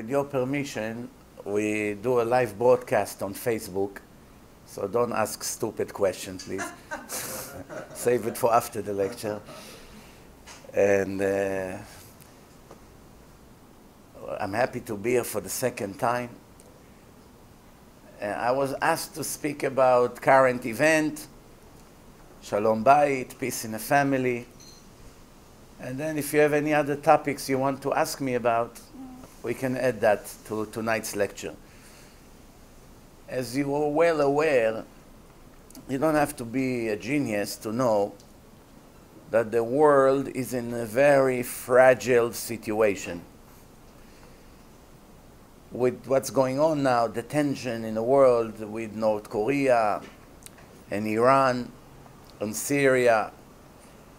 with your permission, we do a live broadcast on Facebook. So don't ask stupid questions, please. Save it for after the lecture. And uh, I'm happy to be here for the second time. Uh, I was asked to speak about current event, Shalom Bayit, peace in the family. And then if you have any other topics you want to ask me about, we can add that to tonight's lecture. As you are well aware, you don't have to be a genius to know that the world is in a very fragile situation. With what's going on now, the tension in the world with North Korea and Iran and Syria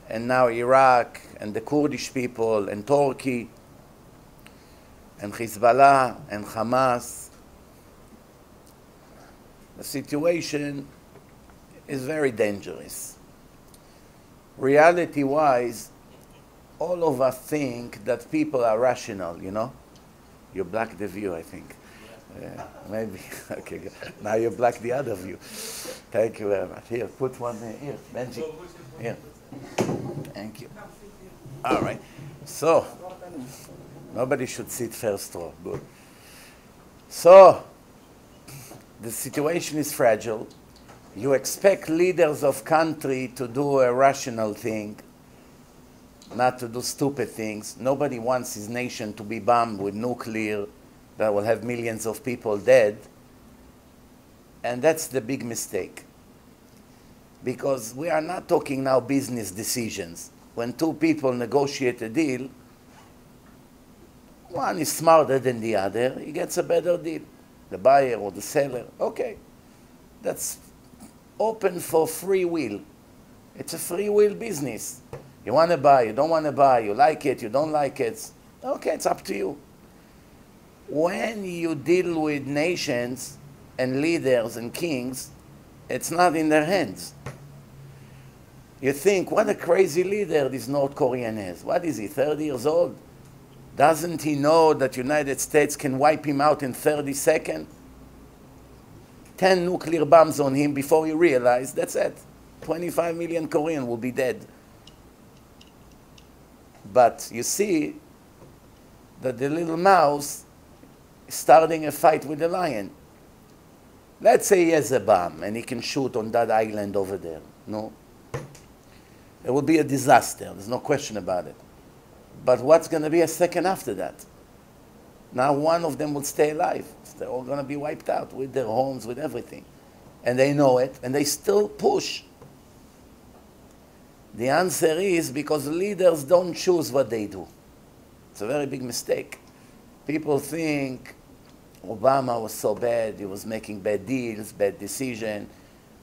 and now Iraq and the Kurdish people and Turkey and Hezbollah and Hamas. The situation is very dangerous. Reality wise, all of us think that people are rational, you know? You black the view, I think. Yeah, maybe. okay, good. now you black the other view. Thank you very much. Here, put one here. Benji. Here. Thank you. All right. So, nobody should sit first row. Good. So, the situation is fragile. You expect leaders of country to do a rational thing, not to do stupid things. Nobody wants his nation to be bombed with nuclear that will have millions of people dead. And that's the big mistake. Because we are not talking now business decisions. When two people negotiate a deal, one is smarter than the other, he gets a better deal. The buyer or the seller, okay. That's open for free will. It's a free will business. You want to buy, you don't want to buy, you like it, you don't like it. Okay, it's up to you. When you deal with nations and leaders and kings, it's not in their hands. You think, what a crazy leader this North Korean is. What is he, 30 years old? Doesn't he know that United States can wipe him out in 30 seconds? 10 nuclear bombs on him before he realized, that's it. 25 million Korean will be dead. But you see that the little mouse is starting a fight with the lion. Let's say he has a bomb and he can shoot on that island over there. No? It will be a disaster. There's no question about it. But what's going to be a second after that? Now one of them will stay alive. They're all going to be wiped out with their homes, with everything. And they know it, and they still push. The answer is because leaders don't choose what they do. It's a very big mistake. People think Obama was so bad, he was making bad deals, bad decisions.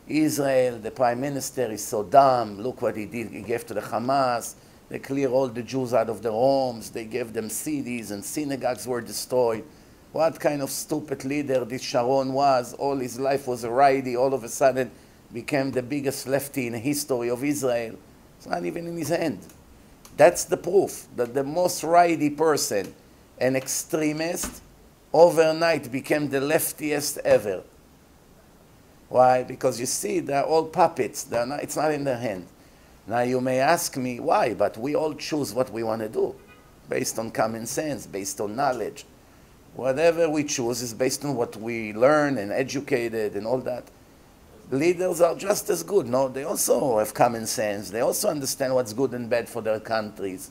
Israel, the prime minister is so dumb, look what he did, he gave to the Hamas. They cleared all the Jews out of their homes. They gave them cities and synagogues were destroyed. What kind of stupid leader this Sharon was? All his life was a righty. All of a sudden became the biggest lefty in the history of Israel. It's not even in his hand. That's the proof that the most righty person, an extremist, overnight became the leftiest ever. Why? Because you see, they're all puppets. They're not, it's not in their hand. Now you may ask me why, but we all choose what we want to do based on common sense, based on knowledge. Whatever we choose is based on what we learn and educated and all that. Leaders are just as good, no? They also have common sense. They also understand what's good and bad for their countries.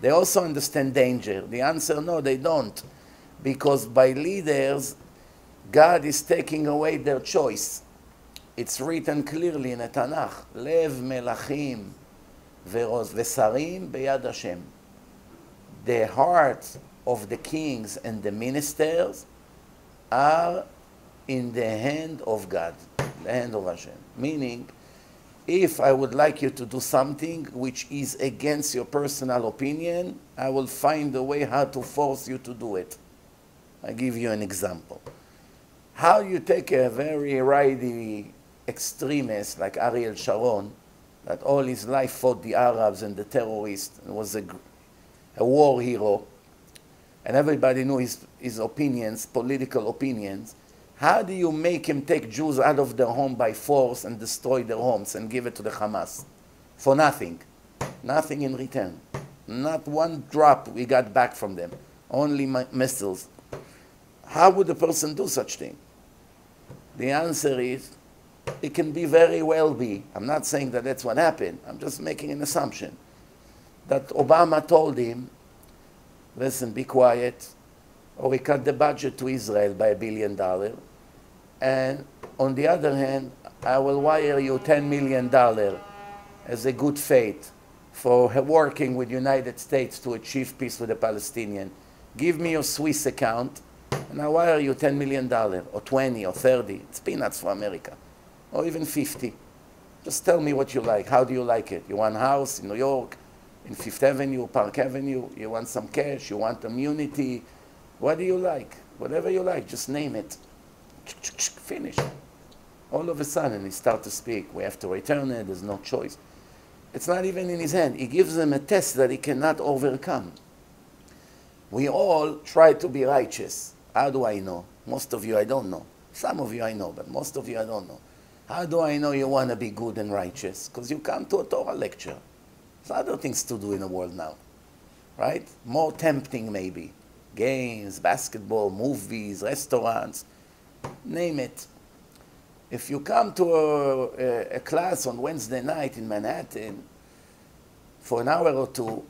They also understand danger. The answer, no, they don't. Because by leaders, God is taking away their choice. It's written clearly in the Tanakh, Lev melachim vesarim beyad Hashem. The hearts of the kings and the ministers are in the hand of God, the hand of Hashem. Meaning, if I would like you to do something which is against your personal opinion, I will find a way how to force you to do it. I give you an example. How you take a very righty extremist like Ariel Sharon, that all his life fought the Arabs and the terrorists and was a, a war hero, and everybody knew his, his opinions, political opinions, how do you make him take Jews out of their home by force and destroy their homes and give it to the Hamas? For nothing. Nothing in return. Not one drop we got back from them. Only missiles. How would a person do such thing? The answer is, it can be very well be. I'm not saying that that's what happened. I'm just making an assumption. That Obama told him, listen, be quiet, or we cut the budget to Israel by a billion dollars. And on the other hand, I will wire you $10 million as a good faith for working with United States to achieve peace with the Palestinian. Give me your Swiss account, and I'll wire you $10 million, or 20, or 30. It's peanuts for America, or even 50. Just tell me what you like. How do you like it? You want a house in New York, in Fifth Avenue, Park Avenue? You want some cash? You want immunity? What do you like? Whatever you like, just name it. Finish. All of a sudden, he starts to speak. We have to return it. There's no choice. It's not even in his hand. He gives them a test that he cannot overcome. We all try to be righteous. How do I know? Most of you I don't know. Some of you I know, but most of you I don't know. How do I know you want to be good and righteous? Because you come to a Torah lecture. There's other things to do in the world now, right? More tempting maybe. Games, basketball, movies, restaurants, name it. If you come to a, a, a class on Wednesday night in Manhattan for an hour or two,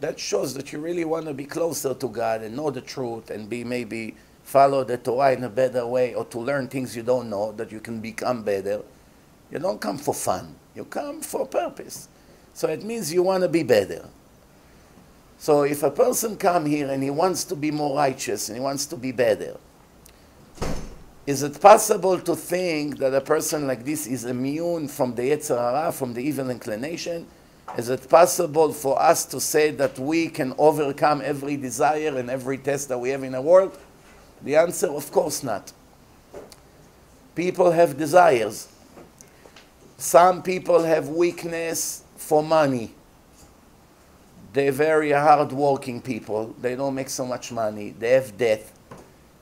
that shows that you really want to be closer to God and know the truth and be maybe follow the Torah in a better way or to learn things you don't know that you can become better. You don't come for fun. You come for purpose. So it means you want to be better. So if a person come here and he wants to be more righteous and he wants to be better, is it possible to think that a person like this is immune from the Yetzer Hara, from the evil inclination? Is it possible for us to say that we can overcome every desire and every test that we have in the world? The answer, of course not. People have desires. Some people have weakness for money. They're very hard-working people. They don't make so much money. They have debt.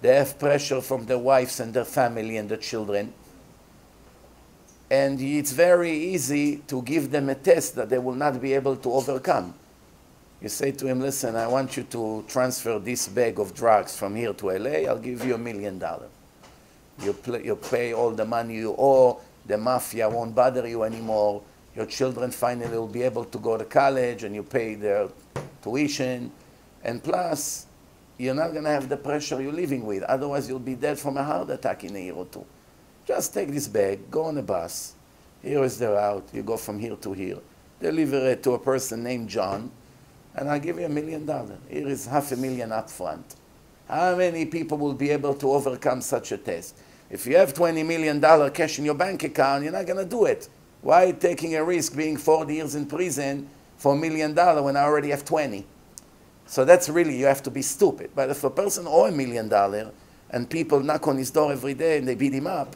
They have pressure from their wives and their family and their children. And it's very easy to give them a test that they will not be able to overcome. You say to him, listen, I want you to transfer this bag of drugs from here to LA, I'll give you a million dollars. You, pay all the money you owe, the mafia won't bother you anymore, your children finally will be able to go to college and you pay their tuition, and plus you're not going to have the pressure you're living with. Otherwise, you'll be dead from a heart attack in a year or two. Just take this bag, go on a bus. Here is the route. You go from here to here. Deliver it to a person named John, and I'll give you a million dollars. Here is half a million up front. How many people will be able to overcome such a test? If you have $20 million cash in your bank account, you're not going to do it. Why taking a risk being 40 years in prison for a million dollars when I already have 20? So that's really, you have to be stupid. But if a person owe a million dollars and people knock on his door every day and they beat him up,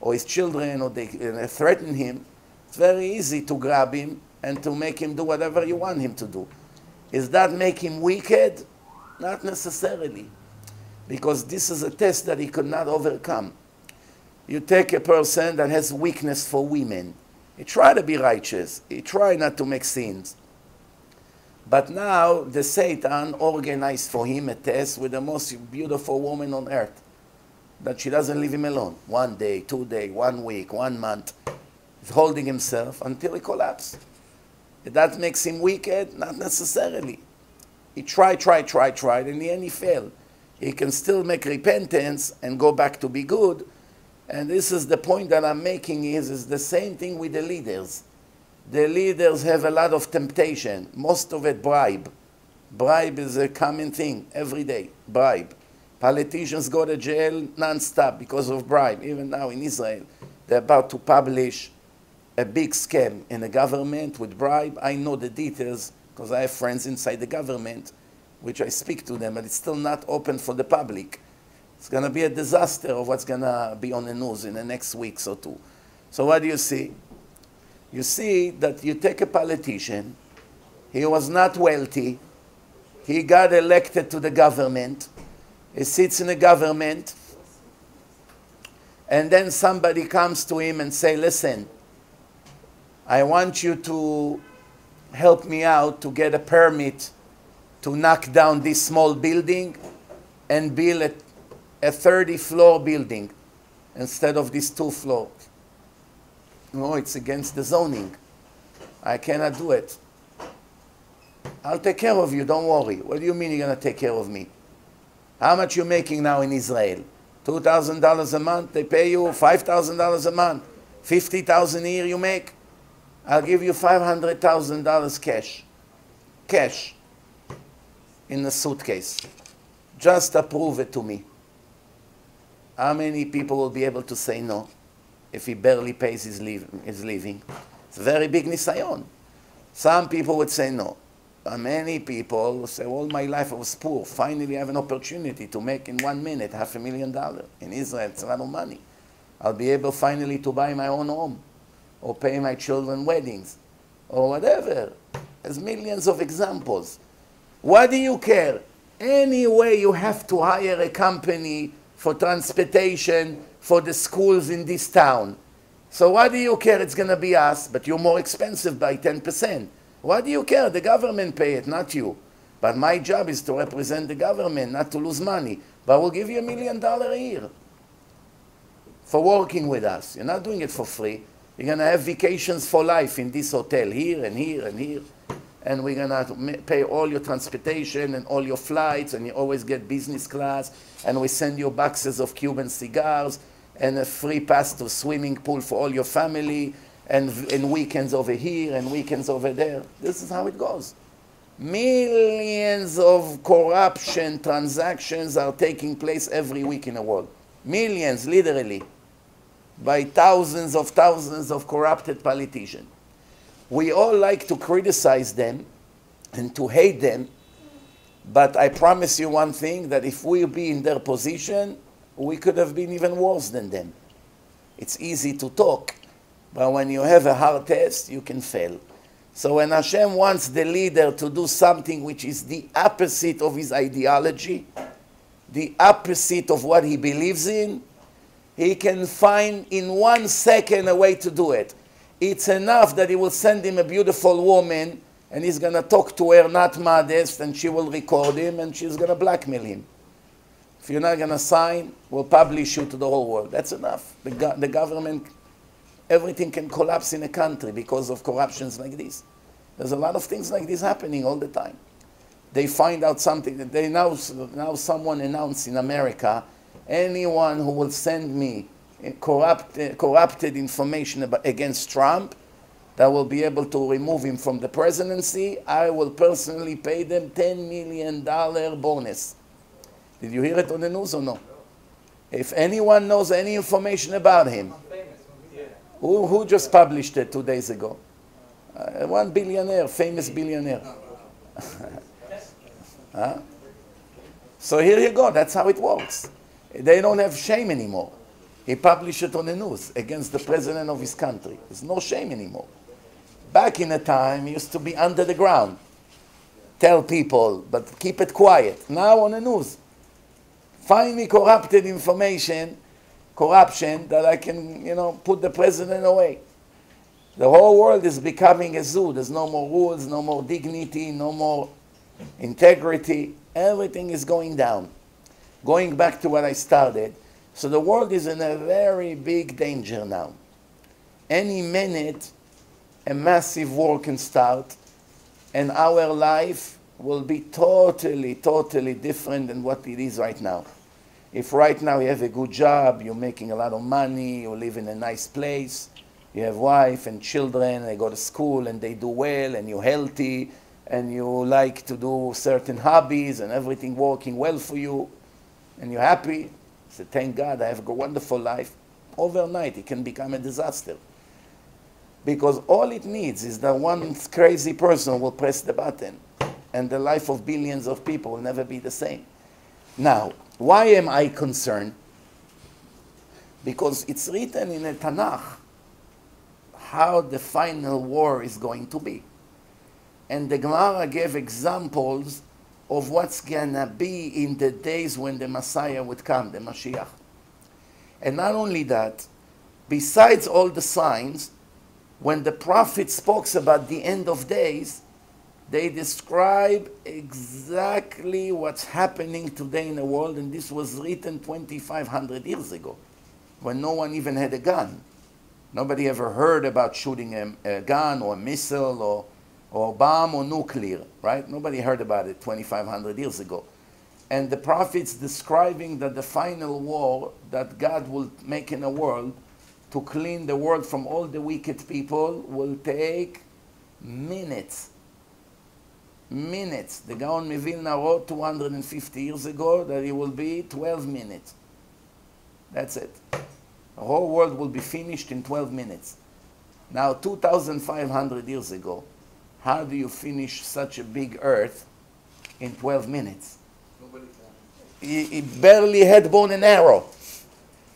or his children, or they, they threaten him, it's very easy to grab him and to make him do whatever you want him to do. Is that make him wicked? Not necessarily. Because this is a test that he could not overcome. You take a person that has weakness for women. He try to be righteous. He try not to make sins. But now the Satan organized for him a test with the most beautiful woman on earth. That she doesn't leave him alone. One day, two days, one week, one month. He's holding himself until he collapses. That makes him wicked? Not necessarily. He tried, tried, tried, tried, and in the end he failed. He can still make repentance and go back to be good. And this is the point that I'm making is, is the same thing with the leaders the leaders have a lot of temptation, most of it bribe. Bribe is a common thing every day, bribe. Politicians go to jail non-stop because of bribe. Even now in Israel, they're about to publish a big scam in the government with bribe. I know the details because I have friends inside the government, which I speak to them, but it's still not open for the public. It's going to be a disaster of what's going to be on the news in the next weeks or two. So what do you see? you see that you take a politician, he was not wealthy, He got elected to the government. He sits in the government. And then somebody comes to him and say, listen, I want you to help me out to get a permit to knock down this small building and build a, a 30 floor building instead of this two floor. No, it's against the zoning. I cannot do it. I'll take care of you, don't worry. What do you mean you're going to take care of me? How much you making now in Israel? $2,000 a month? They pay you $5,000 a month. 50000 a year you make? I'll give you $500,000 cash. Cash. In a suitcase. Just approve it to me. How many people will be able to say no if he barely pays his, leave, his living? It's a very big nisayon. Some people would say no. Many people say, all my life I was poor. Finally, I have an opportunity to make in one minute half a million dollars. In Israel, it's a lot of money. I'll be able finally to buy my own home or pay my children weddings or whatever. There's millions of examples. Why do you care? Anyway, you have to hire a company for transportation for the schools in this town. So why do you care? It's going to be us, but you're more expensive by 10%. Why do you care? The government pay it, not you. But my job is to represent the government, not to lose money. But we'll give you a million dollar a year for working with us. You're not doing it for free. You're going to have vacations for life in this hotel, here and here and here. And we're going to pay all your transportation and all your flights, and you always get business class. And we send you boxes of Cuban cigars and a free pass to swimming pool for all your family, and, and weekends over here and weekends over there. This is how it goes. Millions of corruption transactions are taking place every week in the world. Millions, literally by thousands of thousands of corrupted politicians. We all like to criticize them and to hate them, but I promise you one thing that if we be in their position, we could have been even worse than them. It's easy to talk, but when you have a hard test, you can fail. So when Hashem wants the leader to do something which is the opposite of his ideology, the opposite of what he believes in, he can find in one second a way to do it. It's enough that he will send him a beautiful woman and he's going to talk to her not modest and she will record him and she's going to blackmail him. If you're not going to sign, we'll publish you to the whole world. That's enough. The, go the government, everything can collapse in a country because of corruptions like this. There's a lot of things like this happening all the time. They find out something. They now, now someone announced in America anyone who will send me corrupt, corrupted information about, against Trump that will be able to remove him from the presidency, I will personally pay them $10 million bonus. Did you hear it on the news or no? If anyone knows any information about him, who, who just published it two days ago? Uh, one billionaire, famous billionaire. huh? So here you go, that's how it works. They don't have shame anymore. He published it on the news against the president of his country. There's no shame anymore. Back in the time, he used to be under the ground. Tell people, but keep it quiet. Now on the news. Find me corrupted information, corruption, that I can, you know, put the president away. The whole world is becoming a zoo. There's no more rules, no more dignity, no more integrity. Everything is going down going back to what I started, so the world is in a very big danger now. Any minute, a massive war can start, and our life will be totally, totally different than what it is right now. If right now you have a good job, you're making a lot of money, you live in a nice place, you have wife and children, they go to school and they do well, and you're healthy, and you like to do certain hobbies, and everything working well for you, and you're happy, say, thank God, I have a wonderful life. Overnight, it can become a disaster. Because all it needs is that one crazy person will press the button, and the life of billions of people will never be the same. Now, why am I concerned? Because it's written in the Tanakh how the final war is going to be. And the Gemara gave examples of what's gonna be in the days when the Messiah would come, the Mashiach. And not only that, besides all the signs, when the prophet spoke about the end of days, they describe exactly what's happening today in the world, and this was written 2,500 years ago, when no one even had a gun. Nobody ever heard about shooting a, a gun or a missile or, or bomb or nuclear, right? Nobody heard about it 2,500 years ago. And the prophets describing that the final war that God will make in the world to clean the world from all the wicked people will take minutes. Minutes. The Gaon Mivilna wrote 250 years ago that it will be 12 minutes. That's it. The whole world will be finished in 12 minutes. Now, 2,500 years ago, how do you finish such a big earth in 12 minutes? He, he barely had bone and arrow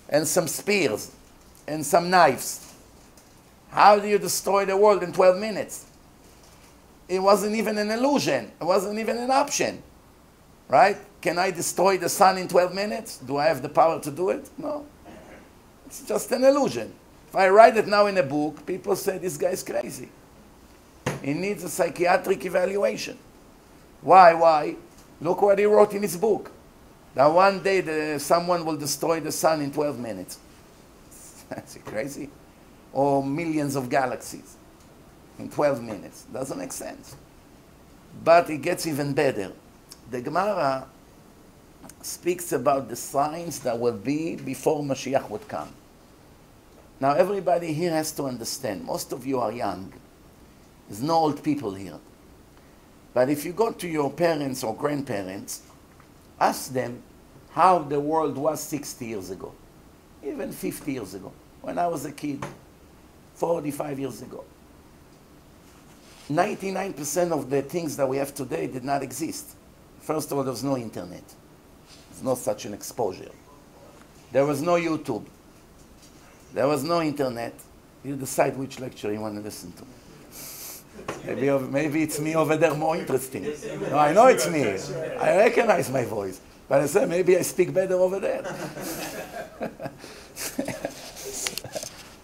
and some spears and some knives. How do you destroy the world in 12 minutes? It wasn't even an illusion. It wasn't even an option. Right? Can I destroy the sun in 12 minutes? Do I have the power to do it? No. It's just an illusion. If I write it now in a book, people say this guy is crazy. He needs a psychiatric evaluation. Why? Why? Look what he wrote in his book. That one day the, someone will destroy the sun in 12 minutes. That's crazy. Or millions of galaxies in 12 minutes. Doesn't make sense. But it gets even better. The Gemara speaks about the signs that will be before Mashiach would come. Now, everybody here has to understand. Most of you are young. There's no old people here. But if you go to your parents or grandparents, ask them how the world was 60 years ago even 50 years ago, when I was a kid, 45 years ago. 99% of the things that we have today did not exist. First of all, there was no internet. There's no such an exposure. There was no YouTube. There was no internet. You decide which lecture you want to listen to. Maybe, maybe it's me over there more interesting. No, I know it's me. I recognize my voice. But I said, maybe I speak better over there.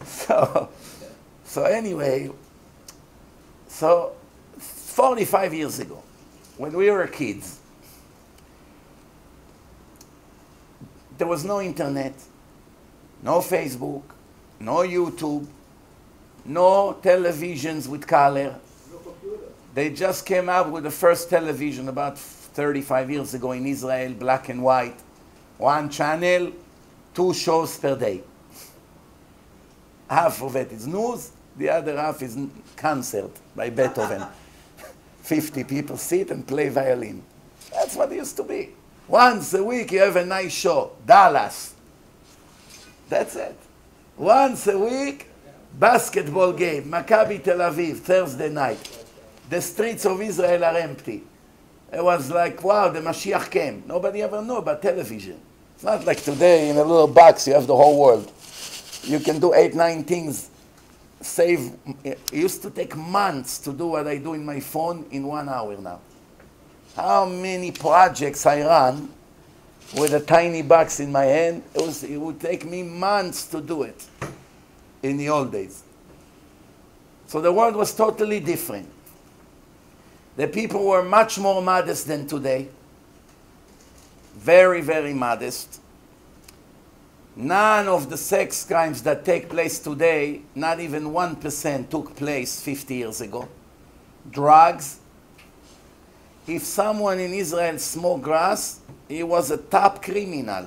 so, so anyway, so 45 years ago, when we were kids, there was no internet, no Facebook, no YouTube, no televisions with color. They just came out with the first television about 35 years ago in Israel, black and white. One channel, two shows per day. Half of it is news, the other half is concert by Beethoven. 50 people sit and play violin. That's what it used to be. Once a week you have a nice show, Dallas. That's it. Once a week, basketball game, Maccabi Tel Aviv, Thursday night. The streets of Israel are empty. It was like, wow, the Mashiach came. Nobody ever knew about television. It's not like today in a little box you have the whole world. You can do eight, nine things. Save. It used to take months to do what I do in my phone in one hour now. How many projects I run with a tiny box in my hand? It, was, it would take me months to do it in the old days. So the world was totally different. The people were much more modest than today. Very, very modest. None of the sex crimes that take place today, not even 1%, took place 50 years ago. Drugs. If someone in Israel smoked grass, he was a top criminal.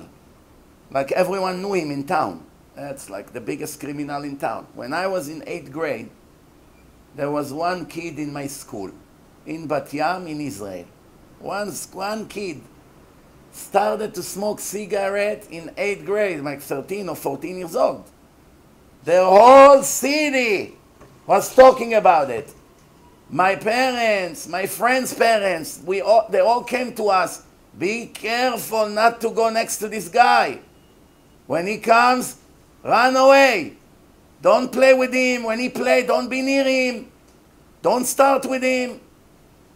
Like everyone knew him in town. That's like the biggest criminal in town. When I was in eighth grade, there was one kid in my school in Bat Yam in Israel. Once one kid started to smoke cigarette in eighth grade, like 13 or 14 years old. The whole city was talking about it. My parents, my friends' parents, we all, they all came to us. Be careful not to go next to this guy. When he comes, run away. Don't play with him. When he play, don't be near him. Don't start with him.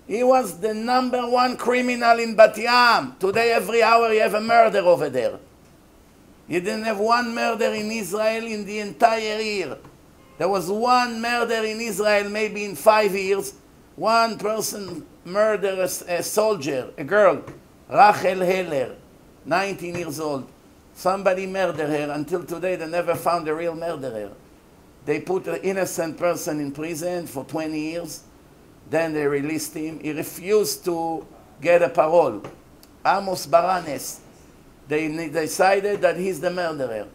He was the number one criminal in Bat Yam. Today, every hour, you have a murder over there. You didn't have one murder in Israel in the entire year. There was one murder in Israel maybe in five years. One person murdered a, a soldier, a girl, Rachel Heller, 19 years old. Somebody murdered her. Until today, they never found the real murderer. They put an innocent person in prison for 20 years. Then they released him. He refused to get a parole. Amos Baranes. They decided that he's the murderer.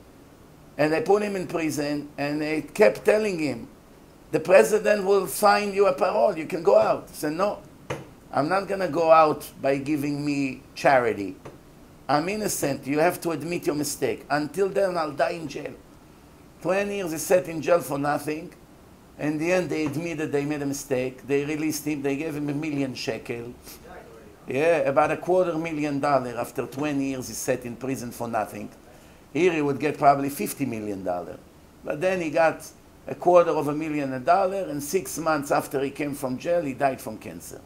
And they put him in prison and they kept telling him, the president will sign you a parole. You can go out. He said, no, I'm not going to go out by giving me charity. I'm innocent. You have to admit your mistake. Until then, I'll die in jail. 20 years he sat in jail for nothing. In the end, they admitted they made a mistake. They released him. They gave him a million shekel. Yeah, about a quarter million dollar after 20 years he sat in prison for nothing. Here he would get probably 50 million dollar. But then he got a quarter of a million a dollar, and six months after he came from jail, he died from cancer.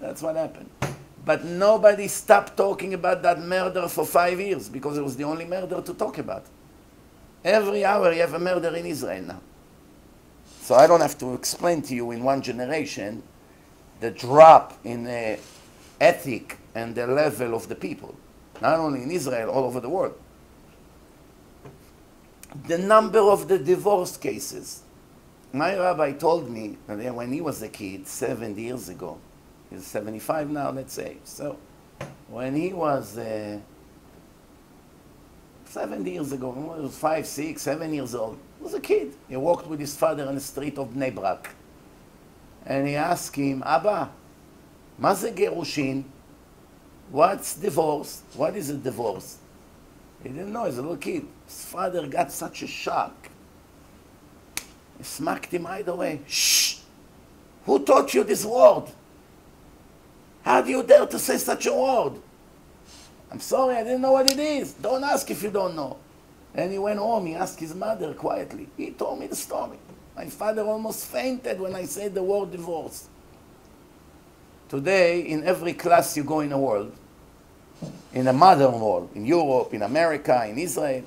That's what happened. But nobody stopped talking about that murder for five years because it was the only murder to talk about. Every hour you have a murder in Israel now. So I don't have to explain to you in one generation the drop in the ethic and the level of the people, not only in Israel, all over the world. The number of the divorce cases. My rabbi told me when he was a kid, 70 years ago, He's 75 now, let's say. So when he was uh, seven years ago, when he was five, six, seven years old, he was a kid. He walked with his father on the street of Bnei Brak, And he asked him, Abba, מה זה What's divorce? What is a divorce? He didn't know, he's a little kid. His father got such a shock. He smacked him right away. Shh! Who taught you this word? How do you dare to say such a word? I'm sorry, I didn't know what it is. Don't ask if you don't know. And he went home, he asked his mother quietly. He told me the story. My father almost fainted when I said the word divorce. Today, in every class you go in the world, in the modern world, in Europe, in America, in Israel,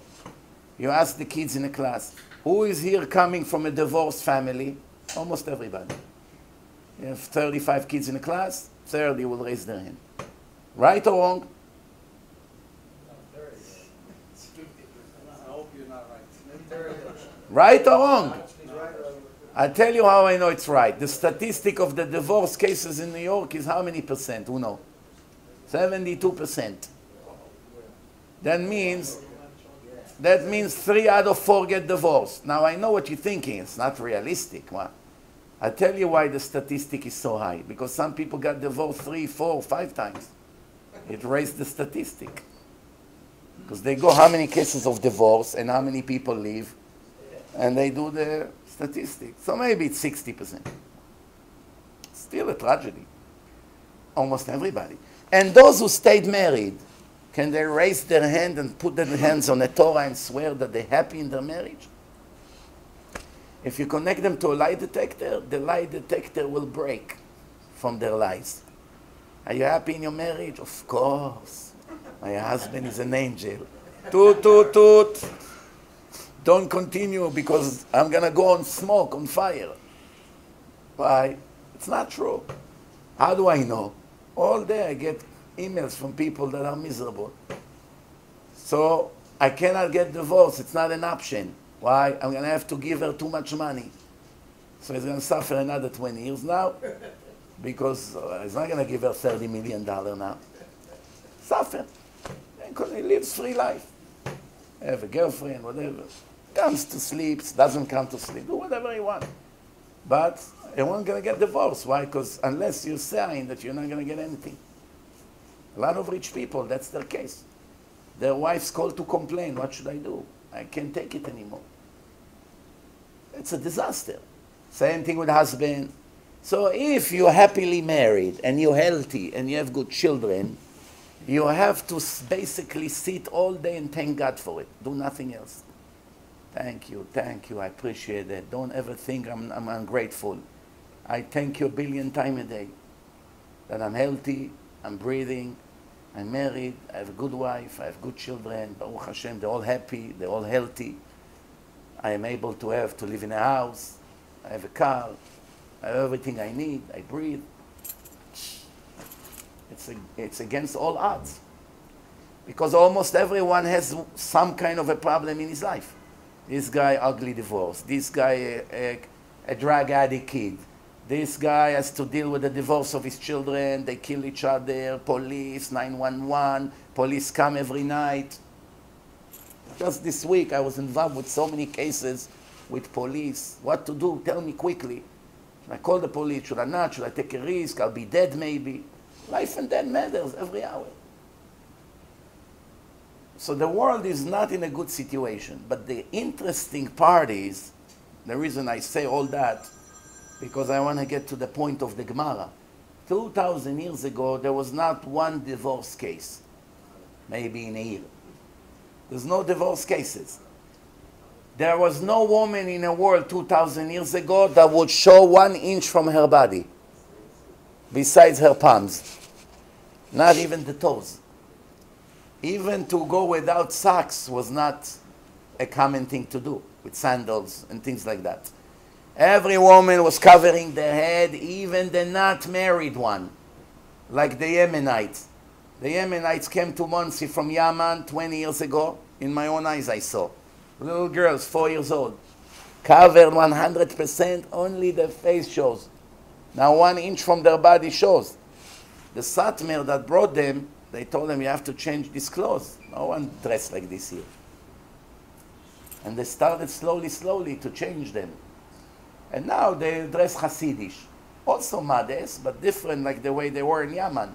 you ask the kids in the class, who is here coming from a divorced family? Almost everybody. You have 35 kids in the class, 30 will raise their hand. Right or wrong? Right or wrong? I'll tell you how I know it's right. The statistic of the divorce cases in New York is how many percent? Who knows? 72%. That means that means three out of four get divorced. Now I know what you're thinking. It's not realistic. Well, I'll tell you why the statistic is so high. Because some people got divorced three, four, five times. It raised the statistic. Because they go how many cases of divorce and how many people leave, and they do the statistics. So maybe it's 60%. Still a tragedy. Almost everybody. And those who stayed married, can they raise their hand and put their hands on the Torah and swear that they're happy in their marriage? If you connect them to a lie detector, the lie detector will break from their lies. Are you happy in your marriage? Of course. My husband is an angel. Toot, toot, toot. Don't continue because I'm going to go on smoke, on fire. Why? It's not true. How do I know? All day I get emails from people that are miserable. So I cannot get divorced. It's not an option. Why? I'm going to have to give her too much money. So he's going to suffer another 20 years now because uh, he's not going to give her $30 million now. Suffer. Because he lives free life. Have a girlfriend, whatever comes to sleep, doesn't come to sleep, do whatever he wants. But you aren't going to get divorced. Why? Because unless you sign that you're not going to get anything. A lot of rich people, that's their case. Their wives call to complain, what should I do? I can't take it anymore. It's a disaster. Same thing with husband. So if you're happily married and you're healthy and you have good children, you have to basically sit all day and thank God for it. Do nothing else. Thank you, thank you. I appreciate that. Don't ever think I'm, I'm ungrateful. I thank you a billion times a day. that I'm healthy, I'm breathing, I'm married, I have a good wife, I have good children, Baruch Hashem, they're all happy, they're all healthy. I am able to have to live in a house, I have a car, I have everything I need, I breathe. It's, a, it's against all odds. Because almost everyone has some kind of a problem in his life. This guy, ugly divorce. This guy, a, a, a drug addict kid. This guy has to deal with the divorce of his children. They kill each other. Police, 911. Police come every night. Just this week, I was involved with so many cases with police. What to do? Tell me quickly. Should I call the police? Should I not? Should I take a risk? I'll be dead maybe. Life and death matters every hour. So the world is not in a good situation. But the interesting part is, the reason I say all that, because I want to get to the point of the Gemara. 2,000 years ago, there was not one divorce case, maybe in a year. There's no divorce cases. There was no woman in the world 2,000 years ago that would show one inch from her body, besides her palms, not even the toes even to go without socks was not a common thing to do with sandals and things like that. Every woman was covering their head, even the not married one, like the Yemenites. The Yemenites came to Monsey from Yemen 20 years ago. In my own eyes, I saw. Little girls, four years old, covered 100%, only the face shows. Now, one inch from their body shows. The Satmar that brought them they told them, you have to change these clothes. No one dressed like this here. And they started slowly, slowly to change them. And now they dress Hasidish. Also modest, but different like the way they were in Yemen.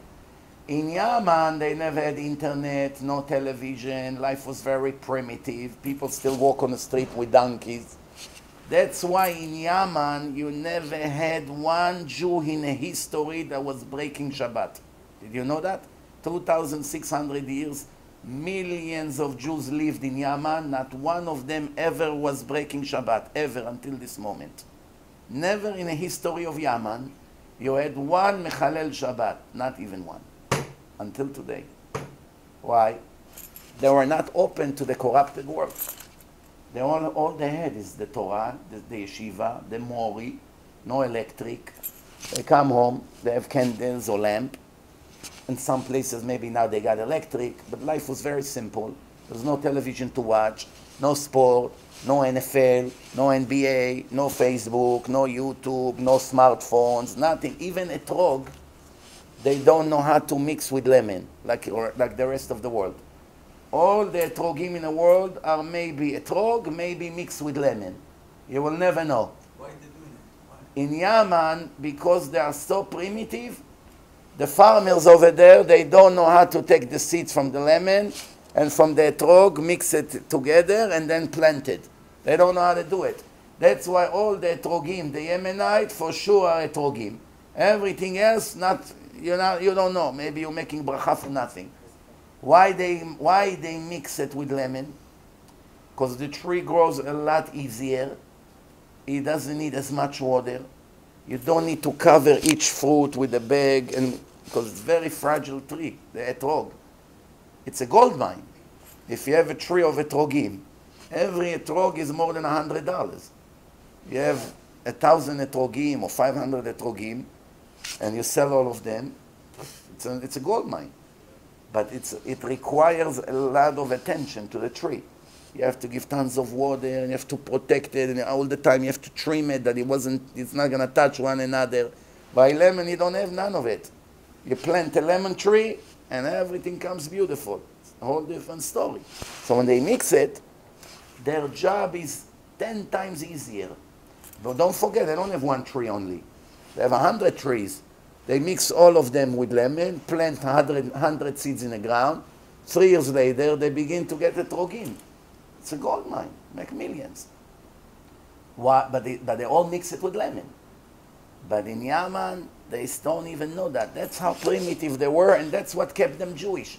In Yemen, they never had internet, no television. Life was very primitive. People still walk on the street with donkeys. That's why in Yemen, you never had one Jew in a history that was breaking Shabbat. Did you know that? 2,600 years, millions of Jews lived in Yemen. Not one of them ever was breaking Shabbat, ever until this moment. Never in the history of Yemen you had one Mechalel Shabbat, not even one, until today. Why? They were not open to the corrupted world. They all, all they had is the Torah, the, the yeshiva, the mori, no electric. They come home, they have candles or lamp, in some places, maybe now they got electric, but life was very simple. There was no television to watch, no sport, no NFL, no NBA, no Facebook, no YouTube, no smartphones, nothing. Even etrog, they don't know how to mix with lemon, like, or, like the rest of the world. All the etrogim in the world are maybe etrog, maybe mixed with lemon. You will never know. Why they doing it? In Yemen, because they are so primitive, the farmers over there, they don't know how to take the seeds from the lemon and from the etrog, mix it together, and then plant it. They don't know how to do it. That's why all the etrogim, the Yemenite, for sure are etrogim. Everything else, not you know, you don't know. Maybe you're making bracha for nothing. Why they why they mix it with lemon? Because the tree grows a lot easier. It doesn't need as much water. You don't need to cover each fruit with a bag and because it's a very fragile tree, the etrog. It's a gold mine. If you have a tree of etrogim, every etrog is more than $100. You have a thousand etrogim or 500 etrogim, and you sell all of them, it's a, it's a gold mine. But it's, it requires a lot of attention to the tree. You have to give tons of water, and you have to protect it, and all the time you have to trim it that it wasn't, it's not going to touch one another. By lemon, you don't have none of it. You plant a lemon tree, and everything comes beautiful. It's a whole different story. So when they mix it, their job is 10 times easier. But don't forget, they don't have one tree only. They have 100 trees. They mix all of them with lemon, plant 100, 100 seeds in the ground. Three years later, they begin to get the etrogim. It's a gold mine, make millions. Why? But, they, but they all mix it with lemon. But in Yemen, they don't even know that. That's how primitive they were, and that's what kept them Jewish.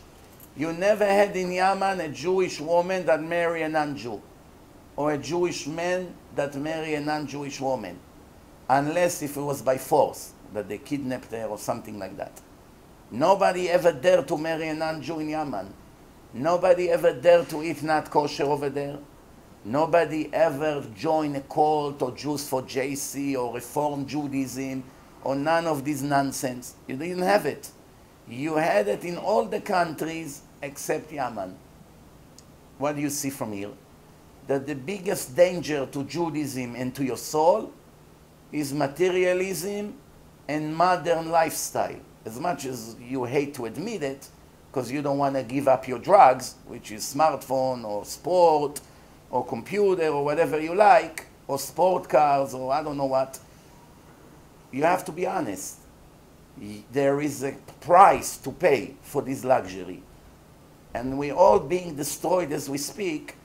You never had in Yemen a Jewish woman that marry a non-Jew, or a Jewish man that marry a non-Jewish woman, unless if it was by force. that they kidnapped her or something like that. Nobody ever dared to marry a non-Jew in Yemen. Nobody ever dared to eat not kosher over there. Nobody ever joined a cult or Jews for JC or Reform Judaism or none of this nonsense. You didn't have it. You had it in all the countries except Yemen. What do you see from here? That the biggest danger to Judaism and to your soul is materialism and modern lifestyle. As much as you hate to admit it, because you don't want to give up your drugs, which is smartphone or sport or computer or whatever you like, or sport cars or I don't know what, you have to be honest. There is a price to pay for this luxury. And we're all being destroyed as we speak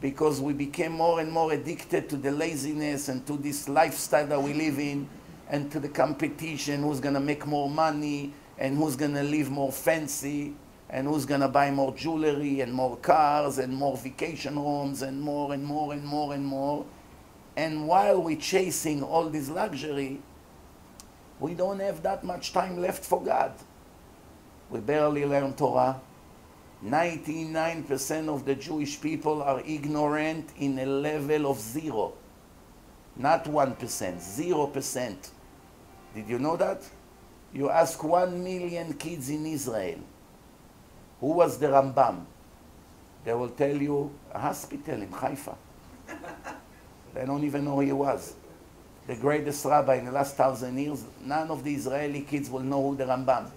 because we became more and more addicted to the laziness and to this lifestyle that we live in and to the competition who's going to make more money and who's going to live more fancy and who's going to buy more jewelry and more cars and more vacation homes and more and more and more and more. And while we're chasing all this luxury, we don't have that much time left for God. We barely learn Torah. 99% of the Jewish people are ignorant in a level of zero. Not 1%, 0%. Did you know that? You ask one million kids in Israel, who was the Rambam? They will tell you a hospital in Haifa. they don't even know who he was. The greatest rabbi in the last thousand years, none of the Israeli kids will know who the Rambam.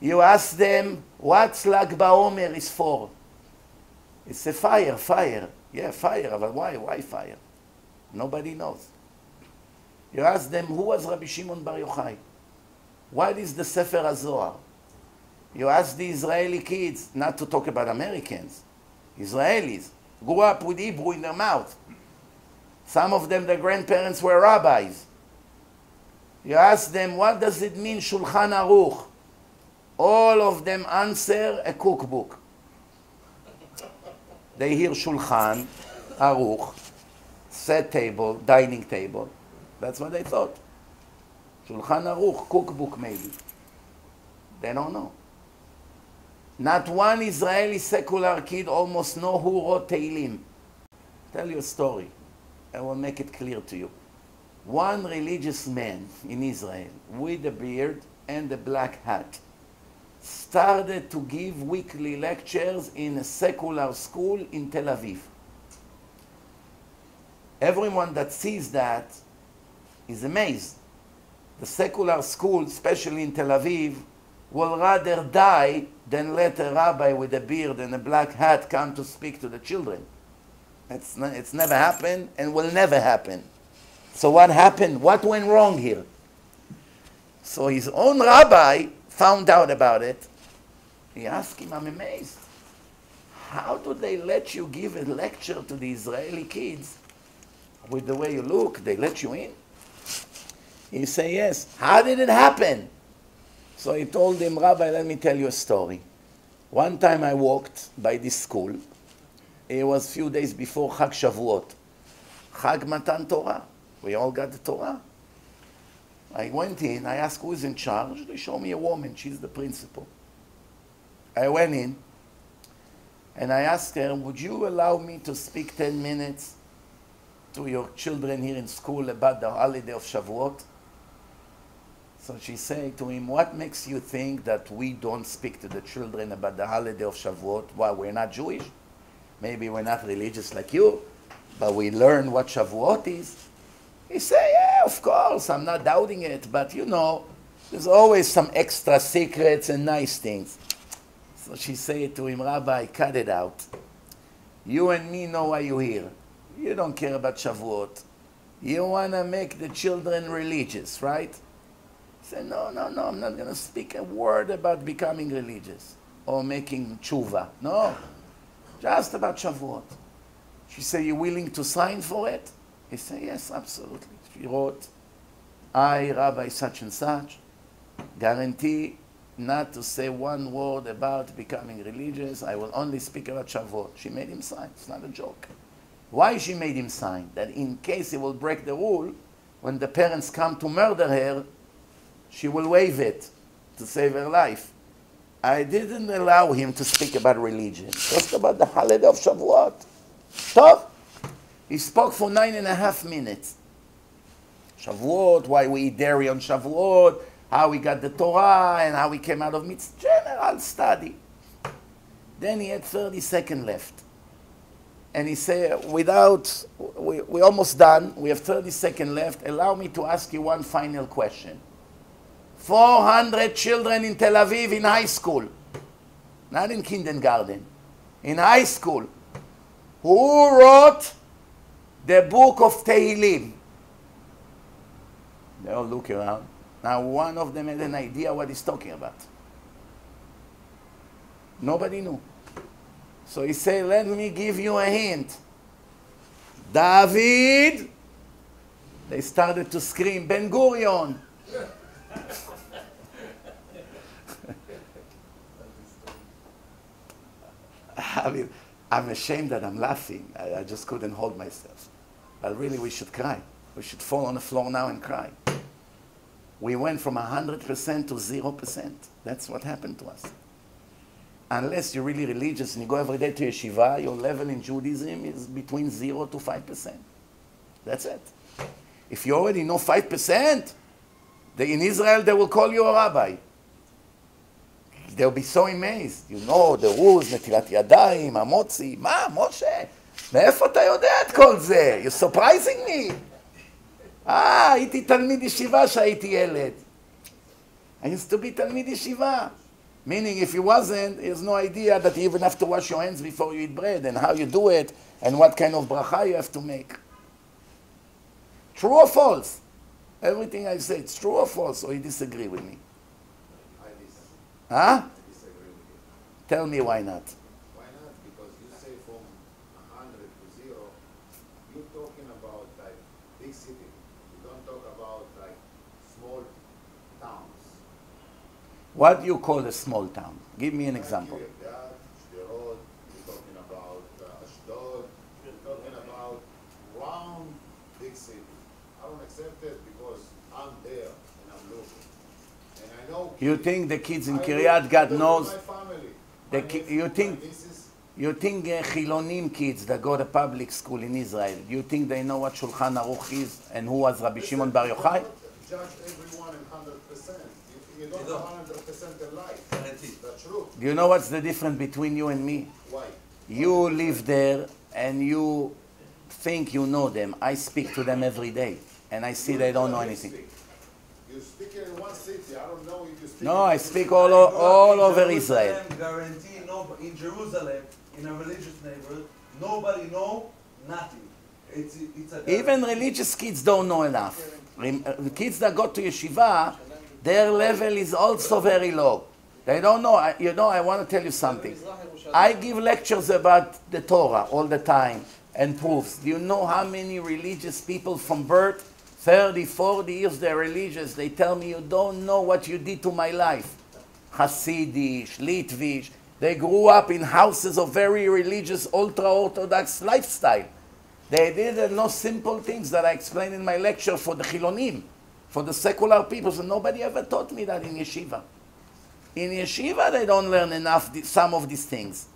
You ask them, what's Lag BaOmer is for? It's a fire, fire. Yeah, fire, but why? Why fire? Nobody knows. You ask them, who was Rabbi Shimon Bar Yochai? What is the Sefer HaZohar? You ask the Israeli kids, not to talk about Americans, Israelis, grew up with Hebrew in their mouth. Some of them, their grandparents were rabbis. You ask them, what does it mean, Shulchan Aruch? All of them answer a cookbook. They hear Shulchan, Aruch, set table, dining table. That's what they thought. Shulchan Aruch, cookbook maybe. They don't know. Not one Israeli secular kid almost know who wrote Tehillim. Tell you a story. I will make it clear to you. One religious man in Israel with a beard and a black hat started to give weekly lectures in a secular school in Tel Aviv. Everyone that sees that is amazed. The secular school, especially in Tel Aviv, will rather die than let a rabbi with a beard and a black hat come to speak to the children. It's, not, it's never happened and will never happen. So what happened? What went wrong here? So his own rabbi found out about it. He asked him, I'm amazed. How do they let you give a lecture to the Israeli kids with the way you look? They let you in? He said, yes. How did it happen? So he told him, Rabbi, let me tell you a story. One time I walked by this school. It was a few days before Chag Shavuot. Chag Matan Torah. We all got the Torah. I went in, I asked who is in charge. They showed me a woman, she's the principal. I went in and I asked her, would you allow me to speak 10 minutes to your children here in school about the holiday of Shavuot? So she said to him, what makes you think that we don't speak to the children about the holiday of Shavuot? Why, we're not Jewish? Maybe we're not religious like you, but we learn what Shavuot is. He said, yeah, of course, I'm not doubting it, but you know, there's always some extra secrets and nice things. So she said to him, Rabbi, cut it out. You and me know why you're here. You don't care about Shavuot. You want to make the children religious, right? He said, no, no, no, I'm not going to speak a word about becoming religious or making tshuva. No, just about Shavuot. She said, you willing to sign for it? He said, yes, absolutely. She wrote, I, Rabbi such and such, guarantee not to say one word about becoming religious. I will only speak about Shavuot. She made him sign. It's not a joke. Why she made him sign? That in case he will break the rule, when the parents come to murder her, she will waive it to save her life. I didn't allow him to speak about religion, just about the holiday of Shavuot. Stop. He spoke for nine and a half minutes. Shavuot, why we eat dairy on Shavuot, how we got the Torah, and how we came out of mitzvah. General study. Then he had 30 seconds left. And he said, without, we, we're almost done. We have 30 seconds left. Allow me to ask you one final question. 400 children in Tel Aviv in high school, not in kindergarten, in high school, who wrote the book of Tehillim. They all look around. Now, one of them had an idea what he's talking about. Nobody knew. So he said, Let me give you a hint. David, they started to scream, Ben Gurion. I mean, I'm ashamed that I'm laughing. I, I just couldn't hold myself. But really, we should cry. We should fall on the floor now and cry. We went from 100% to 0%. That's what happened to us. Unless you're really religious and you go every day to yeshiva, your level in Judaism is between 0 to 5%. That's it. If you already know 5%, they, in Israel they will call you a rabbi. they'll be so amazed. You know, the rules, נטילת ידיים, המוצי, מה, משה? מאיפה אתה יודע את כל זה? You're surprising me. אה, הייתי תלמיד ישיבה כשהייתי ילד. I used to be תלמיד ישיבה. Meaning, if he wasn't, he has no idea that you even have to wash your hands before you eat bread, and how you do it, and what kind of bracha you have to make. True or false? Everything I say, it's true or false, or you disagree with me? I dis- Huh? I disagree with you. Tell me why not. Why not? What do you call a small town? Give me an example. Like Kiryat Gat, Sderot, you're talking about Ashdod, you're talking about round big cities. I don't accept it because I'm there and I'm looking. And I know. You think the kids in Kiryat look- God look at knows? The ki- you think- You think uh, Chilonim kids that go to public school in Israel, you think they know what Shulchan Aruch is and who was Rabbi Shimon Bar Yochai? Judge everyone in hundred percent. You, you don't You know don't. hundred percent in life. Guaranteed. That's true. Do you know what's the difference between you and me? Why? You live there and you think you know them. I speak to them every day and I see they don't know anything. You speak in one city. I don't know if you speak. No, in I speak all, o- all over Israel. Guarantee no, in Jerusalem, in a religious neighborhood, nobody know nothing. It's it's a Even religious kids don't know enough. Rem- uh, The kids that go to yeshiva, their level is also very low. They don't know. I- You know, I want to tell you something. I give lectures about the Torah all the time and proofs. Do you know how many religious people from birth, 30, 40 years they're religious, they tell me, you don't know what you did to my life. Hasidish, Litvish, they grew up in houses of very religious, ultra-Orthodox lifestyle. They didn't know simple things that I explained in my lecture for the Chilonim, for the secular people. So nobody ever taught me that in yeshiva. In yeshiva, they don't learn enough some of these things.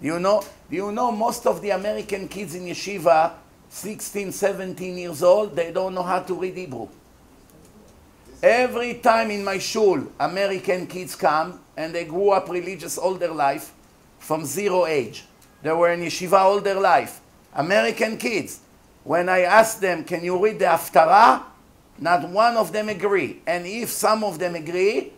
You know? You know most of the American kids in yeshiva, 16, 17 years old, they don't know how to read Hebrew. Every time in my shul, American kids come and they grew up religious all their life from zero age. They were in yeshiva all their life. American kids. When I ask them, can you read the Haftarah? Not one of them agree. And if some of them agree,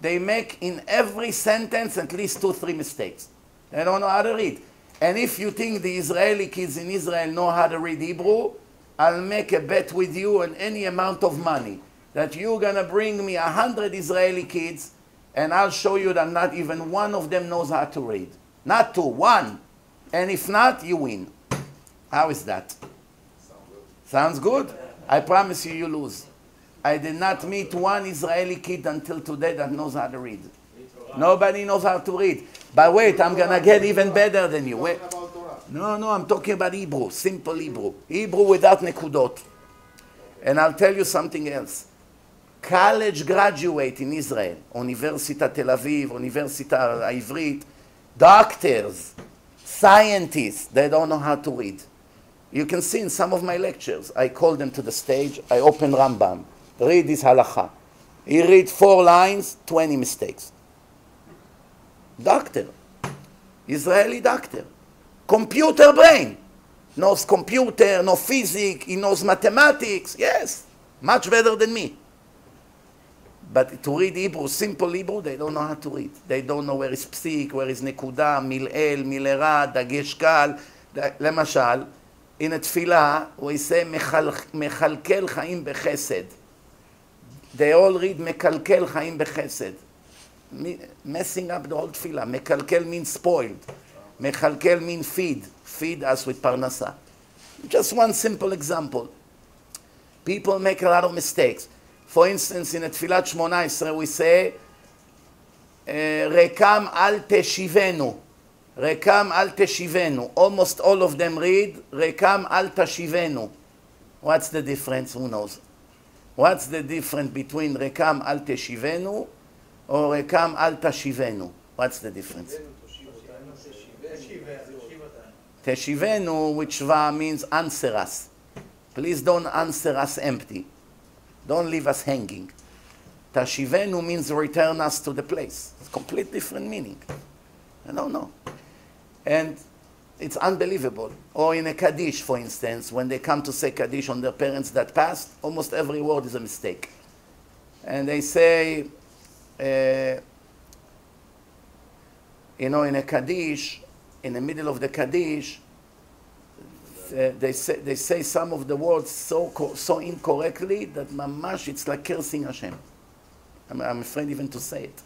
they make in every sentence at least two, three mistakes. They don't know how to read. And if you think the Israeli kids in Israel know how to read Hebrew, I'll make a bet with you on any amount of money that you're going to bring me a hundred Israeli kids and I'll show you that not even one of them knows how to read. Not two, one. And if not, you win. How is that? Sound good. Sounds good? I promise you, you lose. I did not meet one Israeli kid until today that knows how to read. Nobody knows how to read. But wait, I'm gonna get even better than you. Wait. Talking about Torah. No, no, I'm talking about Hebrew, simple Hebrew. Hebrew without nekudot. And I'll tell you something else. College graduate in Israel, אוניברסיטת תל אביב, אוניברסיטה העברית, doctors, scientists, they don't know how to read. You can see in some of my lectures, I call them to the stage, I open Rambam, read this halacha. He read four lines, 20 mistakes. Doctor, Israeli doctor, computer brain, knows computer, knows physics, he knows mathematics, yes, much better than me. But to read Hebrew, simple Hebrew, they don't know how to read. They don't know where is pסיק, where is נקודה, מלעיל, מלרע, דגש קל. למשל, הנה תפילה, הוא יעשה מכלכל חיים בחסד. They all read מקלקל חיים בחסד. Messing up the whole תפילה. מקלקל means spoiled. מקלקל means feed. Feed us with פרנסה. Just one simple example. People make a lot of mistakes. For instance, in תפילת שמונה עשרה we say, רקם אל תשיבנו. Rekam al teshivenu. Almost all of them read Rekam al teshivenu. What's the difference? Who knows? What's the difference between Rekam al teshivenu or Rekam al teshivenu? What's the difference? Teshivenu, which va means answer us. Please don't answer us empty. Don't leave us hanging. Tashivenu means return us to the place. It's a complete different meaning. I don't know. And it's unbelievable. Or in a Kaddish, for instance, when they come to say Kaddish on their parents that passed, almost every word is a mistake. And they say, uh, you know, in a Kaddish, in the middle of the Kaddish, uh, they, say, they say some of the words so, so incorrectly that mamash, it's like cursing Hashem. I'm, I'm afraid even to say it.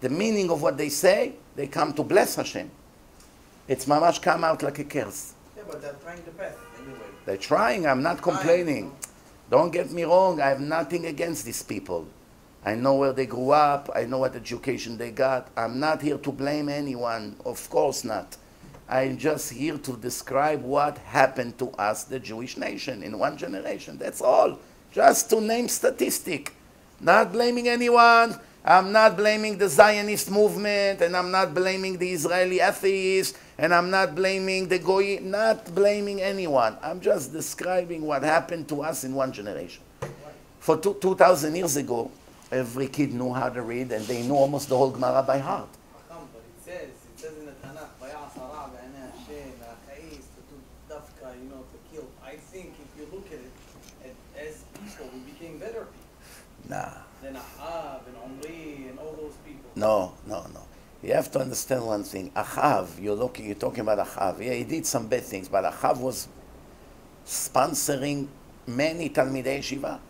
The meaning of what they say, they come to bless Hashem. It's mamash come out like a curse. Yeah, but they're trying the best anyway. They're trying, I'm not complaining. Don't get me wrong, I have nothing against these people. I know where they grew up, I know what education they got. I'm not here to blame anyone, of course not. I'm just here to describe what happened to us, the Jewish nation, in one generation. That's all. Just to name statistic. Not blaming anyone. I'm not blaming the Zionist movement, and I'm not blaming the Israeli atheists, and I'm not blaming the Goy, not blaming anyone. I'm just describing what happened to us in one generation. For two, 2,000 years ago, every kid knew how to read, and they knew almost the whole Gemara by heart. But it says, it says in the Tanakh, "Vayas hara ve'anei Hashem, v'achais," to do dafka, you know, to kill. I think if you look at it, as people, we became better people Nah. than Ahab and Omri and all those people. No, no, no. You have to understand one thing. Achav, you're looking, you're talking about Achav. Yeah, he did some bad things, but Achav was sponsoring many Talmidei Shiva.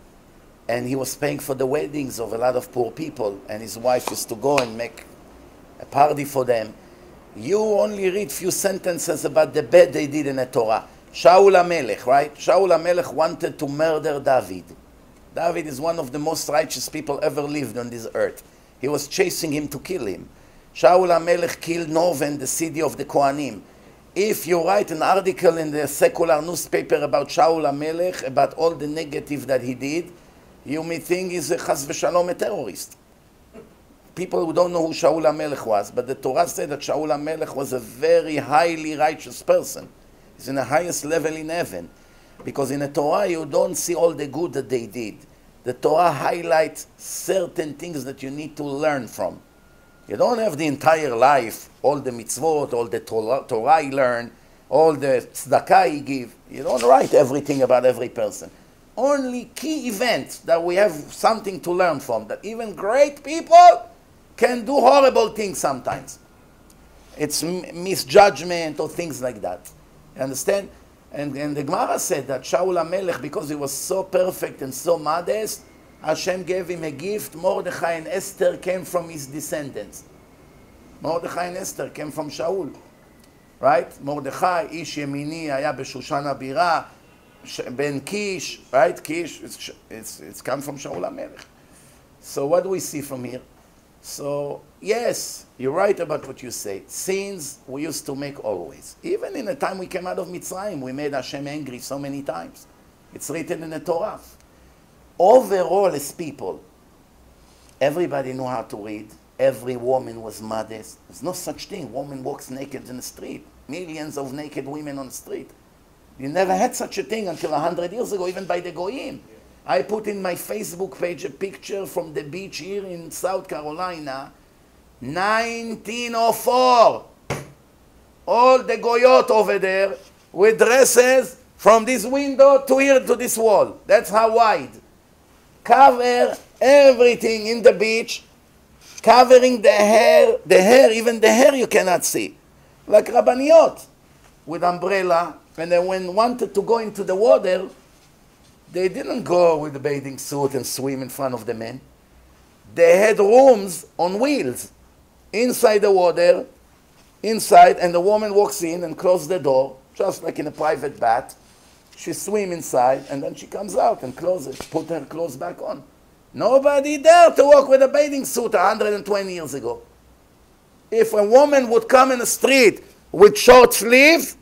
And he was paying for the weddings of a lot of poor people, and his wife used to go and make a party for them. You only read few sentences about the bad they did in the Torah. Shaul HaMelech, right? Shaul HaMelech wanted to murder David. David is one of the most righteous people ever lived on this earth. He was chasing him to kill him. Shaul HaMelech killed Noven, the city of the Kohanim. If you write an article in the secular newspaper about Shaul HaMelech, about all the negative that he did, you may think he's a chas v'shalom, a terrorist. People who don't know who Shaul HaMelech was, but the Torah said that Shaul HaMelech was a very highly righteous person. He's in the highest level in heaven. Because in the Torah you don't see all the good that they did. The Torah highlights certain things that you need to learn from. You don't have the entire life, all the mitzvot, all the Torah, he learned, all the tzedakah he give. You don't write everything about every person. Only key events that we have something to learn from. That even great people can do horrible things sometimes. It's misjudgment or things like that. You understand? And, and the Gemara said that Shaul HaMelech, because he was so perfect and so modest, Hashem gave him a gift. Mordechai and Esther came from his descendants. Mordechai and Esther came from Shaul. Right? מרדכי, איש ימיני, היה בשושן הבירה, ש- בן קיש, right? קיש, it's, it's, it's come from Shaul HaMelech. So what do we see from here? So, yes, you're right about what you say. Sins we used to make always. Even in the time we came out of Mitzrayim, we made Hashem angry so many times. It's written in the Torah. Overall, as people, everybody knew how to read. Every woman was modest. There's no such thing. Woman walks naked in the street. Millions of naked women on the street. You never had such a thing until a hundred years ago, even by the Goyim. I put in my Facebook page a picture from the beach here in South Carolina, 1904. All the Goyot over there with dresses from this window to here to this wall. That's how wide. Cover everything in the beach, covering the hair, the hair, even the hair you cannot see. Like Rabbaniot with umbrella. And then when wanted to go into the water, they didn't go with the bathing suit and swim in front of the men. They had rooms on wheels inside the water, inside, and the woman walks in and closes the door, just like in a private bath. She swim inside, and then she comes out and closes, put her clothes back on. Nobody dared to walk with a bathing suit 120 years ago. If a woman would come in the street with short sleeves,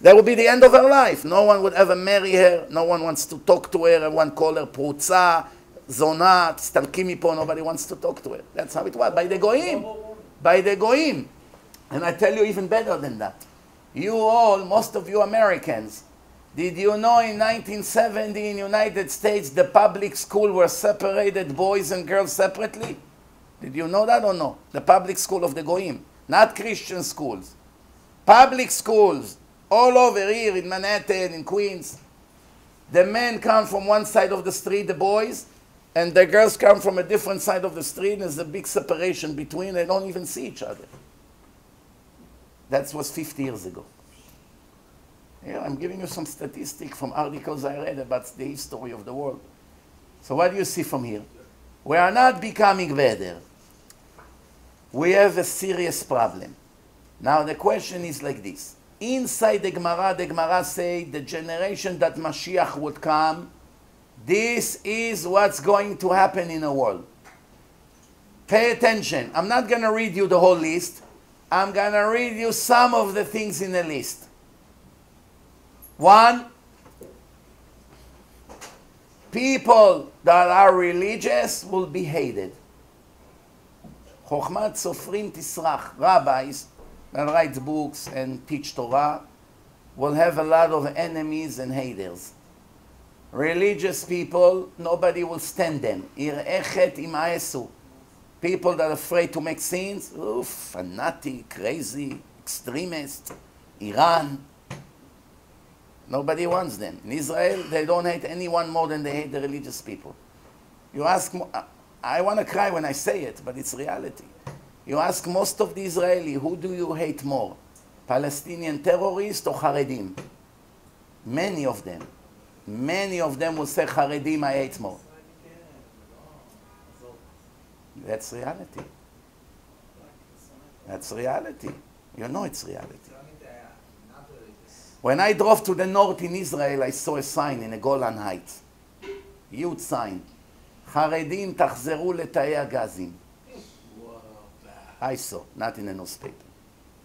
that would be the end of her life. No one would ever marry her. No one wants to talk to her. Everyone call her prutza, zonat, stalkimipo. Nobody wants to talk to her. That's how it was. By the goyim. By the goyim. And I tell you even better than that. You all, most of you Americans, did you know in 1970 in United States the public school were separated boys and girls separately? Did you know that or no? The public school of the Goim, not Christian schools. Public schools all over here in Manhattan, in Queens. The men come from one side of the street, the boys, and the girls come from a different side of the street. There's a big separation between. They don't even see each other. That was 50 years ago. Here, I'm giving you some statistics from articles I read about the history of the world. So what do you see from here? We are not becoming better. We have a serious problem. Now the question is like this. Inside the Gemara, the Gemara say the generation that Mashiach would come, this is what's going to happen in the world. Pay attention. I'm not going to read you the whole list. I'm going to read you some of the things in the list. One, people that are religious will be hated. Chokhmat Sofrim Tisrach, rabbis that write books and teach Torah, will have a lot of enemies and haters. Religious people, nobody will stand them. People that are afraid to make sins, oof, fanatic, crazy, extremist, Iran. Nobody wants them. In Israel, they don't hate anyone more than they hate the religious people. You ask, I want to cry when I say it, but it's reality. You ask most of the Israeli, who do you hate more? Palestinian terrorists or Haredim? Many of them. Many of them will say Haredim I hate more. That's reality. That's reality. You know it's reality. When I drove to the north in Israel, I saw a sign in a Golan Heights. Huge sign. חרדים תחזרו לתאי הגזים. I saw, not in a newspaper.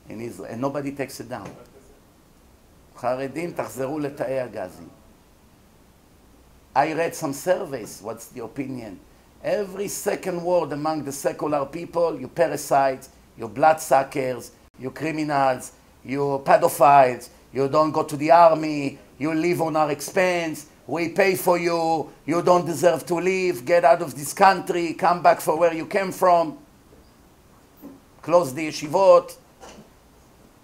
In Israel, and nobody takes it down. חרדים תחזרו לתאי הגזים. I read some surveys, what's the opinion? Every second word among the secular people, you parasites, you bloodsuckers, you criminals, you pedophiles, you don't go to the army, you live on our expense, we pay for you, you don't deserve to live, get out of this country, come back for where you came from, close the yeshivot.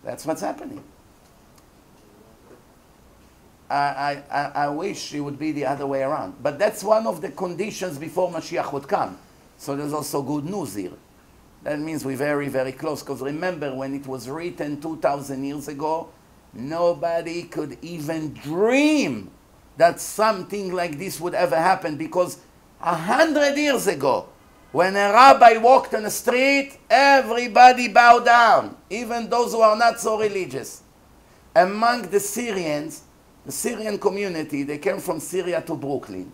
That's what's happening. I, I, I wish it would be the other way around. But that's one of the conditions before Mashiach would come. So there's also good news here. That means we're very, very close. Because remember, when it was written 2,000 years ago, nobody could even dream that something like this would ever happen. Because a hundred years ago, when a rabbi walked on the street, everybody bowed down, even those who are not so religious. Among the Syrians, the Syrian community, they came from Syria to Brooklyn.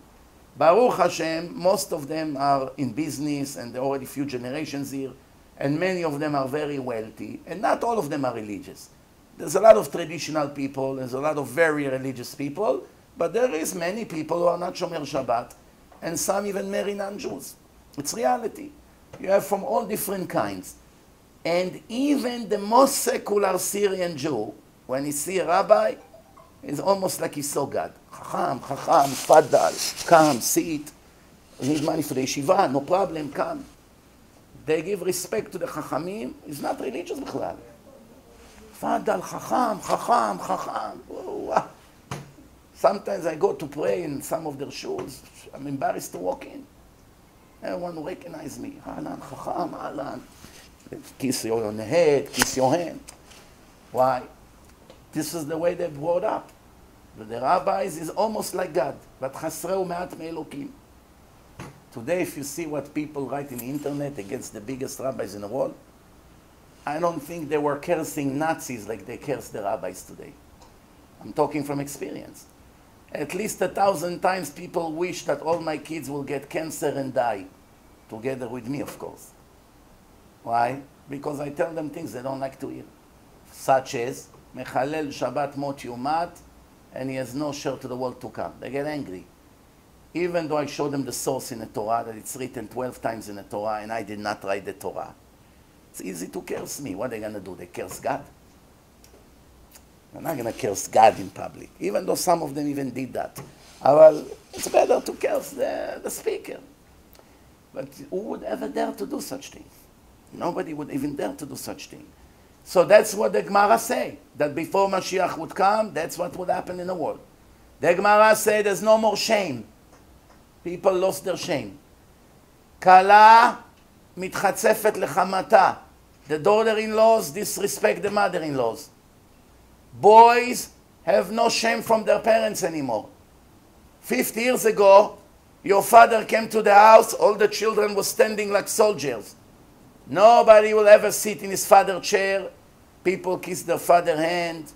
Baruch Hashem, most of them are in business and there are already a few generations here, and many of them are very wealthy, and not all of them are religious There's a lot of traditional people, there's a lot of very religious people, But there is many people who are not Shomer Shabbat, and some even marry non-Jews. It's reality. You have from all different kinds. And even the most secular Syrian Jew, when he see a rabbi, it's almost like he saw God. Chacham, Chacham, Fadal, come, sit. Need money for the yeshiva, no problem, come. They give respect to the Chachamim, he's not religious בכלל. Fadal, Chacham, Chacham, Chacham. Whoa. Sometimes I go to pray in some of their shoes. I'm embarrassed to walk in. Everyone will recognize me. Alan, Chacham, Alan. Kiss your head, kiss your hand. Why? This is the way they brought up. But the rabbis is almost like God. but חסרהו מעט מאלוקים. Today, if you see what people write in the internet against the biggest rabbis in the world, I don't think they were cursing Nazis like they curse the rabbis today. I'm talking from experience. At least a thousand times people wish that all my kids will get cancer and die, together with me, of course. Why? Because I tell them things they don't like to hear, such as, Mechalel Shabbat Mot Yumat, and he has no share to the world to come. They get angry. Even though I show them the source in the Torah, that it's written 12 times in the Torah, and I did not write the Torah. It's easy to curse me. What are they going to do? They curse God? They're not going to curse God in public, even though some of them even did that. Well, it's better to curse the, the speaker. But who would ever dare to do such thing? Nobody would even dare to do such thing. So that's what the Gemara say, that before Mashiach would come, that's what would happen in the world. The Gemara say there's no more shame. People lost their shame. כלה מתחצפת לחמתה. The daughter-in-laws disrespect the mother-in-laws. Boys have no shame from their parents anymore. 50 years ago, your father came to the house, all the children were standing like soldiers. Nobody will ever sit in his father's chair. People kiss their father hand.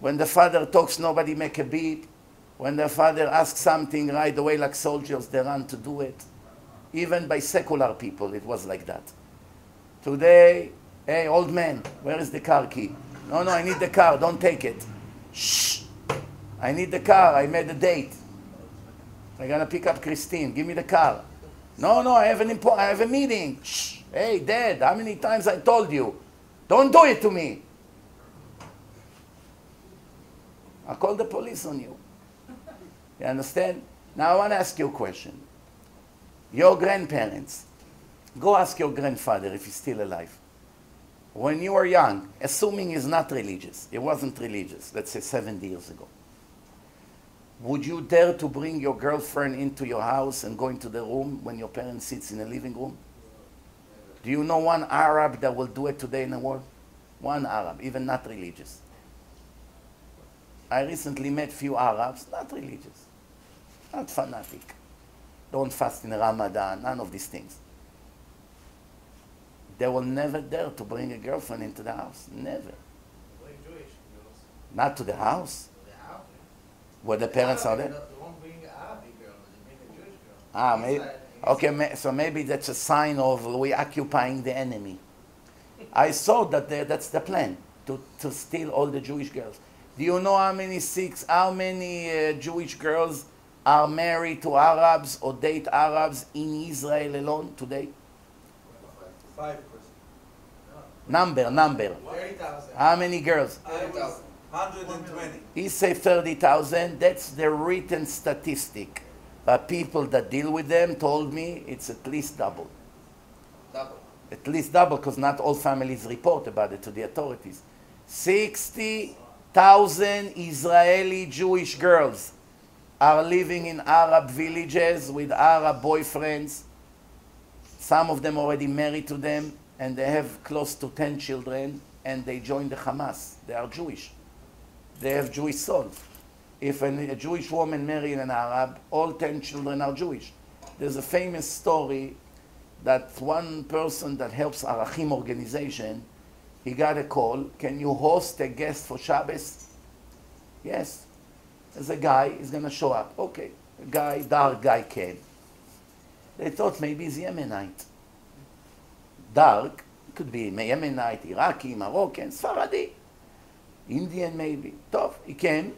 When the father talks, nobody make a beep. When the father asks something right away like soldiers, they run to do it. Even by secular people, it was like that. Today, hey, old man, where is the car key? No, no, I need the car, don't take it. Shh, I need the car, I made a date. I'm gonna pick up Christine, give me the car. No, no, I have an impo- I have a meeting. Shh. Hey, Dad, how many times I told you? Don't do it to me. I'll call the police on you. You understand? Now I want to ask you a question. Your grandparents, go ask your grandfather if he's still alive. When you were young, assuming he's not religious, he wasn't religious, let's say 70 years ago, would you dare to bring your girlfriend into your house and go into the room when your parent sits in the living room? Do you know one Arab that will do it today in the world? One Arab, even not religious. I recently met few Arabs, not religious, not fanatic. Don't fast in Ramadan, none of these things. They will never dare to bring a girlfriend into the house. Never. Not to the house, where the parents are there. Ah, maybe. Okay, so maybe that's a sign of we occupying the enemy. I saw that they, that's the plan to, to steal all the Jewish girls. Do you know how many six, how many uh, Jewish girls are married to Arabs or date Arabs in Israel alone today? Five percent. Number, number. Thirty thousand. How many girls? Thirty thousand. Hundred and twenty. He say 30,000. That's the written statistic. But people that deal with them told me it's at least double. Double. at least double because not all families report about it to the authorities. 60,000 Israeli Jewish girls are living in Arab villages with Arab boyfriends. Some of them already married to them and they have close to 10 children and they join the Hamas. They are Jewish. They have Jewish souls. If an, a Jewish woman marries an Arab, all 10 children are Jewish. There's a famous story that one person that helps Arachim organization, he got a call, can you host a guest for Shabbos? Yes. There's a guy, he's going to show up. Okay. A guy, dark guy came. They thought maybe he's Yemenite. Dark, could be Yemenite, Iraqi, Moroccan, Sfaradi, Indian maybe. Tov, he came,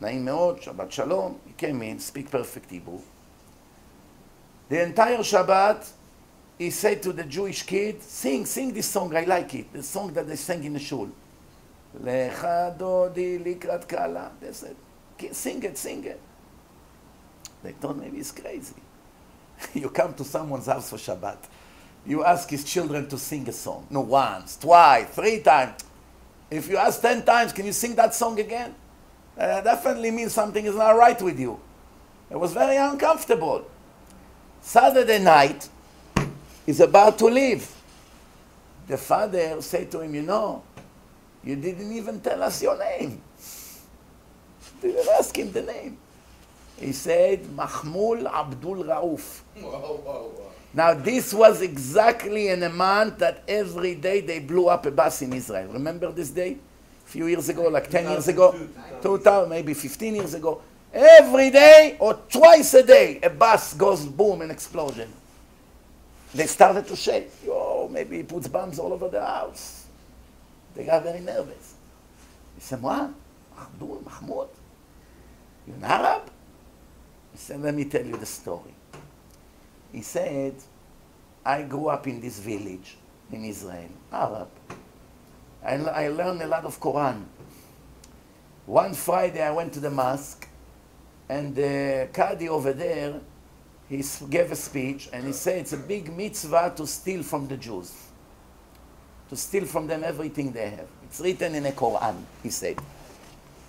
נעים מאוד, Shabbat Shalom. He came in, speak perfect Hebrew. The entire Shabbat, he said to the Jewish kid, sing, sing this song, I like it. The song that they sang in the shul. לך דודי לקראת כלה. They said, "Okay, sing it, sing it. They thought maybe he's crazy. you come to someone's house for Shabbat. You ask his children to sing a song. No, once, twice, three times. If you ask ten times, can you sing that song again? Uh, definitely means something is not right with you. It was very uncomfortable. Saturday night, he's about to leave. The father said to him, You know, you didn't even tell us your name. Didn't ask him the name. He said, Mahmoud Abdul Rauf. Whoa, whoa, whoa. Now, this was exactly in a month that every day they blew up a bus in Israel. Remember this day? A few years ago, like 10 years ago? 2000, maybe 15 years ago. Every day or twice a day, a bus goes boom, an explosion. They started to shake. Oh, maybe he puts bombs all over the house. They got very nervous. He said, What? Abdul Mahmoud? You're an Arab? Said, Let me tell you the story. He said, I grew up in this village in Israel, Arab. I, I learned a lot of Quran. One Friday I went to the mosque and the Qadi over there, he gave a speech and he said it's a big mitzvah to steal from the Jews. To steal from them everything they have. It's written in the Quran, he said.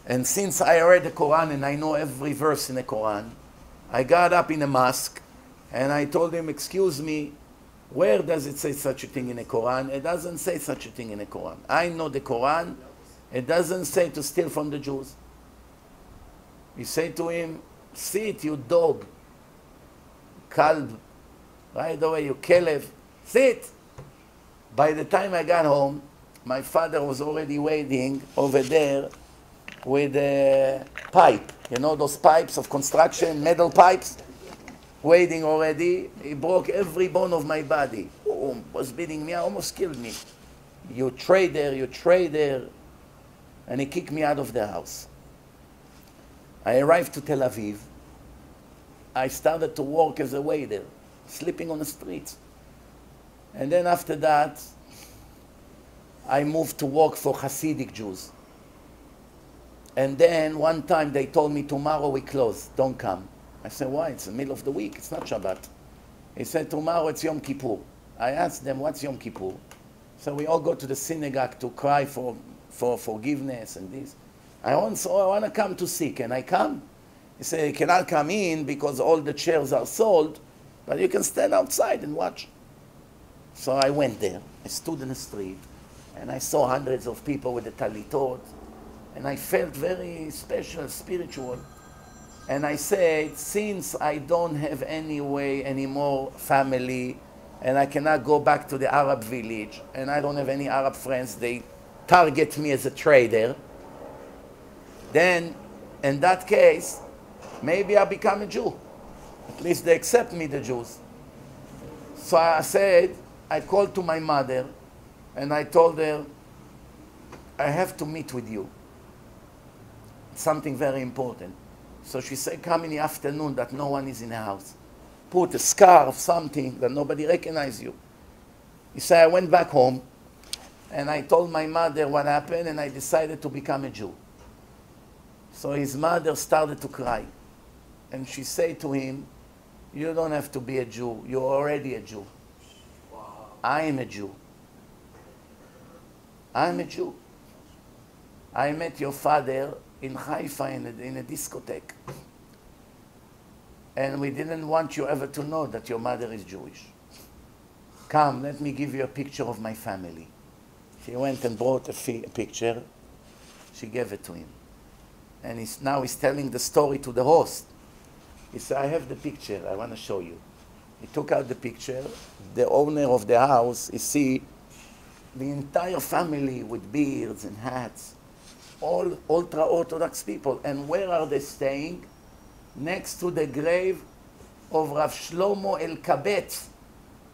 And since I read the Quran and I know every verse in the Quran, I got up in a mosque and I told him, Excuse me, where does it say such a thing in the Quran? It doesn't say such a thing in the Quran. I know the Quran. It doesn't say to steal from the Jews. He said to him, Sit, you dog. Kalb. Right away, you kelev. Sit. By the time I got home, my father was already waiting over there with a pipe. You know those pipes of construction, metal pipes? Waiting already. He broke every bone of my body. Boom, was beating me, almost killed me. You traitor, you traitor. And he kicked me out of the house. I arrived to Tel Aviv. I started to work as a waiter, sleeping on the streets. And then after that, I moved to work for Hasidic Jews. And then one time they told me, tomorrow we close, don't come. I said, why? It's the middle of the week, it's not Shabbat. He said, tomorrow it's Yom Kippur. I asked them, what's Yom Kippur? So we all go to the synagogue to cry for, for forgiveness and this. I want, so I want to come to see. Can I come? He said, you cannot come in because all the chairs are sold, but you can stand outside and watch. So I went there. I stood in the street, and I saw hundreds of people with the talitot, and I felt very special, spiritual. And I said, since I don't have any way anymore family, and I cannot go back to the Arab village, and I don't have any Arab friends, they target me as a trader, then in that case, maybe I become a Jew. At least they accept me, the Jews. So I said, I called to my mother and I told her, I have to meet with you. Something very important. So she said, come in the afternoon that no one is in the house. Put a scarf, something that nobody recognize you. He said, I went back home and I told my mother what happened and I decided to become a Jew. So his mother started to cry. And she said to him, You don't have to be a Jew. You're already a Jew. I am a Jew. I'm a Jew. I met your father in Haifa in a, in a discotheque. And we didn't want you ever to know that your mother is Jewish. Come, let me give you a picture of my family. She went and brought a, a picture. She gave it to him. And he's, now he's telling the story to the host. He said, I have the picture. I want to show you. He took out the picture. The owner of the house, you see, the entire family with beards and hats, all ultra Orthodox people. And where are they staying? Next to the grave of Rav Shlomo Alkabetz,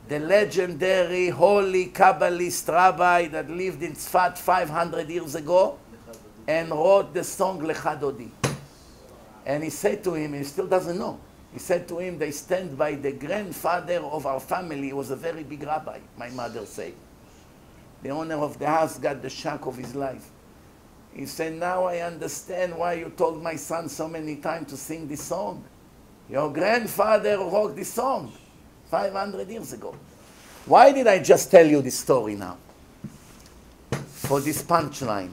the legendary holy Kabbalist rabbi that lived in Tzfat 500 years ago and wrote the song Lecha Dodi. And he said to him, he still doesn't know. He said to him, they stand by the grandfather of our family, he was a very big rabbi, my mother said. The owner of the house got the shock of his life. He said, now I understand why you told my son so many times to sing this song. Your grandfather wrote this song 500 years ago. Why did I just tell you this story now? For this punchline.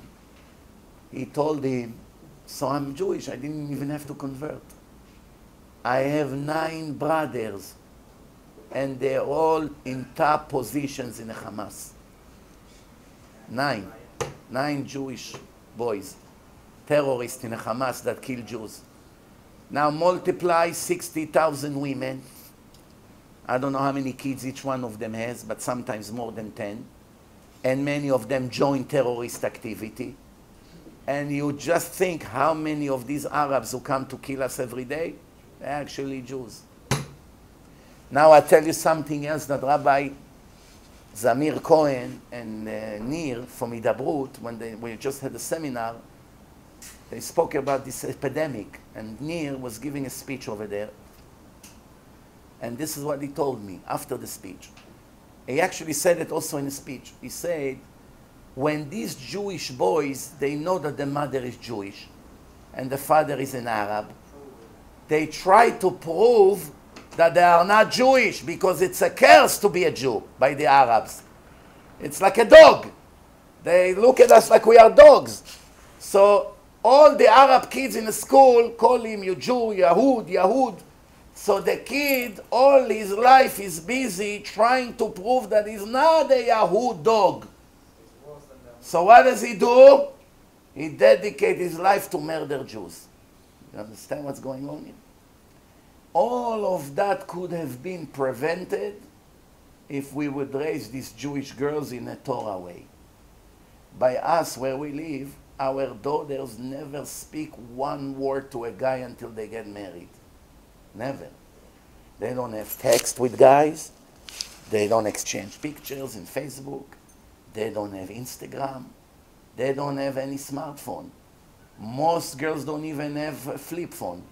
He told him, so I'm Jewish, I didn't even have to convert. I have nine brothers, and they're all in top positions in the Hamas. Nine. Nine Jewish boys, terrorists in Hamas that kill Jews. Now multiply 60,000 women. I don't know how many kids each one of them has, but sometimes more than 10. And many of them join terrorist activity. And you just think how many of these Arabs who come to kill us every day, they're actually Jews. Now I tell you something else that Rabbi Zamir Cohen and uh, Nir from Hidabroot, when they, we just had a seminar, they spoke about this epidemic, and Nir was giving a speech over there. And this is what he told me after the speech. He actually said it also in a speech. He said, when these Jewish boys, they know that the mother is Jewish and the father is an Arab, they try to prove that they are not Jewish because it's a curse to be a Jew by the Arabs. It's like a dog. They look at us like we are dogs. So all the Arab kids in the school call him you Jew, Yahud, Yahud. So the kid, all his life is busy trying to prove that he's not a Yahud dog. So what does he do? He dedicates his life to murder Jews. You understand what's going on here? All of that could have been prevented if we would raise these Jewish girls in a Torah way. By us, where we live, our daughters never speak one word to a guy until they get married. Never. They don't have text with guys. They don't exchange pictures in Facebook. They don't have Instagram. They don't have any smartphone. Most girls don't even have a flip phone.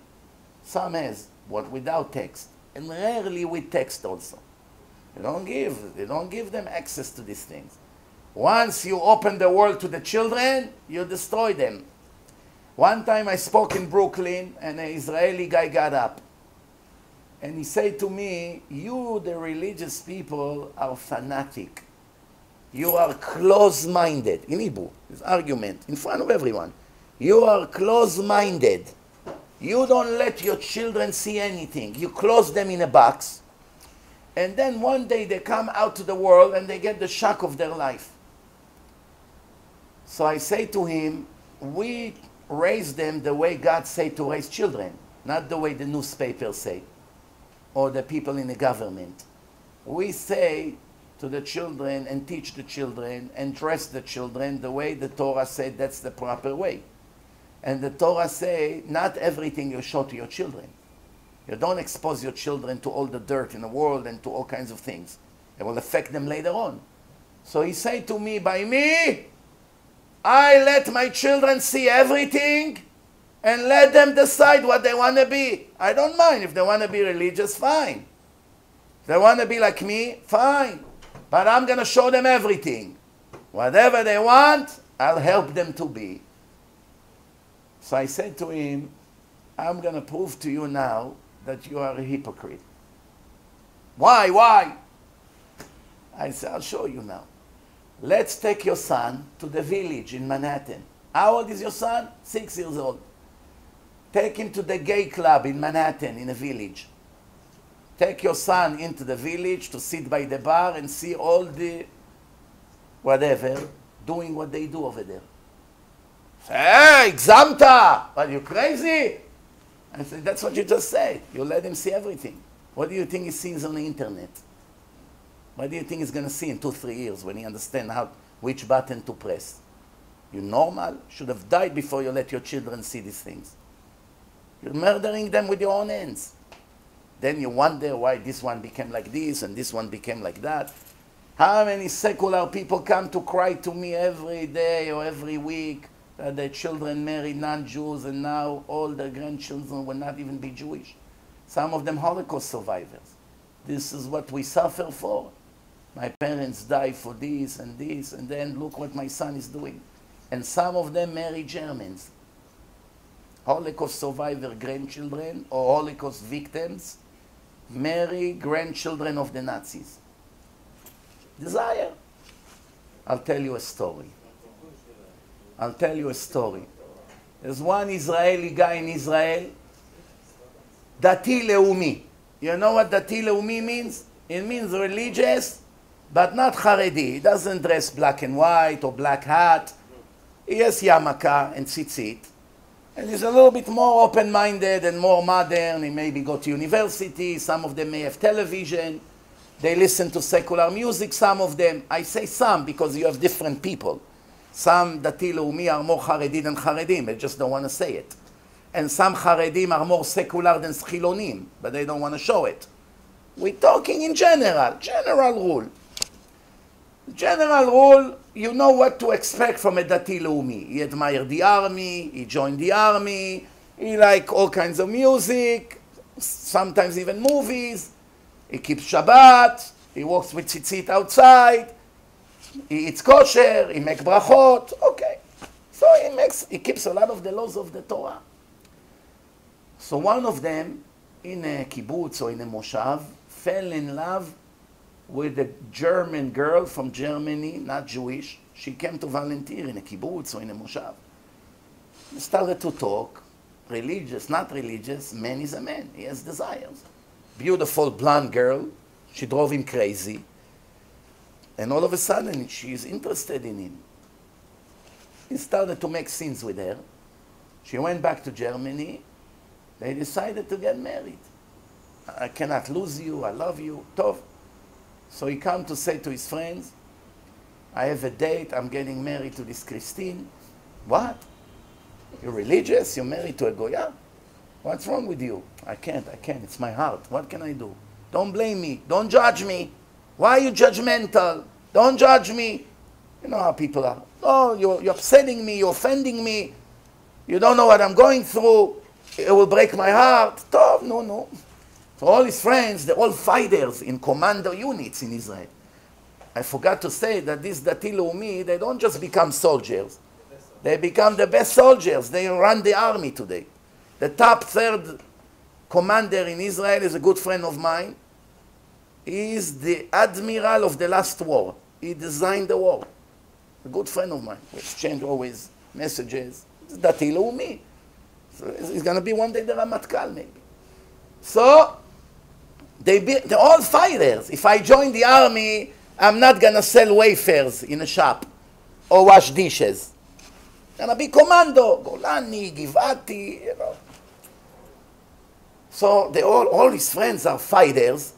Some has, but without text. And rarely with text also. They don't give, they don't give them access to these things. Once you open the world to the children, you destroy them. One time I spoke in Brooklyn and an Israeli guy got up. And he said to me, You, the religious people, are fanatic. You are close minded. In Hebrew, his argument in front of everyone. You are close minded. You don't let your children see anything. You close them in a box. And then one day they come out to the world and they get the shock of their life. So I say to him, We raise them the way God said to raise children, not the way the newspapers say or the people in the government. We say to the children and teach the children and dress the children the way the Torah said that's the proper way. And the Torah say not everything you show to your children. You don't expose your children to all the dirt in the world and to all kinds of things. It will affect them later on. So he said to me, by me, I let my children see everything and let them decide what they want to be. I don't mind. If they want to be religious, fine. If they want to be like me, fine. But I'm going to show them everything. Whatever they want, I'll help them to be. So I said to him, I'm going to prove to you now that you are a hypocrite. Why? Why? I said, I'll show you now. Let's take your son to the village in Manhattan. How old is your son? Six years old. Take him to the gay club in Manhattan, in a village. Take your son into the village to sit by the bar and see all the whatever doing what they do over there. Hey, Examta! Are you crazy? I said, that's what you just said. You let him see everything. What do you think he sees on the internet? What do you think he's going to see in two, three years when he understands how, which button to press? You normal? Should have died before you let your children see these things. You're murdering them with your own hands. Then you wonder why this one became like this and this one became like that. How many secular people come to cry to me every day or every week? That their children married non-Jews and now all their grandchildren will not even be Jewish. Some of them Holocaust survivors. This is what we suffer for. My parents died for this and this, and then look what my son is doing. And some of them marry Germans. Holocaust survivor grandchildren or Holocaust victims marry grandchildren of the Nazis. Desire. I'll tell you a story. I'll tell you a story. There's one Israeli guy in Israel, Dati Leumi. You know what Dati Leumi means? It means religious, but not Haredi. He doesn't dress black and white or black hat. He has yarmulke and tzitzit. And he's a little bit more open-minded and more modern. He maybe go to university. Some of them may have television. They listen to secular music, some of them. I say some because you have different people. Some Leumi are more Haredi than Haredim. They just don't want to say it. And some Haredim are more secular than Chilonim, but they don't want to show it. We're talking in general, general rule. General rule, you know what to expect from a Leumi. He admired the army, he joined the army, he like all kinds of music, sometimes even movies. He keeps Shabbat, he walks with tzitzit outside, he eats kosher, he makes brachot, okay. So he makes, he keeps a lot of the laws of the Torah. So one of them, in a kibbutz or in a moshav, fell in love with a German girl from Germany, not Jewish. She came to volunteer in a kibbutz or in a moshav. Started to talk, religious, not religious, man is a man, he has desires. Beautiful blonde girl, she drove him crazy. And all of a sudden, she's interested in him. He started to make scenes with her. She went back to Germany. They decided to get married. I cannot lose you. I love you. Tov. So he come to say to his friends, I have a date. I'm getting married to this Christine. What? You're religious? You're married to a Goya? What's wrong with you? I can't. I can't. It's my heart. What can I do? Don't blame me. Don't judge me. Why are you judgmental? Don't judge me. You know how people are. Oh, you're, you're upsetting me. You're offending me. You don't know what I'm going through. It will break my heart. Tov, no, no. So all his friends, they're all fighters in commando units in Israel. I forgot to say that these Dati Leumi, they don't just become soldiers. They become the best soldiers. They run the army today. The top third commander in Israel is a good friend of mine. He is the admiral of the last war. He designed the war. A good friend of mine. We exchange always messages. It's Dati Leumi. So he's going to be one day the Ramatkal, maybe. So they be, they're all fighters. If I join the army, I'm not going to sell wafers in a shop or wash dishes. I'm going to be commando, Golani, Givati, you know. So they all, all his friends are fighters.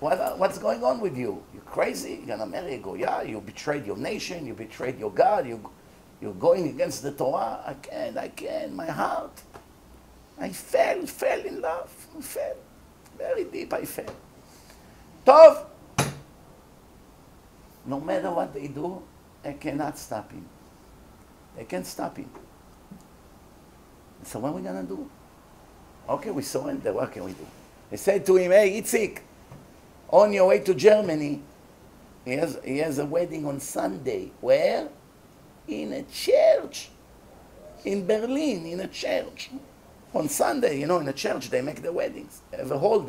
What, uh, what's going on with you? You're crazy? You're going to marry a Goya? You betrayed your nation. You betrayed your God. You, you're going against the Torah. I can't. I can't. My heart. I fell, fell in love. I fell. Very deep I fell. Tov. No matter what they do, I cannot stop him. They can't stop him. So what are we going to do? Okay, we surrender. What can we do? They said to him, hey, Itzik, on your way to Germany, he has, he has a wedding on Sunday. Where? In a church. In Berlin, in a church. On Sunday, you know, in a church, they make the weddings. They have a hall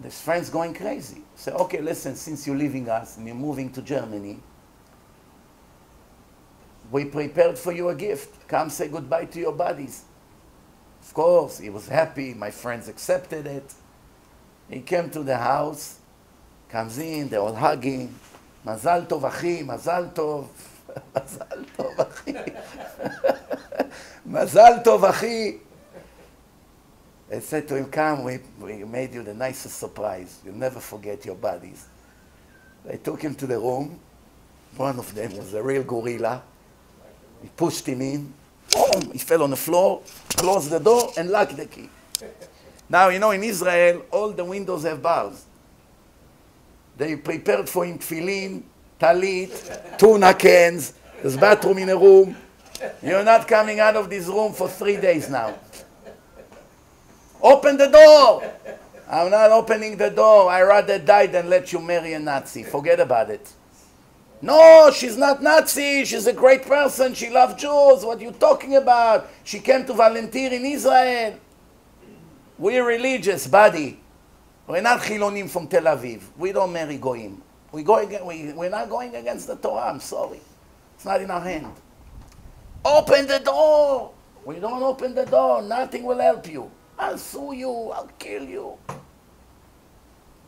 This friend's going crazy. Say, okay, listen, since you're leaving us and you're moving to Germany, we prepared for you a gift. Come say goodbye to your buddies. Of course, he was happy. My friends accepted it. He came to the house, comes in, they're all hugging. Mazal tov, achi, mazal tov. Mazal tov, achi. Mazal tov, achi. They said to him, come, we, we made you the nicest surprise. You'll never forget your buddies. They took him to the room. One of them was a real gorilla. He pushed him in. Boom! He fell on the floor, closed the door, and locked the key. Now, you know, in Israel, all the windows have bars. They prepared for him tefillin, talit, tuna cans, There's bathroom in a room. You're not coming out of this room for three days now. Open the door. I'm not opening the door. I'd rather die than let you marry a Nazi. Forget about it. No, she's not Nazi. She's a great person. She loves Jews. What are you talking about? She came to volunteer in Israel. We're religious, buddy. We're not Chilonim from Tel Aviv. We don't marry Goyim. We go against, we, we're not going against the Torah. I'm sorry. It's not in our hand. Open the door. We don't open the door. Nothing will help you. I'll sue you. I'll kill you.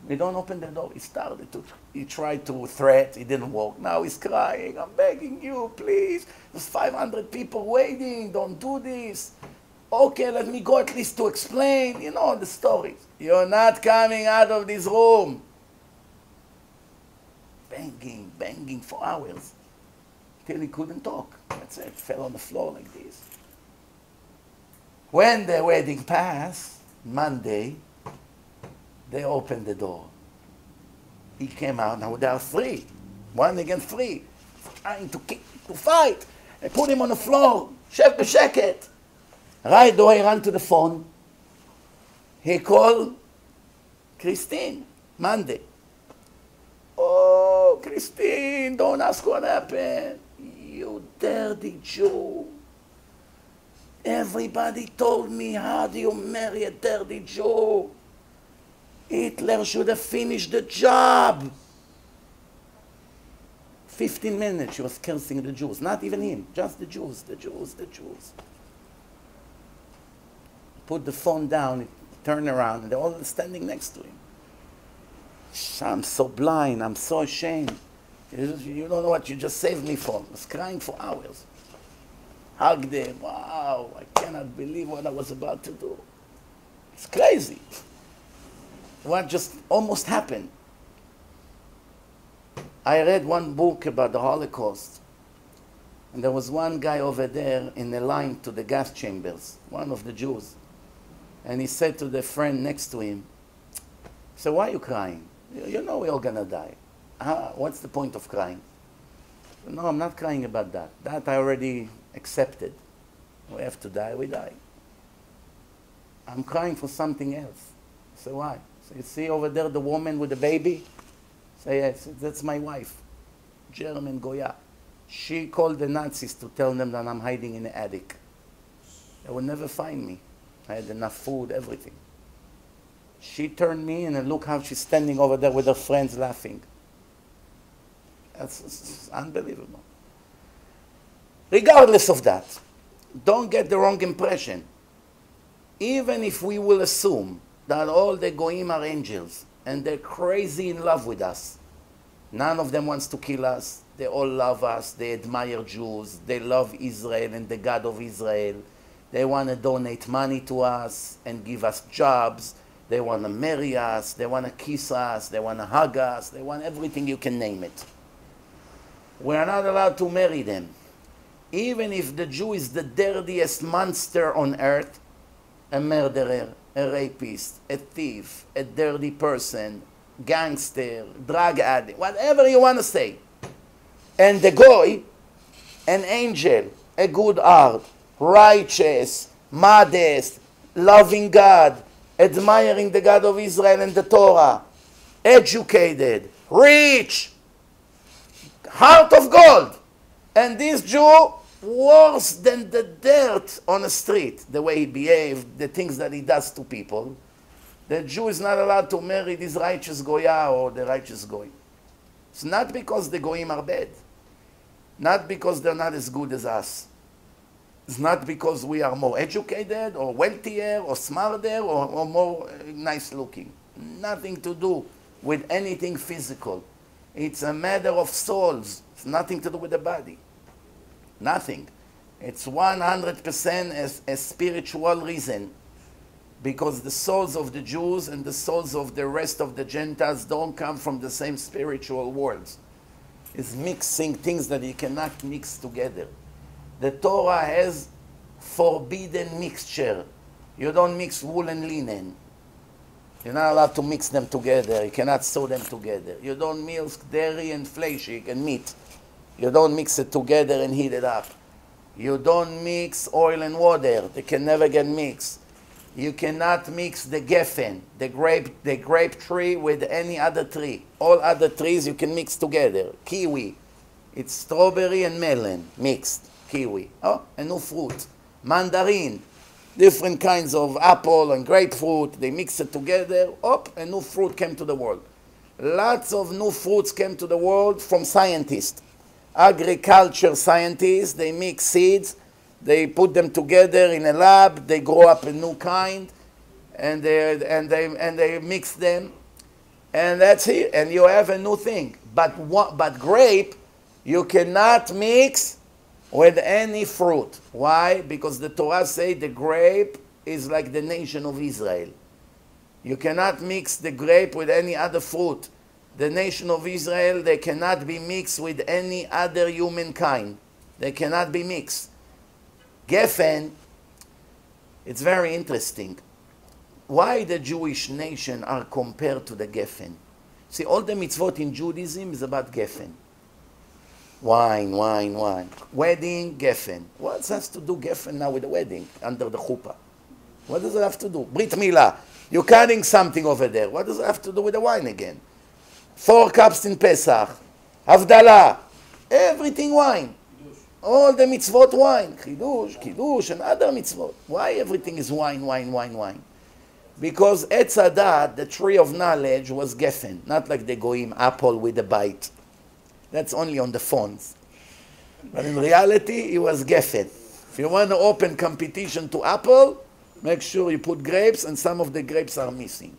We don't open the door. He started to, he tried to threat. It didn't work. Now he's crying. I'm begging you, please. There's 500 people waiting. Don't do this. Okay, let me go at least to explain. You know the story. You're not coming out of this room. Banging, banging for hours. Till he couldn't talk. That's it. Fell on the floor like this. When the wedding passed, Monday, they opened the door. He came out. Now there are three. One against three. Trying to kick, to fight. They put him on the floor. Shef b'sheket. Right away, he ran to the phone. He called Christine, Monday. Oh, Christine, don't ask what happened. You dirty Jew. Everybody told me, how do you marry a dirty Jew? Hitler should have finished the job. 15 minutes she was cursing the Jews. Not even him, just the Jews, the Jews, the Jews. Put the phone down, turn around, and they're all standing next to him. I'm so blind, I'm so ashamed. You, don't know what you just saved me from. I was crying for hours. Hugged him. Wow, I cannot believe what I was about to do. It's crazy. What just almost happened. I read one book about the Holocaust, and there was one guy over there in the line to the gas chambers, one of the Jews. And he said to the friend next to him, So why are you crying? You, know we're all gonna die. How, what's the point of crying? No, I'm not crying about that. That I already accepted. We have to die, we die. I'm crying for something else. So why? So you see over there the woman with the baby? Say yes, that's my wife, German Goya. She called the Nazis to tell them that I'm hiding in the attic. They will never find me. I had enough food, everything. She turned me in and look how she's standing over there with her friends laughing. That's, that's unbelievable. Regardless of that, don't get the wrong impression. Even if we will assume that all the Goyim are angels and they're crazy in love with us, none of them wants to kill us. They all love us. They admire Jews. They love Israel and the God of Israel. They want to donate money to us and give us jobs. They want to marry us. They want to kiss us. They want to hug us. They want everything you can name it. We are not allowed to marry them. Even if the Jew is the dirtiest monster on earth, a murderer, a rapist, a thief, a dirty person, gangster, drug addict, whatever you want to say. And the goy, an angel, a good heart, righteous, modest, loving God, admiring the God of Israel and the Torah, educated, rich, heart of gold. And this Jew, worse than the dirt on the street, the way he behaved, the things that he does to people. The Jew is not allowed to marry this righteous Goya or the righteous Goy. It's not because the Goyim are bad. Not because they're not as good as us. It's not because we are more educated or wealthier or smarter or, or more uh, nice looking. Nothing to do with anything physical. It's a matter of souls. It's nothing to do with the body. Nothing. It's 100% as a spiritual reason. Because the souls of the Jews and the souls of the rest of the Gentiles don't come from the same spiritual worlds. It's mixing things that you cannot mix together. The Torah has forbidden mixture. You don't mix wool and linen. You're not allowed to mix them together. You cannot sew them together. You don't mix dairy and flesh and meat. You don't mix it together and heat it up. You don't mix oil and water. They can never get mixed. You cannot mix the geffen, the grape, the grape tree with any other tree. All other trees you can mix together. Kiwi, it's strawberry and melon mixed. Kiwi. Oh, a new fruit. Mandarin, different kinds of apple and grapefruit. They mix it together. Up, a new fruit came to the world. Lots of new fruits came to the world from scientists. Agriculture scientists, they mix seeds, they put them together in a lab, they grow up a new kind, and they, and they, and they mix them, and that's it, and you have a new thing. But, what, but grape, you cannot mix with any fruit. Why? Because the Torah say the grape is like the nation of Israel. You cannot mix the grape with any other fruit. The nation of Israel, they cannot be mixed with any other humankind. They cannot be mixed. Geffen, it's very interesting. Why the Jewish nation are compared to the Geffen? See, all the mitzvot in Judaism is about Geffen. Wine, wine, wine. Wedding, Geffen. What has to do Geffen now with the wedding under the chuppah? What does it have to do? Brit Milah. You're cutting something over there. What does it have to do with the wine again? Four cups in Pesach. Havdalah. Everything wine. All the mitzvot wine. Chidush, Kiddush, and other mitzvot. Why everything is wine, wine, wine, wine? Because Etz Hadat, the tree of knowledge, was Geffen. Not like the Goim apple with a bite. That's only on the phones. But in reality, it was Geffen. If you want to open competition to apple, make sure you put grapes, and some of the grapes are missing.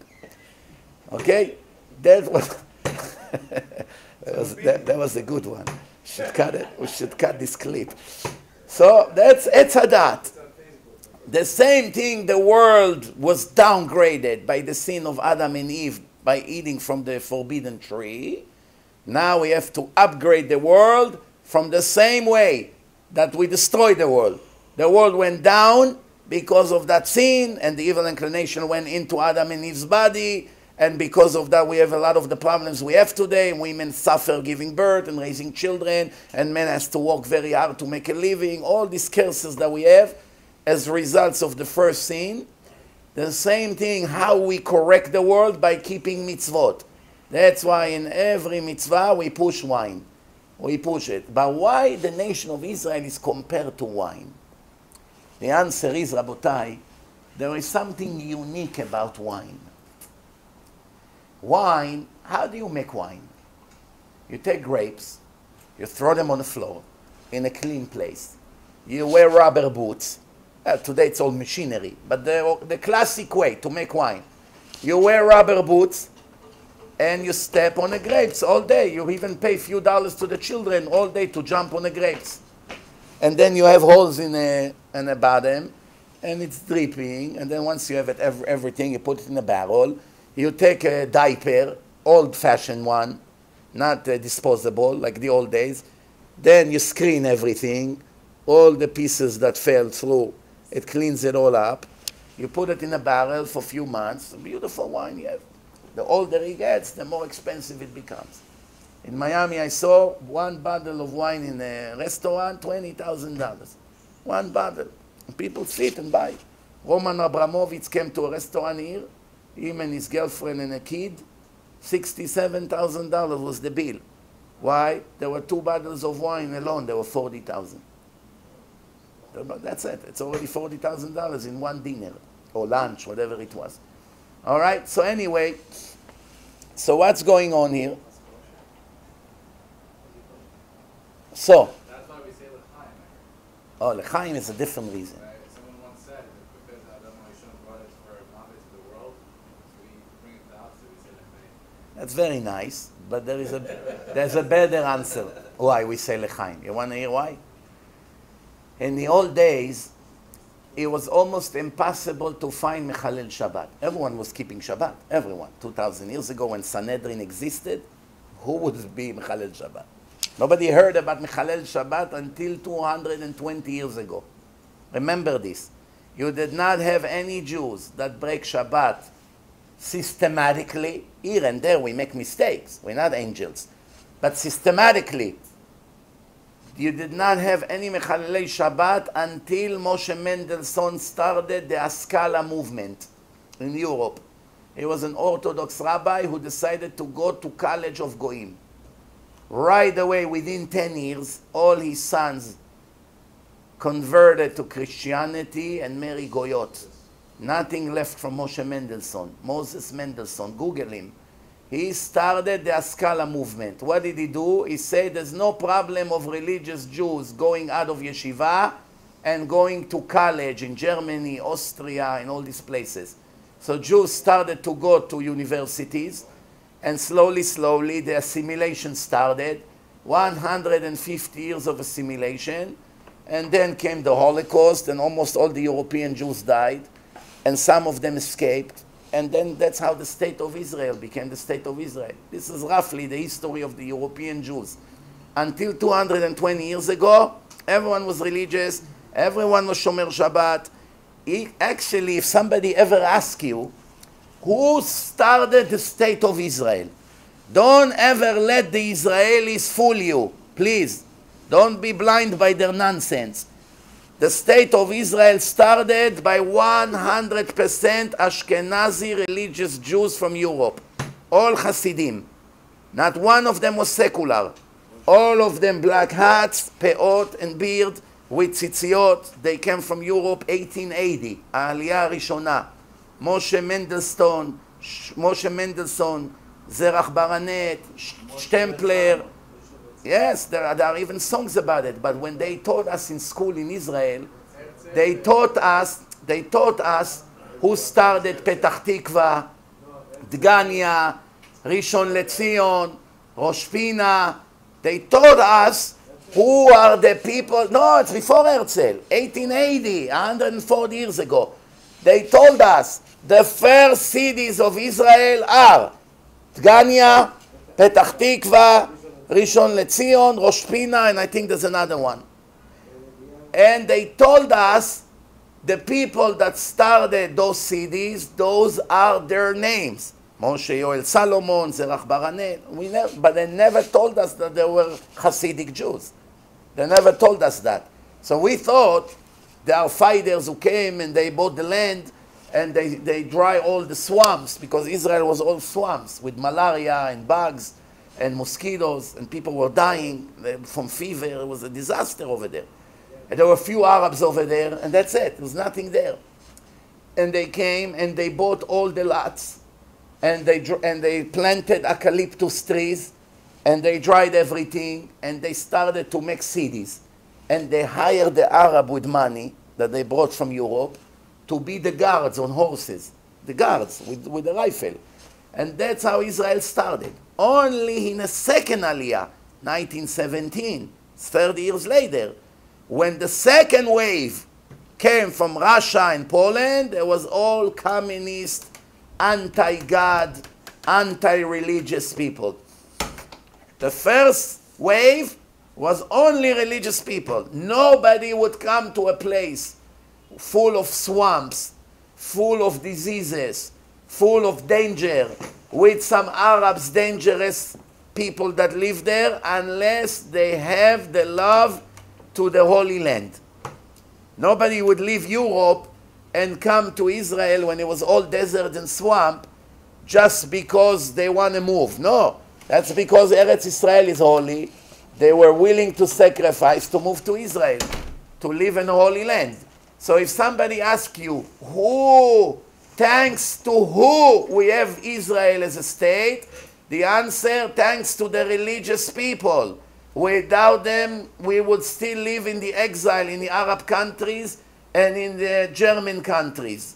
Okay? That was, that, was that, that was a good one. Should cut it. We should cut this clip. So that's Etz Hadat. The same thing, the world was downgraded by the sin of Adam and Eve by eating from the forbidden tree. Now we have to upgrade the world from the same way that we destroyed the world. The world went down because of that sin, and the evil inclination went into Adam and Eve's body, and because of that, we have a lot of the problems we have today. Women suffer giving birth and raising children, and men has to work very hard to make a living. All these curses that we have as results of the first sin. The same thing, how we correct the world by keeping mitzvot. That's why in every mitzvah we push wine. We push it. But why the nation of Israel is compared to wine? The answer is, Rabotai, there is something unique about wine. Wine, how do you make wine? You take grapes, you throw them on the floor in a clean place. You wear rubber boots. Uh, today it's all machinery, but the, the classic way to make wine. You wear rubber boots and you step on the grapes all day. You even pay a few dollars to the children all day to jump on the grapes. And then you have holes in the, in the bottom and it's dripping. And then once you have it, ev- everything, you put it in a barrel. You take a diaper, old fashioned one, not uh, disposable like the old days. Then you screen everything, all the pieces that fell through. It cleans it all up. You put it in a barrel for a few months. Beautiful wine you have. The older it gets, the more expensive it becomes. In Miami, I saw one bottle of wine in a restaurant, $20,000. One bottle. People sit and buy. Roman Abramovich came to a restaurant here, him and his girlfriend and a kid. $67,000 was the bill. Why? There were two bottles of wine alone, there were 40000 That's it. It's already $40,000 in one dinner or lunch, whatever it was. All right, so anyway, so what's going on here? So, That's why we say l'chaim. oh, L'chaim is a different reason. Right? Someone once said, because Adam Rishon brought it for Mohammed to the world, so we bring it to the opposite, we say l'chaim. That's very nice, but there is a there's a better answer why we say L'chaim. You want to hear why? In the old days, it was almost impossible to find Mechalel Shabbat. Everyone was keeping Shabbat. Everyone. 2,000 years ago when Sanhedrin existed, who would be Mechalel Shabbat? Nobody heard about Mechalel Shabbat until 220 years ago. Remember this. You did not have any Jews that break Shabbat systematically. Here and there we make mistakes. We're not angels. But systematically, you did not have any Mechalelei Shabbat until Moshe Mendelssohn started the Haskalah movement in Europe. He was an Orthodox rabbi who decided to go to College of Goim. Right away, within 10 years, all his sons converted to Christianity and married Goyot. Nothing left from Moshe Mendelssohn. Moses Mendelssohn, Google him. He started the Haskalah movement. What did he do? He said there's no problem of religious Jews going out of yeshiva and going to college in Germany, Austria, and all these places. So Jews started to go to universities, and slowly, slowly, the assimilation started. 150 years of assimilation, and then came the Holocaust, and almost all the European Jews died, and some of them escaped. And then that's how the state of Israel became the state of Israel. This is roughly the history of the European Jews. Until 220 years ago, everyone was religious, everyone was Shomer Shabbat. Actually, if somebody ever asks you, who started the state of Israel? Don't ever let the Israelis fool you, please. Don't be blind by their nonsense. The state of Israel started by 100% Ashkenazi religious Jews from Europe, all Hasidim. Not one of them was secular. All of them black hats, peot, and beard with tzitziot. They came from Europe 1880, העלייה הראשונה. Moshe Sh- Moshe Mendelssohn, Zerach Baranet, Stempler, Yes, there are, there are even songs about it. But when they taught us in school in Israel, they taught us, they taught us who started Petach Tikva, Dgania, Rishon LeZion, Rosh Pina. They taught us who are the people. No, it's before Herzl, 1880, 140 years ago. They told us the first cities of Israel are Dgania, Petach Tikva, Rishon LeZion, Rosh Pina, and I think there's another one. And they told us the people that started those cities, those are their names. Moshe Yoel Salomon, Zerach Baranet. We never, but they never told us that they were Hasidic Jews. They never told us that. So we thought there are fighters who came and they bought the land and they, they dry all the swamps because Israel was all swamps with malaria and bugs and mosquitoes and people were dying uh, from fever. It was a disaster over there. And there were a few Arabs over there and that's it. There was nothing there. And they came and they bought all the lots and they, and they planted eucalyptus trees and they dried everything and they started to make cities and they hired the arab with money that they brought from europe to be the guards on horses the guards with, with the rifle and that's how israel started only in a second aliyah 1917 30 years later when the second wave came from russia and poland it was all communist anti-god anti-religious people the first wave was only religious people. Nobody would come to a place full of swamps, full of diseases, full of danger, with some Arabs, dangerous people that live there, unless they have the love to the Holy Land. Nobody would leave Europe and come to Israel when it was all desert and swamp just because they want to move. No, that's because Eretz Israel is holy. They were willing to sacrifice to move to Israel, to live in the Holy Land. So if somebody asks you, who, thanks to who we have Israel as a state, the answer, thanks to the religious people. Without them, we would still live in the exile in the Arab countries and in the German countries.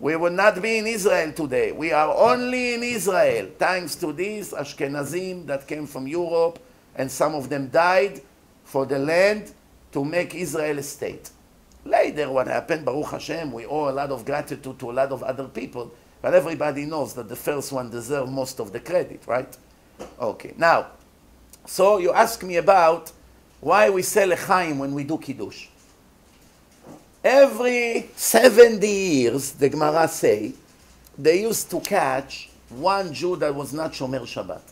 We would not be in Israel today. We are only in Israel thanks to these Ashkenazim that came from Europe, and some of them died for the land to make Israel a state. Later, what happened, Baruch Hashem, we owe a lot of gratitude to a lot of other people, but everybody knows that the first one deserves most of the credit, right? Okay, now, so you ask me about why we say Lechaim when we do Kiddush. Every 70 years, the Gemara say, they used to catch one Jew that was not Shomer Shabbat.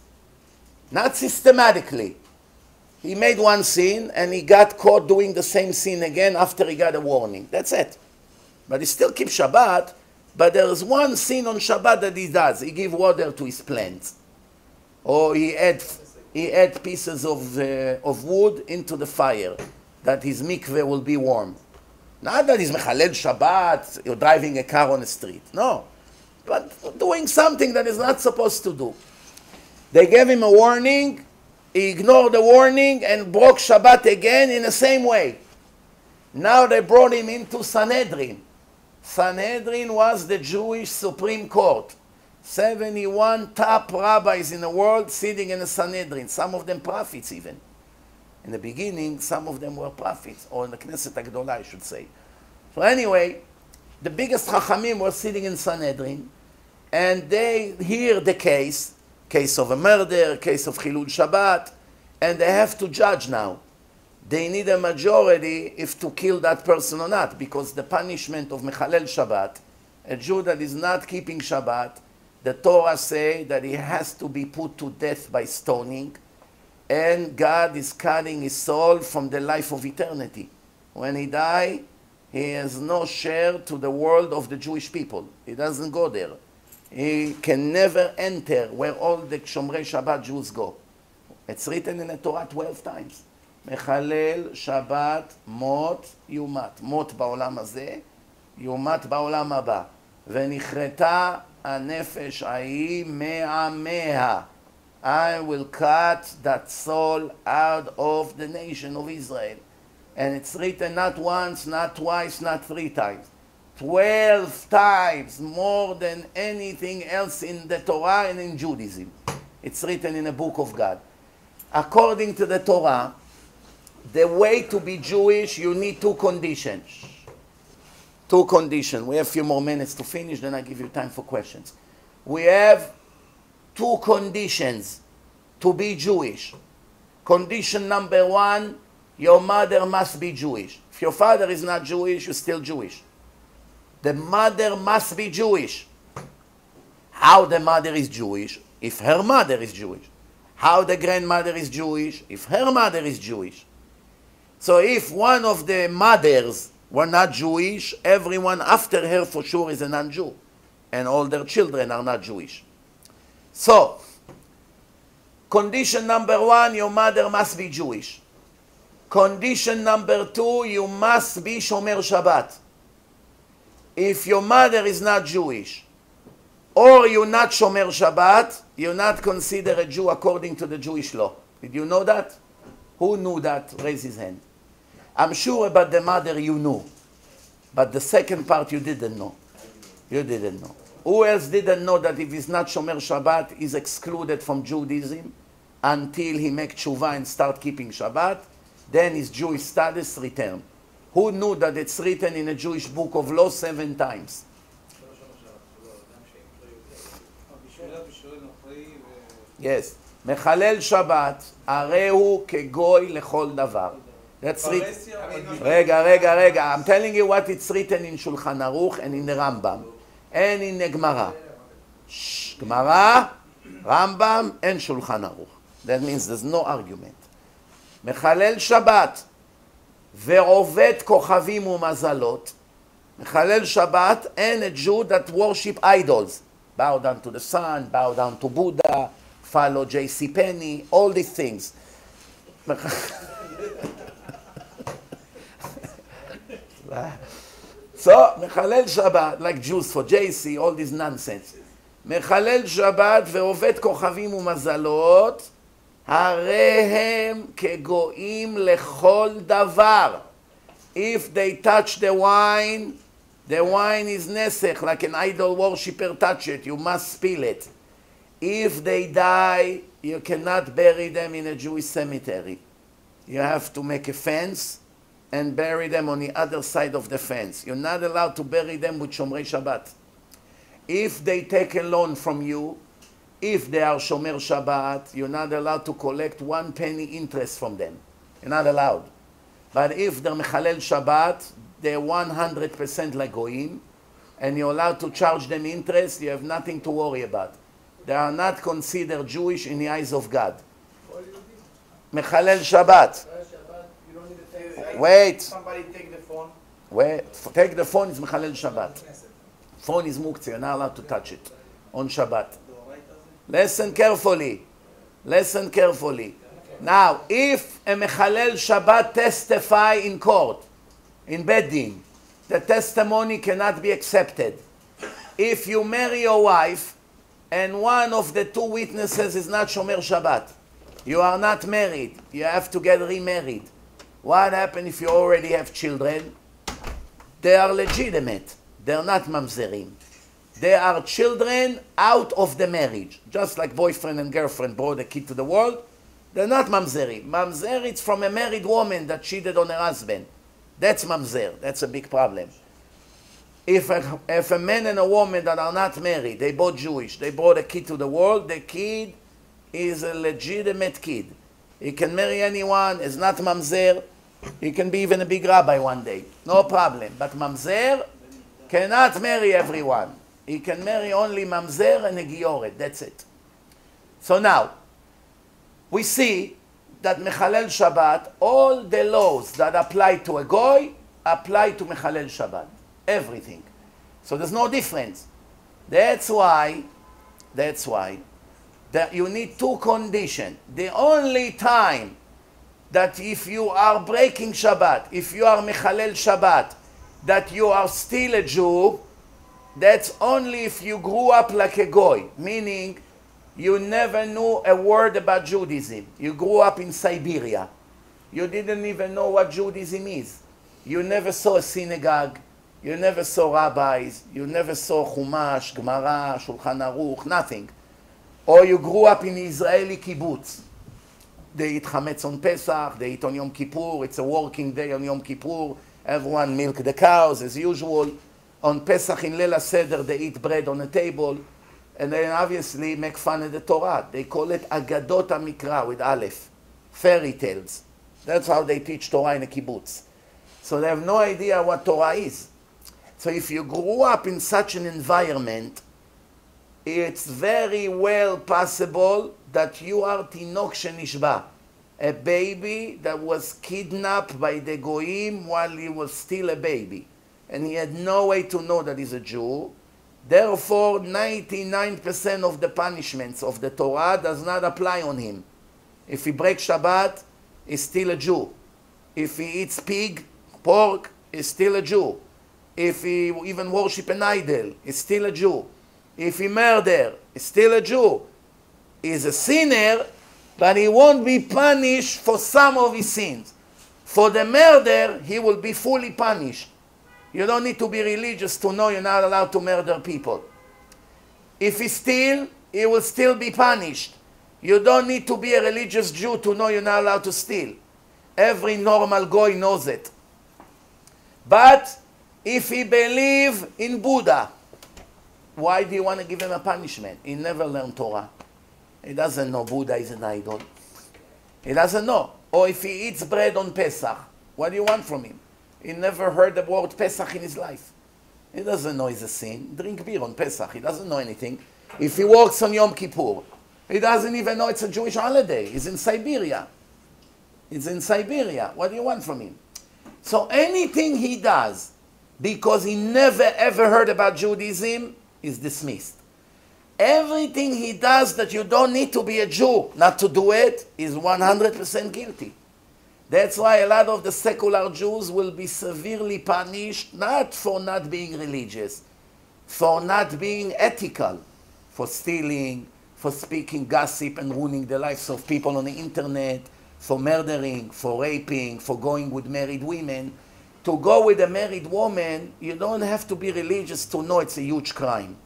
Not systematically. He made one sin and he got caught doing the same sin again after he got a warning. That's it. But he still keeps Shabbat, but there is one sin on Shabbat that he does. He give water to his plants. Or he add, he add pieces of, uh, of wood into the fire that his mikveh will be warm. Not that he's mechalel Shabbat, you're driving a car on the street. No. But doing something that is not supposed to do. They gave him a warning, he ignored the warning and broke Shabbat again in the same way. Now they brought him into Sanhedrin. Sanhedrin was the Jewish Supreme Court. 71 top rabbis in the world sitting in the Sanhedrin, some of them prophets even. In the beginning, some of them were prophets, or in the Knesset Agdolah, I should say. So anyway, the biggest Chachamim were sitting in Sanhedrin, and they hear the case, case of a murder, case of Chilul Shabbat, and they have to judge now. They need a majority if to kill that person or not, because the punishment of Mechalel Shabbat, a Jew that is not keeping Shabbat, the Torah say that he has to be put to death by stoning, and God is cutting his soul from the life of eternity. When he die, he has no share to the world of the Jewish people. He doesn't go there. He can never enter where all the Shomrei Shabbat Jews go. It's written in the Torah 12 times. מחלל שבת מות יומת. מות בעולם הזה, יומת בעולם הבא. ונכרתה הנפש ההיא מעמיה. I will cut that soul out of the nation of Israel. And it's written not once, not twice, not three times. Twelve times more than anything else in the Torah and in Judaism. It's written in the book of God. According to the Torah, the way to be Jewish, you need two conditions. Two conditions. We have a few more minutes to finish, then I give you time for questions. We have two conditions to be Jewish. Condition number one, your mother must be Jewish. If your father is not Jewish, you're still Jewish. The mother must be Jewish. How the mother is Jewish? If her mother is Jewish. How the grandmother is Jewish? If her mother is Jewish. So if one of the mothers were not Jewish, everyone after her for sure is a non-Jew. And all their children are not Jewish. So, condition number one, your mother must be Jewish. Condition number two, you must be Shomer Shabbat. If your mother is not Jewish, or you're not Shomer Shabbat, you're not considered a Jew according to the Jewish law. Did you know that? Who knew that? Raise his hand. I'm sure about the mother you knew, but the second part you didn't know. You didn't know. Who else didn't know that if he's not Shomer Shabbat, he's excluded from Judaism until he make tshuva and start keeping Shabbat? Then his Jewish status return. Who knew that it's written in a Jewish book of law seven times? Yes. מחלל שבת, הרי הוא כגוי לכל דבר. That's written. רגע, רגע, רגע. I'm telling you what it's written in Shulchan Aruch and in the Rambam. And in the. Shh, Gemara, Rambam, and Shulchan Aruch. That means there's no argument. מחלל שבת ועובד כוכבים ומזלות, מחלל שבת and a Jew that worship idols. Bow down to the sun, bow down to Buddha, follow J.C. Penney, all these things. so, מחלל שבת, like Jews for JC, all this nonsense. מחלל שבת ועובד כוכבים ומזלות, הרי הם כגויים לכל דבר. If they touch the wine, the wine is nesech, like an idol worshipper touch it, you must spill it. If they die, you cannot bury them in a Jewish cemetery. You have to make a fence and bury them on the other side of the fence. You're not allowed to bury them with Shomrei Shabbat. If they take a loan from you, if they are Shomer Shabbat, you're not allowed to collect one penny interest from them. You're not allowed. But if they're Mechalel Shabbat, they're 100% like and you're allowed to charge them interest, you have nothing to worry about. They are not considered Jewish in the eyes of God. Mechalel Shabbat. Take Wait, Somebody take the phone. wait. Take the phone, it's Mechalel Shabbat. Phone is muktzah, you're not allowed to touch it on Shabbat. Listen carefully. Listen carefully. Now, if a Mechalel Shabbat testify in court, in Bet Din, the testimony cannot be accepted. If you marry your wife and one of the two witnesses is not Shomer Shabbat, you are not married, you have to get remarried. What happens if you already have children? They are legitimate. They're not mamzerim. They are children out of the marriage. Just like boyfriend and girlfriend brought a kid to the world, they're not mamzerim. Mamzer it's from a married woman that cheated on her husband. That's mamzer. That's a big problem. If a, if a man and a woman that are not married, they both Jewish, they brought a kid to the world, the kid is a legitimate kid. He can marry anyone, is not mamzer. He can be even a big rabbi one day. No problem. But mamzer cannot marry everyone. He can marry only mamzer and a gioret. That's it. So now, we see that Mechalel Shabbat, all the laws that apply to a goy apply to Mechalel Shabbat. Everything. So there's no difference. That's why, that's why, that you need two conditions. The only time that if you are breaking Shabbat, if you are Mechalel Shabbat, that you are still a Jew, that's only if you grew up like a goy, meaning you never knew a word about Judaism. You grew up in Siberia. You didn't even know what Judaism is. You never saw a synagogue. You never saw rabbis. You never saw Chumash, Gemara, Shulchan Aruch, nothing. Or you grew up in Israeli kibbutz. They eat chametz on Pesach, they eat on Yom Kippur, it's a working day on Yom Kippur. Everyone milk the cows as usual. On Pesach in Leila Seder, they eat bread on a table. And they obviously make fun of the Torah. They call it Agadot HaMikra with Aleph, fairy tales. That's how they teach Torah in a kibbutz. So they have no idea what Torah is. So if you grew up in such an environment, it's very well possible that you are Tinok Shenishba, a baby that was kidnapped by the Goim while he was still a baby. And he had no way to know that he's a Jew. Therefore, 99% of the punishments of the Torah does not apply on him. If he breaks Shabbat, he's still a Jew. If he eats pig, pork, he's still a Jew. If he even worship an idol, he's still a Jew. If he murder, he's still a Jew. He's a sinner, but he won't be punished for some of his sins. For the murder, he will be fully punished. You don't need to be religious to know you're not allowed to murder people. If he steal, he will still be punished. You don't need to be a religious Jew to know you're not allowed to steal. Every normal guy knows it. But if he believe in Buddha, why do you want to give him a punishment? He never learned Torah. He doesn't know Buddha is an idol. He doesn't know. Or if he eats bread on Pesach, what do you want from him? He never heard the word Pesach in his life. He doesn't know it's a sin. Drink beer on Pesach. He doesn't know anything. If he works on Yom Kippur, he doesn't even know it's a Jewish holiday. He's in Siberia. He's in Siberia. What do you want from him? So anything he does because he never ever heard about Judaism is dismissed. Everything he does that you don't need to be a Jew not to do it is 100% guilty. That's why a lot of the secular Jews will be severely punished not for not being religious, for not being ethical, for stealing, for speaking gossip and ruining the lives of people on the internet, for murdering, for raping, for going with married women. To go with a married woman, you don't have to be religious to know it's a huge crime.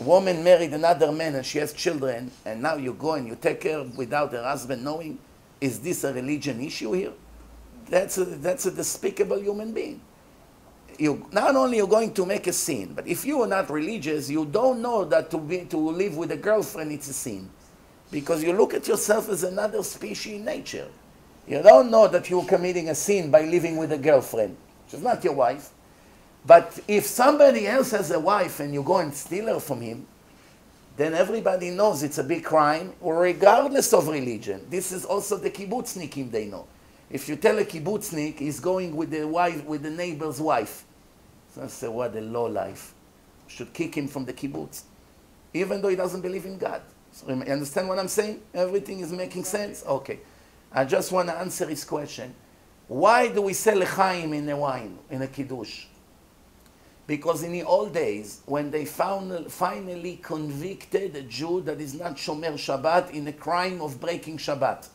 A woman married another man and she has children, and now you go and you take her without her husband knowing. Is this a religion issue here? That's a, that's a despicable human being. You, not only you're going to make a sin, but if you are not religious, you don't know that to, be, to live with a girlfriend it's a sin. Because you look at yourself as another species in nature. You don't know that you're committing a sin by living with a girlfriend. She's not your wife. But if somebody else has a wife and you go and steal her from him, then everybody knows it's a big crime, regardless of religion. This is also the kibbutznikim they know. If you tell a kibbutznik he's going with the wife, with the neighbor's wife, so I say, what a low life. Should kick him from the kibbutz, even though he doesn't believe in God. So you understand what I'm saying? Everything is making sense? Okay. I just want to answer his question. Why do we sell lechaim in a wine, in a kiddush? Because in the old days, when they found, finally convicted a Jew that is not Shomer Shabbat in a crime of breaking Shabbat,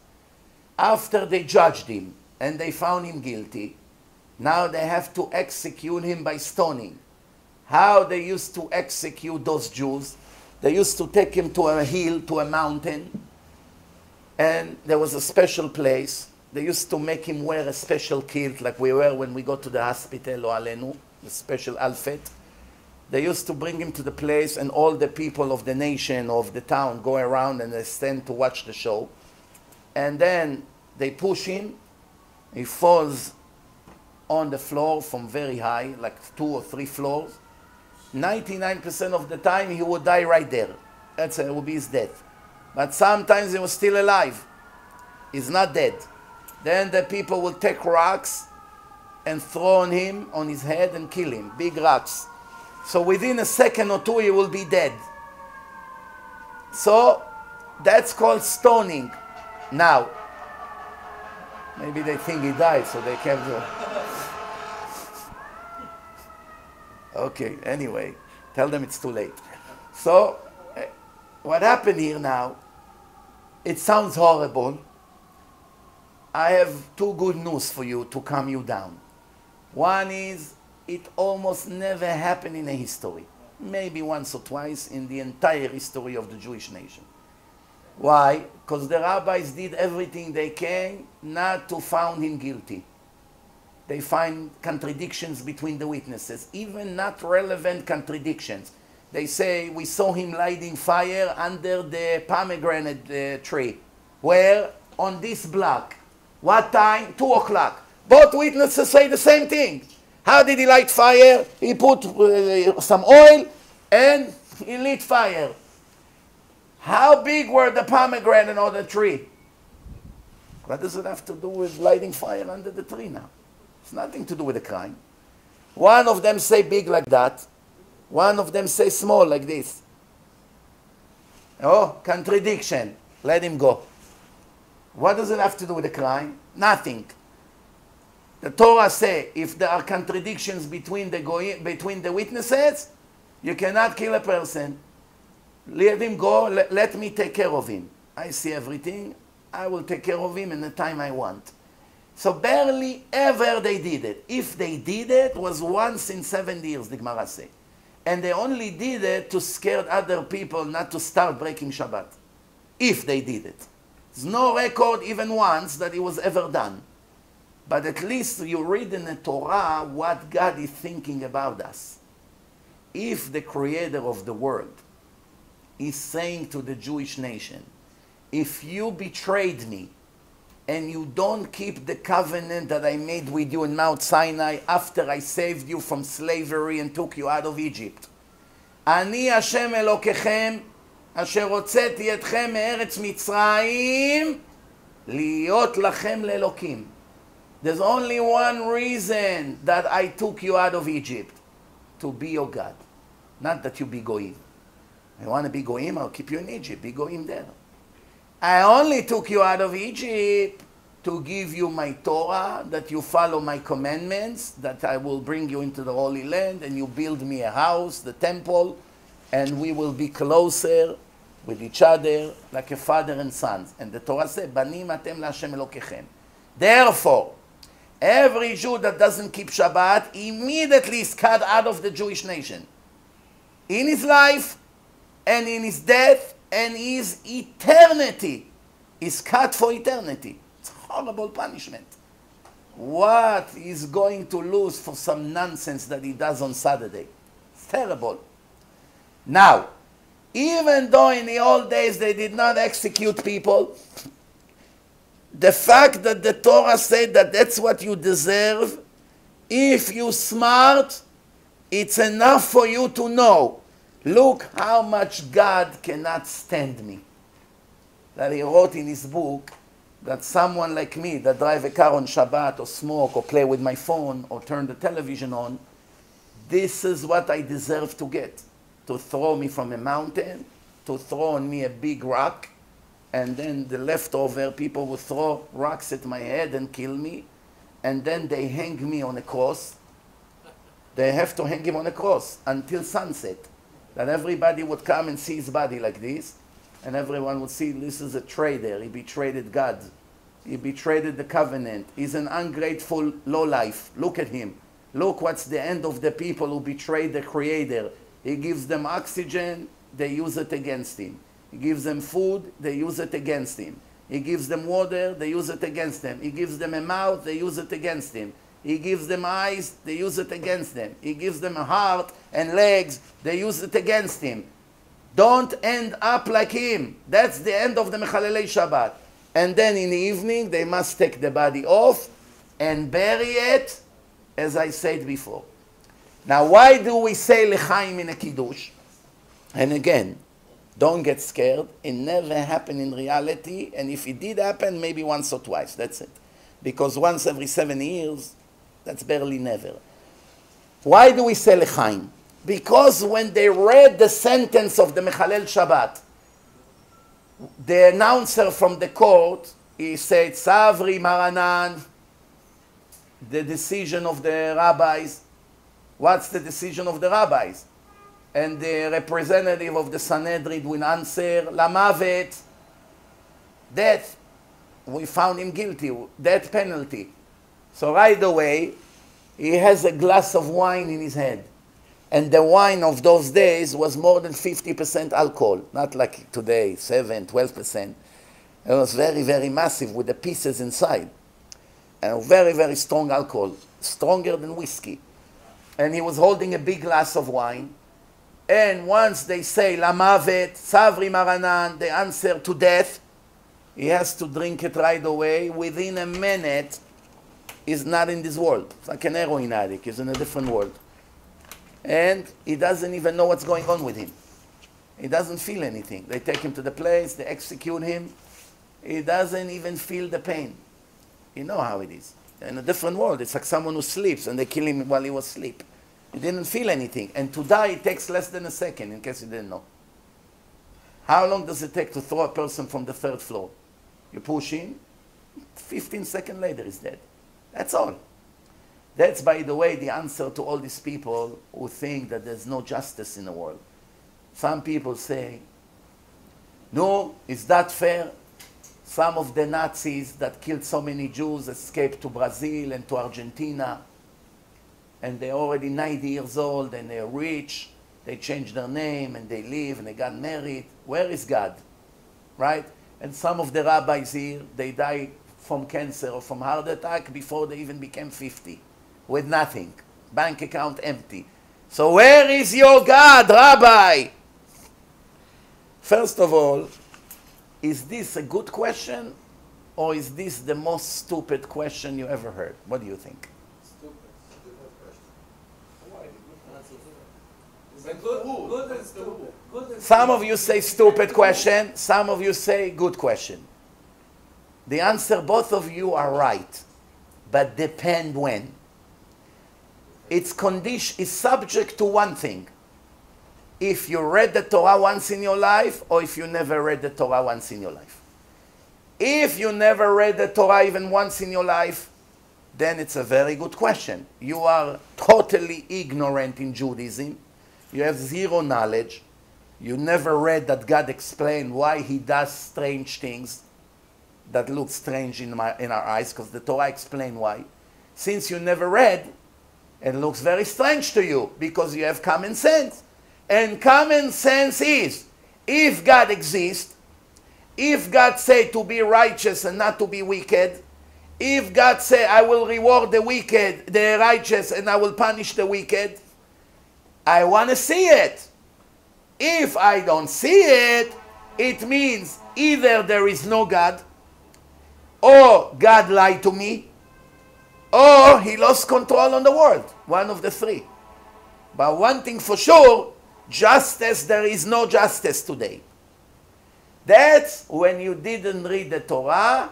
after they judged him and they found him guilty, now they have to execute him by stoning. How they used to execute those Jews? They used to take him to a hill, to a mountain, and there was a special place. They used to make him wear a special kilt like we wear when we go to the hospital or alenu the special outfit. They used to bring him to the place, and all the people of the nation, of the town, go around and they stand to watch the show. And then they push him, he falls on the floor from very high, like two or three floors. 99% of the time, he would die right there. That's it, it would be his death. But sometimes he was still alive. He's not dead. Then the people will take rocks and throw on him, on his head, and kill him. Big rocks. So within a second or two, he will be dead. So that's called stoning. Now, maybe they think he died, so they kept the. Okay, anyway, tell them it's too late. So, eh, what happened here now? It sounds horrible. I have two good news for you to calm you down. One is it almost never happened in a history. Maybe once or twice in the entire history of the Jewish nation. Why? Because the rabbis did everything they can not to find him guilty. They find contradictions between the witnesses, even not relevant contradictions. They say, We saw him lighting fire under the pomegranate uh, tree. Where? On this block. What time? Two o'clock. Both witnesses say the same thing. How did he light fire? He put uh, some oil and he lit fire. How big were the pomegranate on the tree? What does it have to do with lighting fire under the tree now? It's nothing to do with the crime. One of them say big like that. One of them say small like this. Oh, contradiction. Let him go. What does it have to do with the crime? Nothing. The Torah say if there are contradictions between the between the witnesses, you cannot kill a person. Let him go. Let, let me take care of him. I see everything. I will take care of him in the time I want. So barely ever they did it. If they did it, was once in seven years, the Gemara say. And they only did it to scare other people not to start breaking Shabbat. If they did it. There's no record even once that it was ever done. But at least you read in the Torah what God is thinking about us. If the creator of the world is saying to the Jewish nation, if you betrayed me and you don't keep the covenant that I made with you in Mount Sinai after I saved you from slavery and took you out of Egypt, אני השם אלוקיכם אשר הוצאתי אתכם מארץ מצרים להיות לכם לאלוקים. There's only one reason that I took you out of Egypt to be your God, not that you be Goim. I want to be Goim, I'll keep you in Egypt, be Goim there. I only took you out of Egypt to give you my Torah, that you follow my commandments, that I will bring you into the Holy Land and you build me a house, the temple, and we will be closer with each other like a father and sons. And the Torah says, Banim atem Elokechem. Therefore, Every Jew that doesn't keep Shabbat immediately is cut out of the Jewish nation. In his life and in his death and his eternity is cut for eternity. It's horrible punishment. What he's going to lose for some nonsense that he does on Saturday? It's terrible. Now, even though in the old days they did not execute people, the fact that the Torah said that that's what you deserve, if you smart, it's enough for you to know Look how much God cannot stand me. That he wrote in his book that someone like me that drive a car on Shabbat or smoke or play with my phone or turn the television on, this is what I deserve to get. To throw me from a mountain, to throw on me a big rock, and then the leftover people would throw rocks at my head and kill me, and then they hang me on a cross. They have to hang him on a cross until sunset. That everybody would come and see his body like this, and everyone would see this is a traitor. He betrayed God. He betrayed the covenant. He's an ungrateful lowlife. Look at him. Look what's the end of the people who betrayed the Creator. He gives them oxygen, they use it against him. He gives them food, they use it against him. He gives them water, they use it against them. He gives them a mouth, they use it against him. He gives them eyes, they use it against them. He gives them a heart and legs, they use it against him. Don't end up like him. That's the end of the Mechalelei Shabbat. And then in the evening, they must take the body off and bury it, as I said before. Now, why do we say Lechaim in a Kiddush? And again, don't get scared. It never happened in reality. And if it did happen, maybe once or twice. That's it. Because once every seven years, that's barely never. Why do we say Lechaim? Because when they read the sentence of the Mechalel Shabbat, the announcer from the court, he said, Savri Maranan, the decision of the rabbis. What's the decision of the rabbis? And the representative of the Sanhedrin will answer, Lamavet, death. We found him guilty, death penalty. So right away, he has a glass of wine in his hand. And the wine of those days was more than 50% alcohol, not like today, 7, 12%. It was very, very massive with the pieces inside. And very, very strong alcohol, stronger than whiskey. And he was holding a big glass of wine. And once they say, Lamavet, Savri Maranan, the answer to death, he has to drink it right away. Within a minute, he's not in this world. It's like an heroin addict, he's in a different world and he doesn't even know what's going on with him. He doesn't feel anything. They take him to the place, they execute him. He doesn't even feel the pain. You know how it is. In a different world, it's like someone who sleeps and they kill him while he was asleep. He didn't feel anything. And to die, it takes less than a second, in case you didn't know. How long does it take to throw a person from the third floor? You push in, 15 seconds later, he's dead. That's all. That's, by the way, the answer to all these people who think that there's no justice in the world. Some people say, no, is that fair? Some of the Nazis that killed so many Jews escaped to Brazil and to Argentina, and they're already 90 years old and they're rich. They changed their name and they live and they got married. Where is God? Right? And some of the rabbis here, they die from cancer or from heart attack before they even became 50 with nothing, bank account empty. So, where is your God, Rabbi? First of all, is this a good question or is this the most stupid question you ever heard? What do you think? Stupid. Why? Not so stupid. But Good, good and stupid. Good and Some stupid. of you say stupid question, some of you say good question. The answer, both of you are right, but depend when. It's condition is subject to one thing. If you read the Torah once in your life, or if you never read the Torah once in your life. If you never read the Torah even once in your life, then it's a very good question. You are totally ignorant in Judaism. You have zero knowledge. You never read that God explained why He does strange things that look strange in, my, in our eyes, because the Torah explained why. Since you never read, it looks very strange to you because you have common sense. And common sense is if God exists, if God say to be righteous and not to be wicked, if God say I will reward the wicked, the righteous, and I will punish the wicked, I want to see it. If I don't see it, it means either there is no God, or God lied to me, or he lost control on the world. One of the three. But one thing for sure, just as there is no justice today. That's when you didn't read the Torah,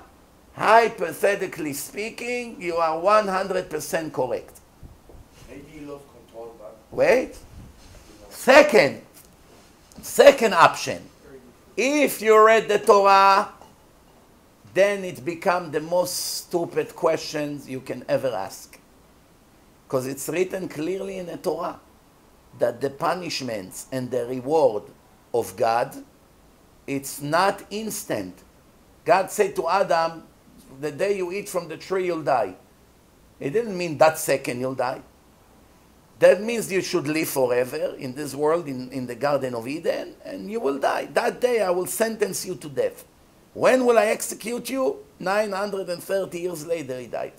hypothetically speaking, you are 100% correct. Maybe you lost control, but Wait. Second, second option. If you read the Torah, then it becomes the most stupid questions you can ever ask. Because it's written clearly in the Torah that the punishments and the reward of God, it's not instant. God said to Adam, the day you eat from the tree, you'll die. It didn't mean that second you'll die. That means you should live forever in this world, in, in the Garden of Eden, and you will die. That day I will sentence you to death. When will I execute you? 930 years later he died.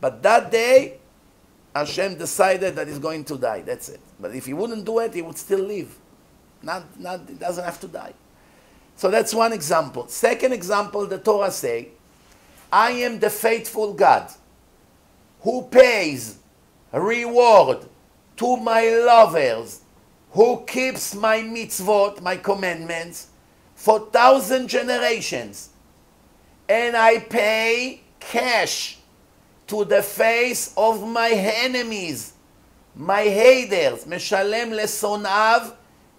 But that day, Hashem decided that he's going to die. That's it. But if he wouldn't do it, he would still live. Not, not, he doesn't have to die. So that's one example. Second example, the Torah say, I am the faithful God who pays reward to my lovers, who keeps my mitzvot, my commandments, for thousand generations. And I pay cash to the face of my enemies, my haters, משלם לשונאיו,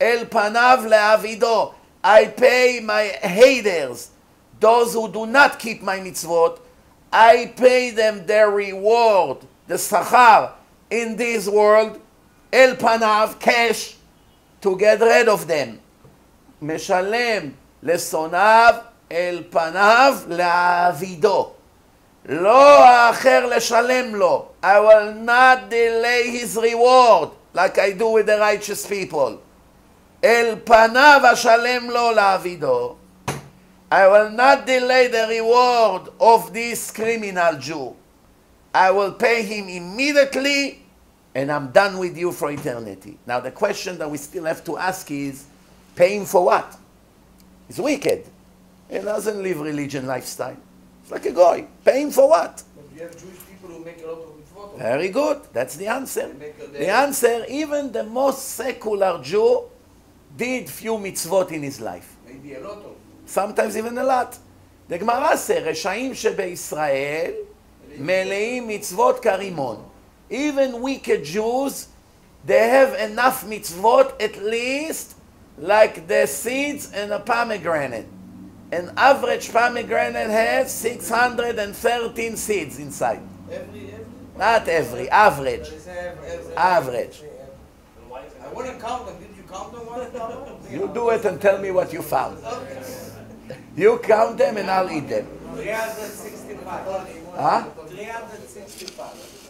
אל פניו לעבידו. I pay my haters, those who do not keep my mitzvot, I pay them their reward, the sachar, in this world, el panav, cash, to get rid of them. משלם לשונאיו, אל פניו, לעבידו. לא האחר לשלם לו. I will not delay his reward, like I do with the righteous people. אל פניו אשלם לו לעבידו. I will not delay the reward of this criminal Jew. I will pay him immediately and I'm done with you for eternity. Now, the question that we still have to ask is paying for what? He's wicked. He doesn't live religion lifestyle. It's like a guy. Paying for what? but you have Jewish people who make a lot of mitzvot. Very good. That's the answer. They make a- The they- answer even the most secular Jew did few mitzvot in his life. Maybe a lot of. sometimes even a lot. The Gemara says, רשעים שבישראל מלאים מצוות כרימון. Even wicked Jews, they have enough mitzvot at least like the seeds in a pomegranate. An average pomegranate has 613 seeds inside. Every, every. Not every, average. They every- every- Average. I want to count them. Did you count them once? You do it and tell me what you found. You count them and I'll eat them. 365. Huh? 365.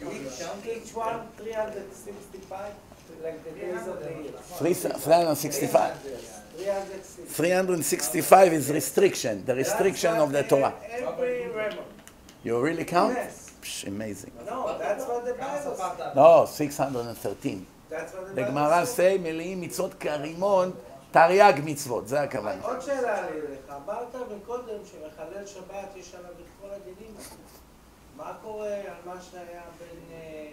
You each, each one 365, like the days of the year. Three- 365. 365. 365 is restriction, the restriction of the Torah. Every. You really count? Yes. Psh, amazing. No, that's what the Bible says. No, 613. That's what the says. say מלאים מצוות כרימון, תרי"ג מצוות, זה הכוונה. עוד שאלה לי לך, אמרת מקודם שמחלל שבת יש עליו את כל הדינים. מה קורה על מה שהיה בין... אה,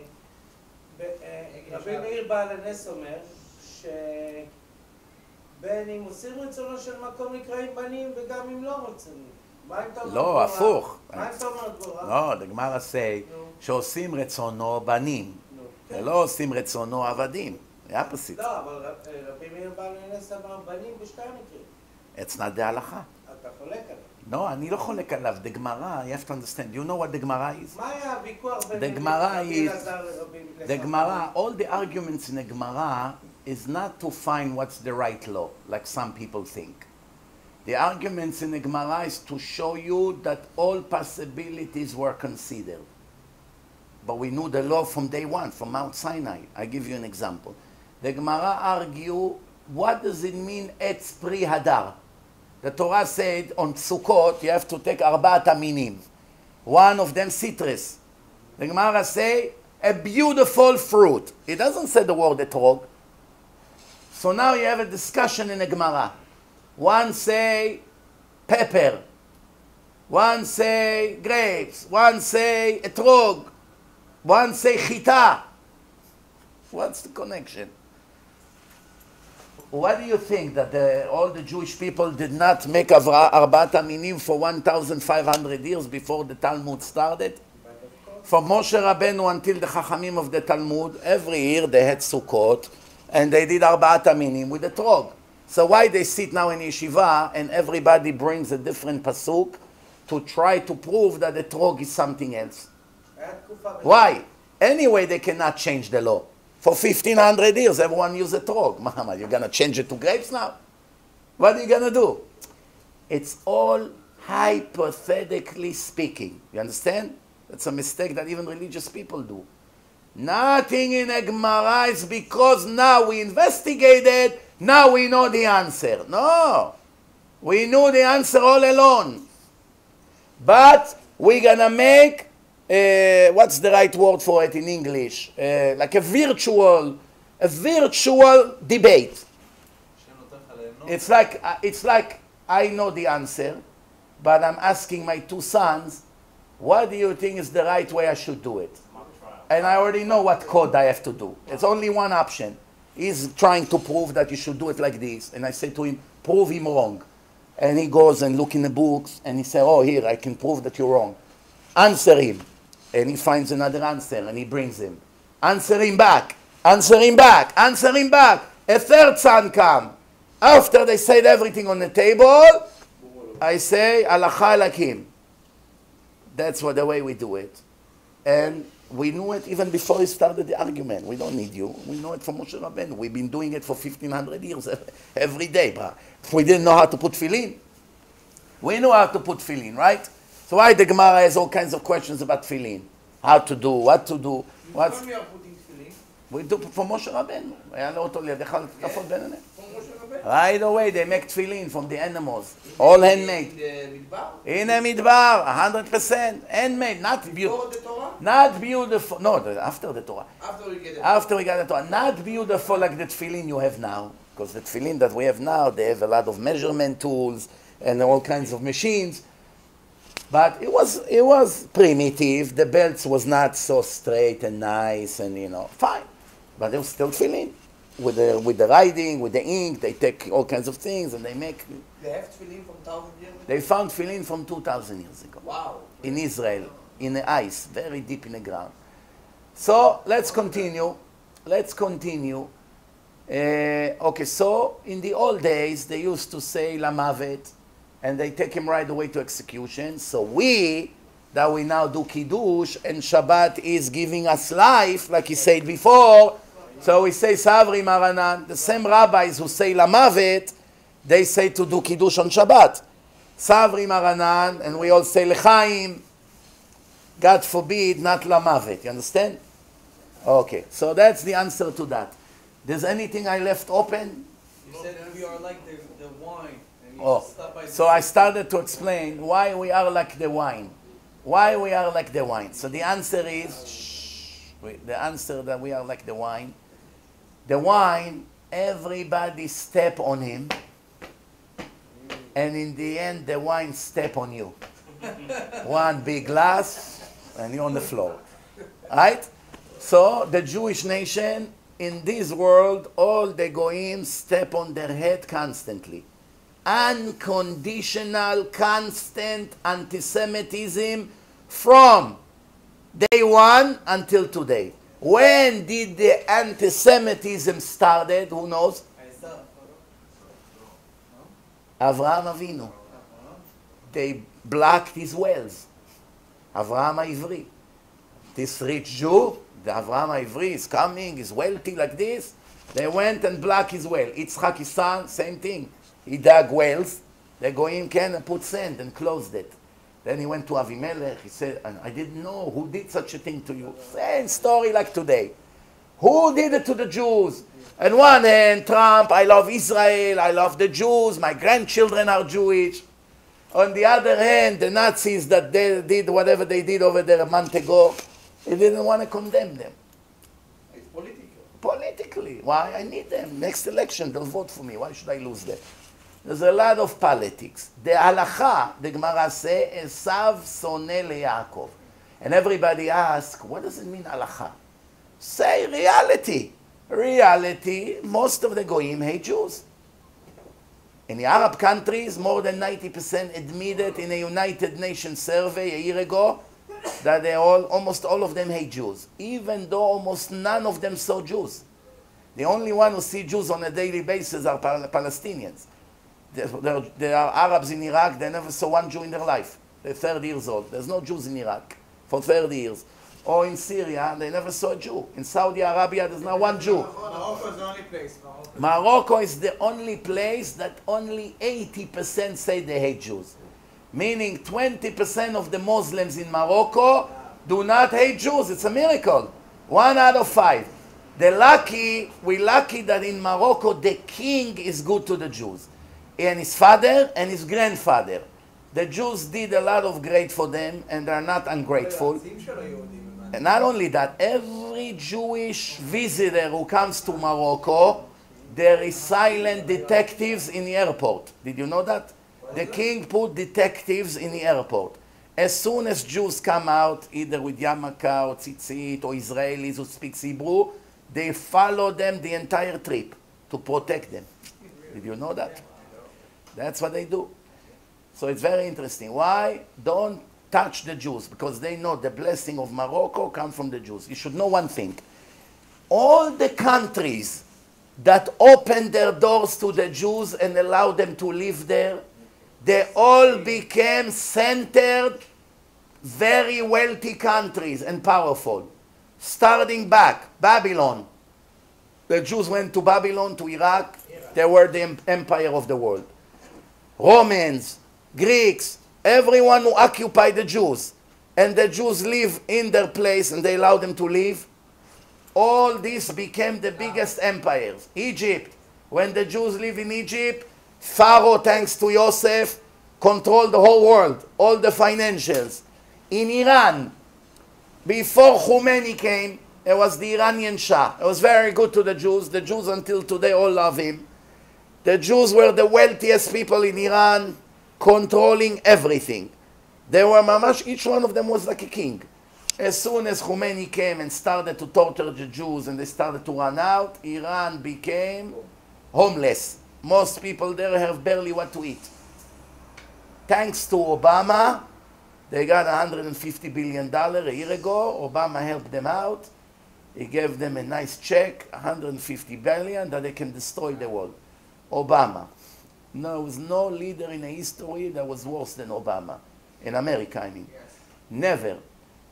אה, רבי מאיר בעל הנס אומר שבין אם עושים רצונו של מקום נקראים בנים וגם אם לא אומר לא? הפוך. מה אם אתה אומר דבורה? לא, say נו, שעושים רצונו בנים, נו, כן. ולא עושים רצונו עבדים. The opposite. לא, אבל אה, רבי מאיר בעל הנס אמר בנים בשתיים מקרים. It's not the הלכה. אתה חולק עליו. No, אני לא חולק עליו. The גמרא, you have to understand. You know what the גמרא is? מה היה הוויכוח בין The Gemara רבי is- אלעזר לרבי... The לחכם? Gemara, all the arguments in the Gemara is not to find what's the right law, like some people think. The arguments in the Gemara is to show you that all possibilities were considered. But we knew the law from day one, from Mount Sinai. I give you an example. The Gemara argue, what does it mean etz pri hadar? The Torah said on Sukkot you have to take arbaat aminim. One of them citrus. The Gemara say a beautiful fruit. It doesn't say the word etrog. So now you have a discussion in the Gemara. One say pepper. One say grapes. One say etrog. One say chita. What's the connection? why do you think that the, all the Jewish people did not make Avra, Arbat Aminim for 1,500 years before the Talmud started? From Moshe Rabbeinu until the Chachamim of the Talmud, every year they had Sukkot and they did Arbat Aminim with etrog. So why they sit now in Yeshiva and everybody brings a different Pasuk to try to prove that the Trog is something else? Why? Anyway, they cannot change the law. For 1500 years, everyone used etrog. Mama, you're going to change it to grapes now? What are you going to do? It's all hypothetically speaking. You understand? That's a mistake that even religious people do. Nothing in Gemara is because now we investigated, now we know the answer. No. We knew the answer all along. But we're going to make uh, what's the right word for it in English? Uh, like a virtual, a virtual debate. It's like, uh, it's like I know the answer, but I'm asking my two sons, what do you think is the right way I should do it? And I already know what code I have to do. It's only one option. He's trying to prove that you should do it like this. And I say to him, prove him wrong. And he goes and look in the books and he say, oh, here, I can prove that you're wrong. Answer him and he finds another answer, and he brings him. Answer him back. Answer him back. Answer him back. A third son come. After they said everything on the table, I say, Alacha him. That's what the way we do it. And we knew it even before he started the argument. We don't need you. We know it from Moshe Rabbeinu. We've been doing it for 1500 years every day. But we didn't know how to put tefillin. We know how to put tefillin, right? So why the Gemara has all kinds of questions about tefillin? How to do, what to do. What's, When we are putting tefillin, we do for Moshe Rabbeinu. היה לו אותו לידך תפות בין עיניהם. from Moshe Rabbeinu. Right away they make tefillin from the animals. All handmade. In the midbar? הנה מדבר, 100%, handmade, not beautiful. Before the Torah? Not beautiful, no, the- after the Torah. After we get it. After we got the Torah, not beautiful like the tefillin you have now. Because the tefillin that we have now, they have a lot of measurement tools and all kinds of machines. But it was, it was primitive. The belts was not so straight and nice and, you know, fine. But it was still tefillin. With the, with the writing, with the ink, they take all kinds of things and they make... They have tefillin from thousand years ago? They found tefillin from 2,000 years ago. Wow. in Israel, in the ice, very deep in the ground. So let's continue. Let's continue. Uh, okay, so in the old days, they used to say Lamavet, and they take him right away to execution. So we, that we now do Kiddush, and Shabbat is giving us life, like he said before. So we say Savri Maranan. The same rabbis who say Lamavet, they say to do Kiddush on Shabbat. Savri Maranan, and we all say Lechaim. God forbid, not Lamavet. You understand? Okay, so that's the answer to that. There's anything I left open? You said we are like the, the wine. Oh, so I started to explain why we are like the wine. Why we are like the wine. So the answer is, shh, the answer that we are like the wine. The wine, everybody step on him, and in the end, the wine step on you. One big glass, and you're on the floor. Right? So the Jewish nation in this world, all the goyim step on their head constantly. Unconditional, constant anti-Semitism from day one until today. When did the anti-Semitism started? Who knows? Avraham Avinu. They blocked his wells. Avraham Ivri. This rich Jew, the Avraham Ivri is coming, is wealthy like this. They went and blocked his well. Yitzchak, his son, same thing. He dug wells. They go in can and put sand and closed it. Then he went to Avimelech. He said, "And I didn't know who did such a thing to you. Same story like today. Who did it to the Jews? On one hand, Trump, I love Israel, I love the Jews, my grandchildren are Jewish. On the other hand, the Nazis that they did whatever they did over there a month ago, he didn't want to condemn them. It's political. Politically. Why? I need them. Next election, they'll vote for me. Why should I lose them? There's a lot of politics. The halacha, the Gemara say, Esav soneh leYaakov. And everybody asks, what does it mean halacha? Say reality. Reality, most of the Goyim hate Jews. In the Arab countries, more than 90% admitted in a United Nations survey a year ago that they all, almost all of them hate Jews, even though almost none of them saw Jews. The only one who see Jews on a daily basis are Palestinians. There, there, there are Arabs in Iraq, they never saw one Jew in their life. They're 30 years old. There's no Jews in Iraq for 30 years. Or in Syria, they never saw a Jew. In Saudi Arabia, there's not one Jew. Morocco is the only place. Morocco. Morocco is the only place that only 80% say they hate Jews. Meaning 20% of the Muslims in Morocco do not hate Jews. It's a miracle. One out of five. The lucky, we lucky that in Morocco the king is good to the Jews and his father and his grandfather. The Jews did a lot of great for them, and they're not ungrateful. And not only that, every Jewish visitor who comes to Morocco, there is silent detectives in the airport. Did you know that? The king put detectives in the airport. As soon as Jews come out, either with yarmulke or tzitzit or Israelis who speak Hebrew, they follow them the entire trip to protect them. Did you know that? That's what they do. So it's very interesting. Why don't touch the Jews? Because they know the blessing of Morocco comes from the Jews. You should know one thing. All the countries that opened their doors to the Jews and allowed them to live there, they all became centered, very wealthy countries and powerful. Starting back, Babylon. The Jews went to Babylon, to Iraq. They were the empire of the world. Romans, Greeks, everyone who occupied the Jews, and the Jews live in their place and they allow them to live, all this became the biggest empires. Egypt, when the Jews live in Egypt, Pharaoh, thanks to Joseph, controlled the whole world, all the financials. In Iran, before Khomeini came, it was the Iranian Shah. It was very good to the Jews. The Jews until today all love him. The Jews were the wealthiest people in Iran, controlling everything. They were mamash, each one of them was like a king. As soon as Khomeini came and started to torture the Jews and they started to run out, Iran became homeless. Most people there have barely what to eat. Thanks to Obama, they got 150 billion dollar a year ago. Obama helped them out. He gave them a nice check, 150 billion, that they can destroy the world. Obama. No, there was no leader in history that was worse than Obama. In America, I mean. Never.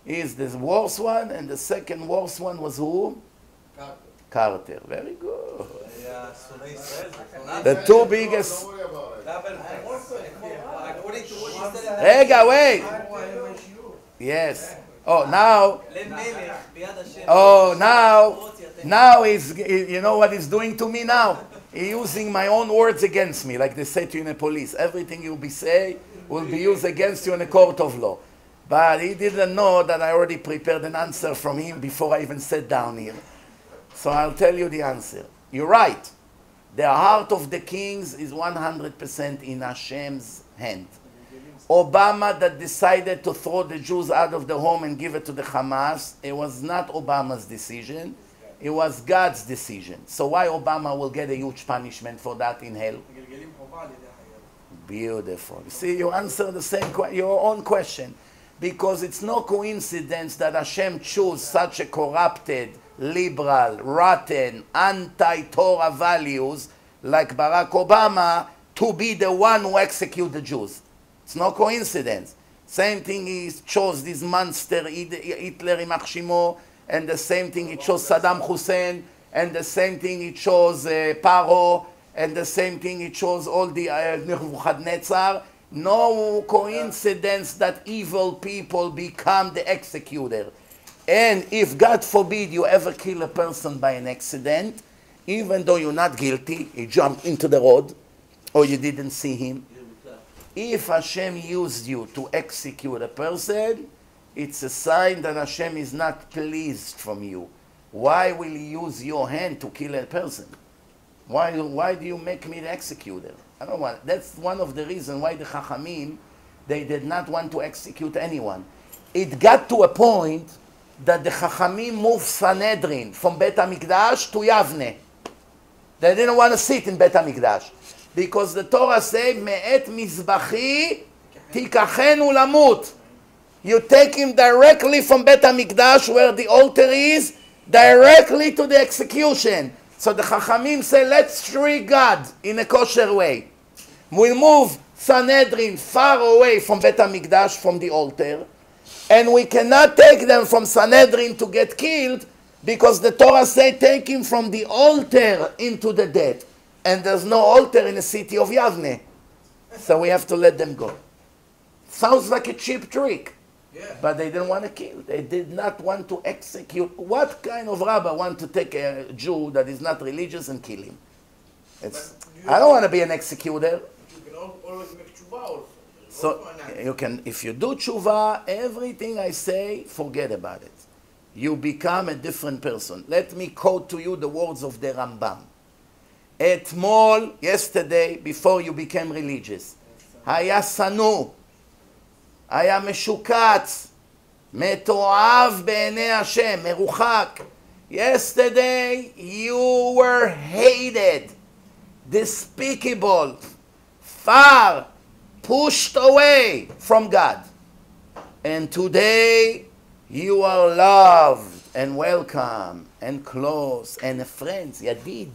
He is the worst one, and the second worst one was who? Carter. Very good. היה שונא ישראל, זה שונא The two biggest. Don't worry about it. דאבל According to what you said, רגע, wait. Yes. Oh, now, לב מלך ביד השם. oh, now, now he's, you know what he's doing to me now? Using my own words against me, like they say to you in the police. Everything you'll be say will be used against you in a court of law. But he didn't know that I already prepared an answer from him before I even sat down here. So I'll tell you the answer. You're right. The heart of the kings is 100% in Hashem's hand. Obama that decided to throw the Jews out of the home and give it to the Hamas, it was not Obama's decision. It was God's decision. So why Obama will get a huge punishment for that in hell? Beautiful. See, you answer the same your own question. Because it's no coincidence that Hashem chose such a corrupted, liberal, rotten, anti-Torah values like Barack Obama to be the one who execute the Jews. It's no coincidence. Same thing he chose this monster Hitler yimach shemo and the same thing he chose Saddam Hussein, and the same thing he chose uh, Paro, and the same thing he chose all the uh. No coincidence that evil people become the executor. And if God forbid you ever kill a person by an accident, even though you're not guilty, he jumped into the road, or you didn't see him, if Hashem used you to execute a person, it's a sign that Hashem is not pleased from you. Why will He use your hand to kill a person? Why, why do you make me the executor? I don't want. That's one of the reasons why the Chachamim they did not want to execute anyone. It got to a point that the Chachamim moved Sanhedrin from Bet HaMikdash to Yavne. They didn't want to sit in Bet HaMikdash. Because the Torah said, Me'et mizbachi tikachenu lamut. You take him directly from Bet HaMikdash, where the altar is, directly to the execution. So the Chachamim say, let's treat God in a kosher way. We'll move Sanhedrin far away from Bet HaMikdash, from the altar, and we cannot take them from Sanhedrin to get killed because the Torah say take him from the altar into the dead. And there's no altar in the city of Yavne. So we have to let them go. Sounds like a cheap trick. Yeah. But they didn't want to kill. They did not want to execute. What kind of rabbi want to take a Jew that is not religious and kill him? It's, But you- I don't want to be an executor. You can al- always make tshuva also. There's So also an answer. you can, if you do tshuva, everything I say, forget about it. You become a different person. Let me quote to you the words of the Rambam. אתמול, yesterday, before you became religious, היה שנוא, היה משוקץ, מתועב בעיני השם, מרוחק. Yesterday you were hated, despicable, far, pushed away from God. And today you are loved and welcome and close and friends. Yadid.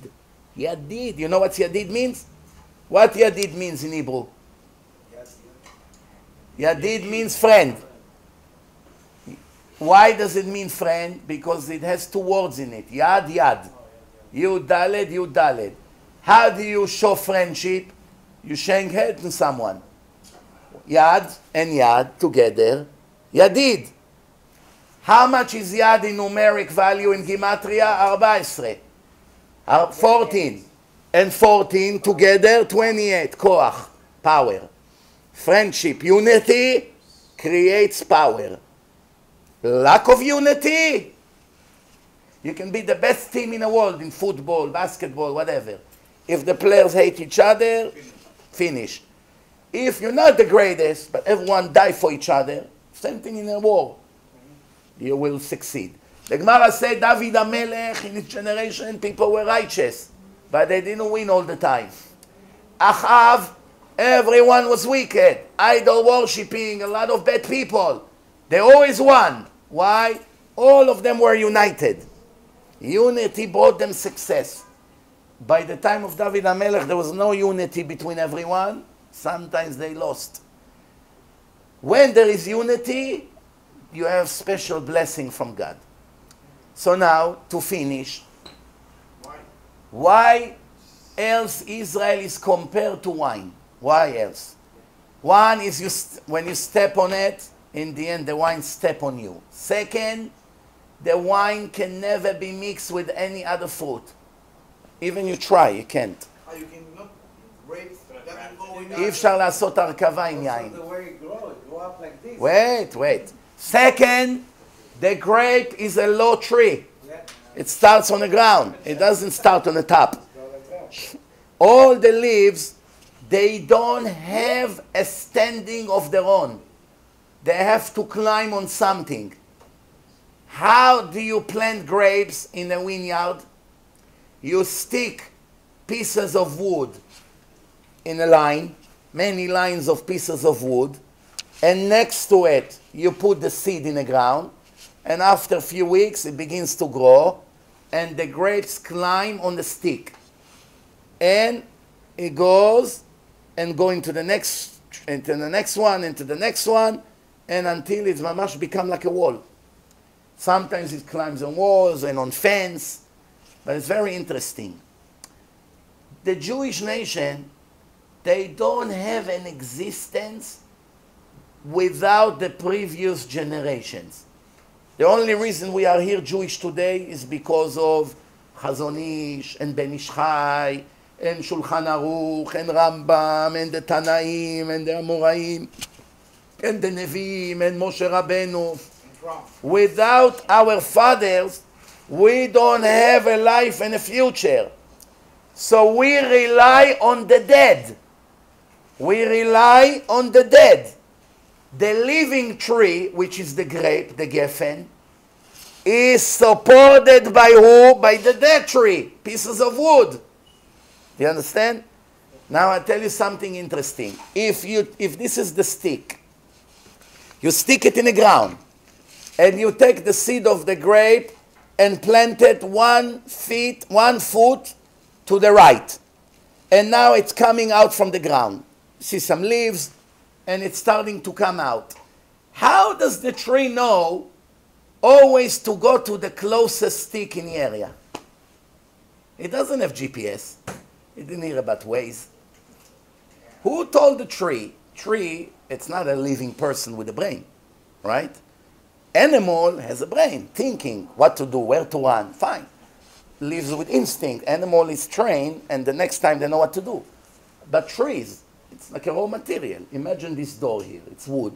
Yadid. You know what Yadid means? What Yadid means in Hebrew? Yadid means friend. Why does it mean friend? Because it has two words in it. Yad, yad. Yud daled, yud daled. How do you show friendship? You shake hands to someone. Yad and yad together. Yadid. How much is yad in numeric value in Gematria? 14. Ar- 14. And 14 together, 28. Koach. Power. Friendship. Unity creates power. Lack of unity. You can be the best team in the world in football, basketball, whatever. If the players hate each other, finish. If you're not the greatest, but everyone die for each other, same thing in a war, you will succeed. The Gemara said David HaMelech, in his generation, people were righteous, but they didn't win all the time. Achav, everyone was wicked, idol worshipping, a lot of bad people. They always won. Why? All of them were united. Unity brought them success. By the time of David HaMelech, there was no unity between everyone. Sometimes they lost. When there is unity, you have special blessing from God. So now, to finish, Why? why else Israel is compared to wine? Why else? One is you st- when you step on it, in the end the wine step on you. Second, the wine can never be mixed with any other fruit. Even you try, you can't. How you can not grapes doesn't go in אי אפשר לעשות הרכבה עם Also יין. the way it grow, it grow up like this. Wait, wait. Second, the grape is a low tree. Yeah, It starts on the ground. It doesn't start on the top. go like that. all the leaves, they don't have a standing of their own. They have to climb on something. How do you plant grapes in a vineyard? You stick pieces of wood in a line, many lines of pieces of wood, and next to it you put the seed in the ground, and after a few weeks it begins to grow, and the grapes climb on the stick and it goes and going to the next into the next one into the next one and until it's mamash become like a wall. Sometimes it climbs on walls and on fence but it's very interesting. The jewish nation they don't have an existence without the previous generations. The only reason we are here jewish today is because of Chazon Ish and Ben Ish And Rambam and the Tanaim and the Amoraim and the Nevi'im and Moshe Rabbeinu. Without our fathers, we don't have a life and a future. So we rely on the dead. We rely on the dead. The living tree, which is the grape, the geffen, is supported by who? By the dead tree, pieces of wood. You understand? Now I'll tell you something interesting. If you if this is the stick, you stick it in the ground, and you take the seed of the grape and plant it one feet, one foot to the right. And now it's coming out from the ground. See some leaves, and it's starting to come out. How does the tree know always to go to the closest stick in the area? It doesn't have GPS. It didn't hear about Waze. Who told the tree? Tree, it's not a living person with a brain, right? Animal has a brain, thinking what to do, where to run, fine. Lives with instinct. Animal is trained, and the next time they know what to do. But trees, it's like a raw material. Imagine this door here, it's wood.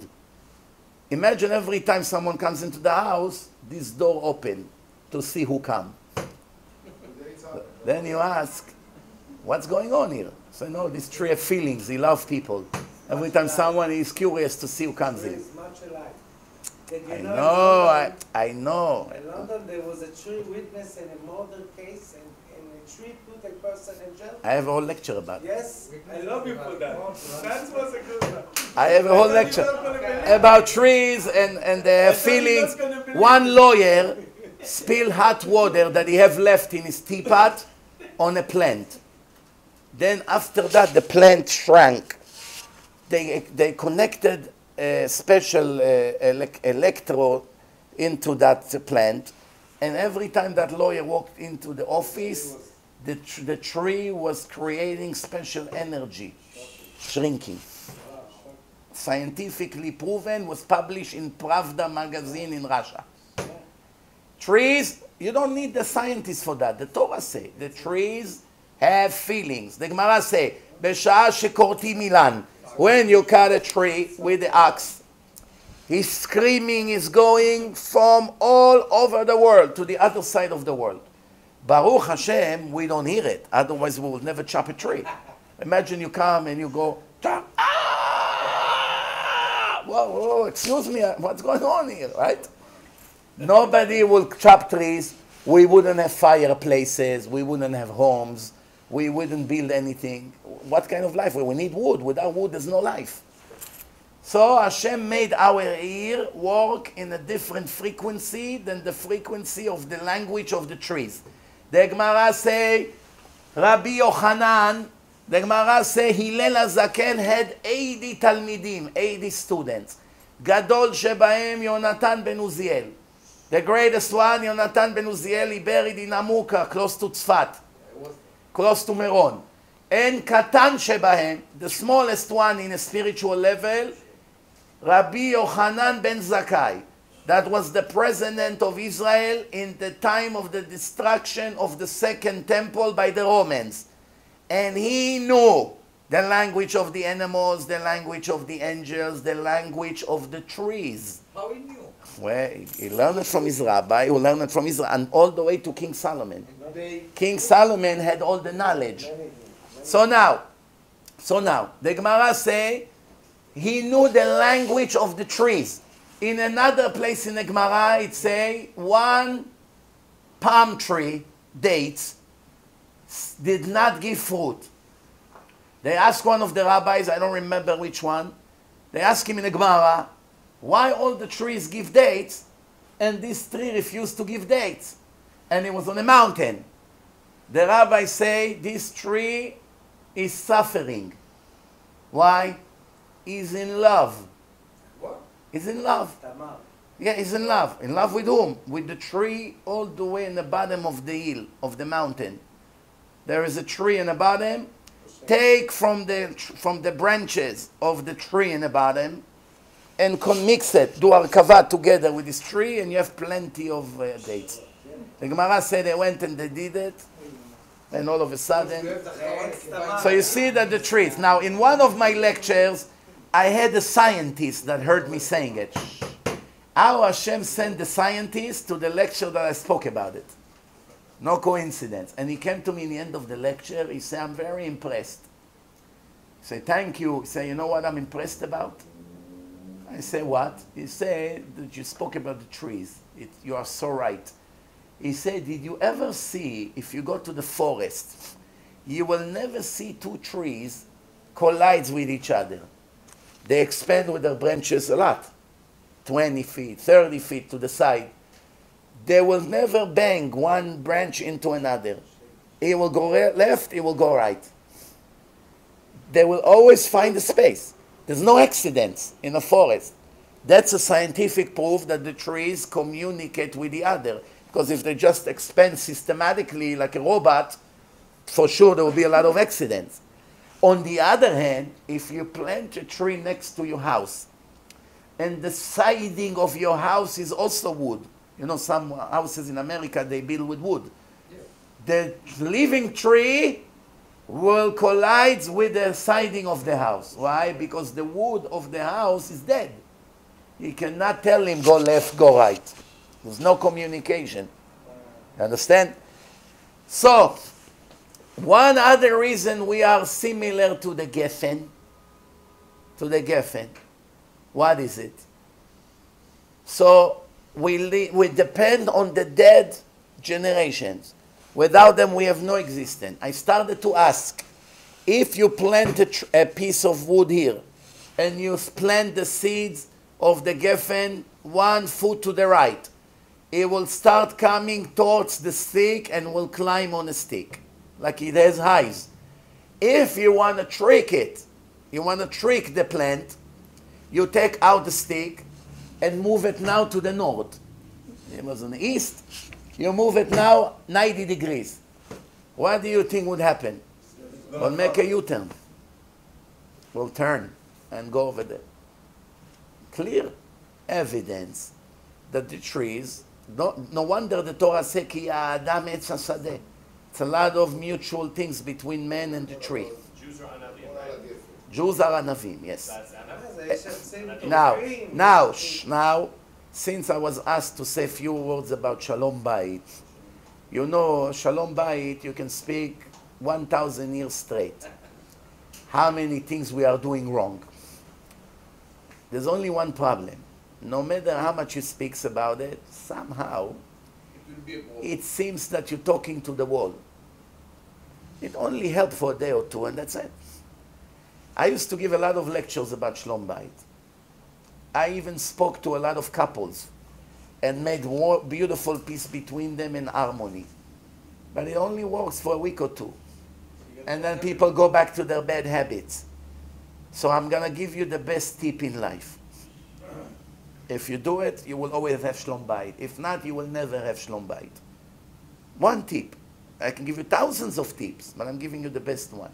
Imagine every time someone comes into the house, this door open to see who come. Then you ask, what's going on here? So no, this tree has feelings. He loves people. Every time someone is curious to see who comes in. I know, know, I, I know. In London there was a tree witness in a murder case and, and a tree put a person in jail? I have a whole lecture about it. Yes, I love you for that. That was a good one. I have a whole lecture You're not gonna believe about trees and, and their feelings. One lawyer spilled hot water that he have left in his teapot on a plant. Then after that, the plant shrank. They, they connected a special uh, elec- electrode into that plant, and every time that lawyer walked into the office, the, tr- the tree was creating special energy, shrinking. Scientifically proven, was published in Pravda magazine in Russia. Trees, you don't need the scientists for that. The Torah say the trees have feelings. The Gemara say, Beshah shekorti milan. When you cut a tree with the axe, his screaming is going from all over the world to the other side of the world. Baruch Hashem, we don't hear it. Otherwise, we would never chop a tree. Imagine you come and you go, ah! Whoa, whoa, excuse me, what's going on here, right? Nobody will chop trees. We wouldn't have fireplaces. We wouldn't have homes. We wouldn't build anything. What kind of life? We need wood. Without wood, there's no life. So Hashem made our ear work in a different frequency than the frequency of the language of the trees. The Gemara say, Rabbi Yochanan, the Gemara say, Hillel HaZaken had 80 talmidim, 80 students. Gadol Shebahem Yonatan ben Uziel. The greatest one, Yonatan ben Uziel, he buried in Amuka, close to Tzfat, close to Meron. And Katan Shebahem, the smallest one in a spiritual level, Rabbi Yochanan ben Zakkai, that was the president of Israel in the time of the destruction of the second temple by the Romans. And he knew the language of the animals, the language of the angels, the language of the trees. How he knew? Well, he learned it from his rabbi, who learned it from Israel, and all the way to King Solomon. King Solomon had all the knowledge. So now, so now, the Gemara say he knew the language of the trees. In another place in the Gemara, it say one palm tree, dates, did not give fruit. They asked one of the rabbis, I don't remember which one, they asked him in the Gemara, why all the trees give dates and this tree refused to give dates? And it was on a mountain. The rabbi say this tree is suffering. Why? He's in love. what? He's in love. Tamar. Yeah, he's in love. In love with whom? With the tree all the way in the bottom of the hill, of the mountain. There is a tree in the bottom. Take from the from the branches of the tree in the bottom and con- mix it, do arkava together with this tree, and you have plenty of uh, dates. The Gemara said they went and they did it, and all of a sudden. So you see that the trees. Now, in one of my lectures, I had a scientist that heard me saying it. How Hashem sent the scientist to the lecture that I spoke about it. No coincidence. And he came to me in the end of the lecture. He said, I'm very impressed. I said, thank you. He said, you know what I'm impressed about? I say, what? He said that you spoke about the trees. It, you are so right. He said, did you ever see, if you go to the forest, you will never see two trees collide with each other. They expand with their branches a lot, 20 feet, 30 feet to the side. They will never bang one branch into another. It will go left, it will go right. They will always find a space. There's no accidents in a forest. That's a scientific proof that the trees communicate with the other. Because if they just expand systematically like a robot, for sure there will be a lot of accidents. On the other hand, if you plant a tree next to your house, and the siding of your house is also wood, you know, some houses in America they build with wood. The living tree will collide with the siding of the house. Why? Because the wood of the house is dead. You cannot tell him go left, go right. There's no communication. Understand? So, one other reason we are similar to the Geffen, to the Geffen, what is it? So, we, we depend on the dead generations. Without them, we have no existence. I started to ask if you plant a, tr- a piece of wood here and you plant the seeds of the Geffen one foot to the right, it will start coming towards the stick and will climb on a stick like it has eyes. If you want to trick it, you want to trick the plant, you take out the stick and move it now to the north. It was in the east. You move it now 90 degrees. What do you think would happen? Will make a U-turn. Will turn and go over there. Clear evidence that the trees, no, no wonder the Torah says, It's a lot of mutual things between man and the tree. Jews are anavim. Jews are anavim, yes. Now, now, shh, now, since I was asked to say a few words about Shalom Bayit, you know, Shalom Bayit, you can speak 1,000 years straight. How many things we are doing wrong. There's only one problem. No matter how much you speaks about it, somehow It it seems that you're talking to the wall. It only helped for a day or two, and that's it. I used to give a lot of lectures about Shalom Bayit. I even spoke to a lot of couples and made more beautiful peace between them in harmony. But it only works for a week or two. And then people go back to their bad habits. So I'm going to give you the best tip in life. If you do it, you will always have Shlom Bayit. If not, you will never have Shlom Bayit. One tip. I can give you thousands of tips, but I'm giving you the best one.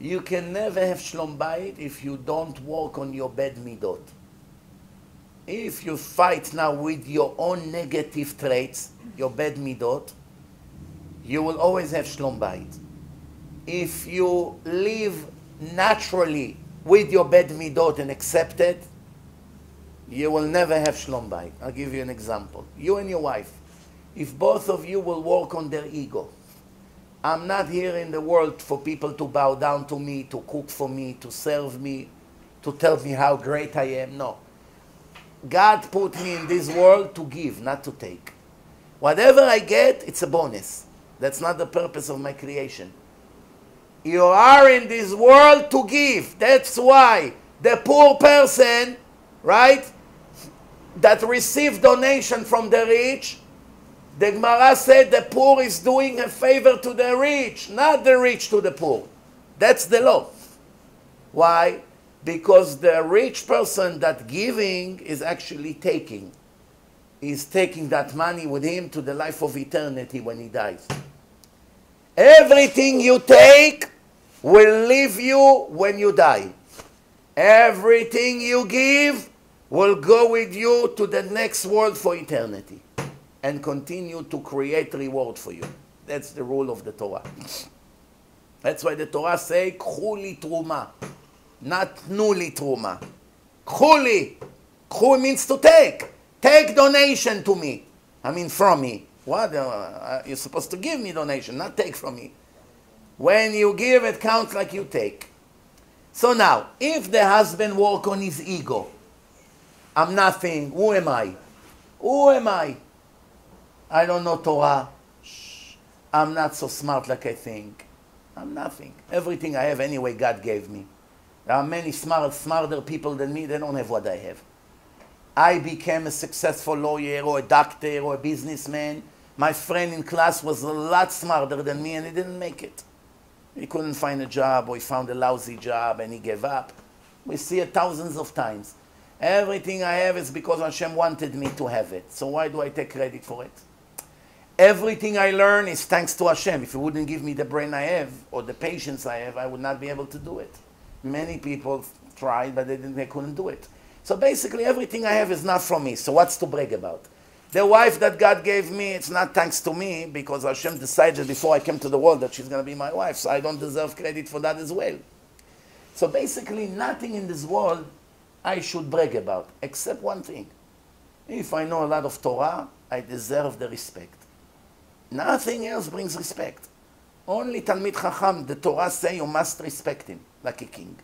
You can never have Shlom Bayit if you don't work on your bad midot. If you fight now with your own negative traits, your bad midot, you will always have Shlom Bayit. If you live naturally with your bad midot and accept it, you will never have Shlom Bayit. I'll give you an example. You and your wife, if both of you will work on their ego, I'm not here in the world for people to bow down to me, to cook for me, to serve me, to tell me how great I am. No. God put me in this world to give, not to take. Whatever I get, it's a bonus. That's not the purpose of my creation. You are in this world to give. That's why the poor person, right, that receive donation from the rich, the Gemara said the poor is doing a favor to the rich, not the rich to the poor. That's the law. Why? Because the rich person that giving is actually taking. He's taking that money with him to the life of eternity when he dies. Everything you take will leave you when you die. Everything you give will go with you to the next world for eternity and continue to create reward for you. That's the rule of the Torah. That's why the Torah say, "Khu li truma," not "Nu li truma." "Khu li." "Khu" means to take. Take donation to me. I mean, from me. What? Uh, you're supposed to give me donation, not take from me. When you give, it counts like you take. So now, if the husband work on his ego, I'm nothing, who am I? Who am I? I don't know Torah. Shh. I'm not so smart like I think. I'm nothing. Everything I have anyway, God gave me. There are many smart, smarter people than me, they don't have what I have. I became a successful lawyer or a doctor or a businessman. My friend in class was a lot smarter than me and he didn't make it. He couldn't find a job or he found a lousy job and he gave up. We see it thousands of times. Everything I have is because Hashem wanted me to have it. So why do I take credit for it? Everything I learn is thanks to Hashem. If He wouldn't give me the brain I have or the patience I have, I would not be able to do it. Many people tried, but they, they couldn't do it. So basically, everything I have is not from me. So what's to brag about? The wife that God gave me, it's not thanks to me because Hashem decided before I came to the world that she's going to be my wife. So I don't deserve credit for that as well. So basically, nothing in this world I should brag about, except one thing. If I know a lot of Torah, I deserve the respect. Nothing else brings respect. Only Talmid Chacham, the Torah say you must respect him like a king.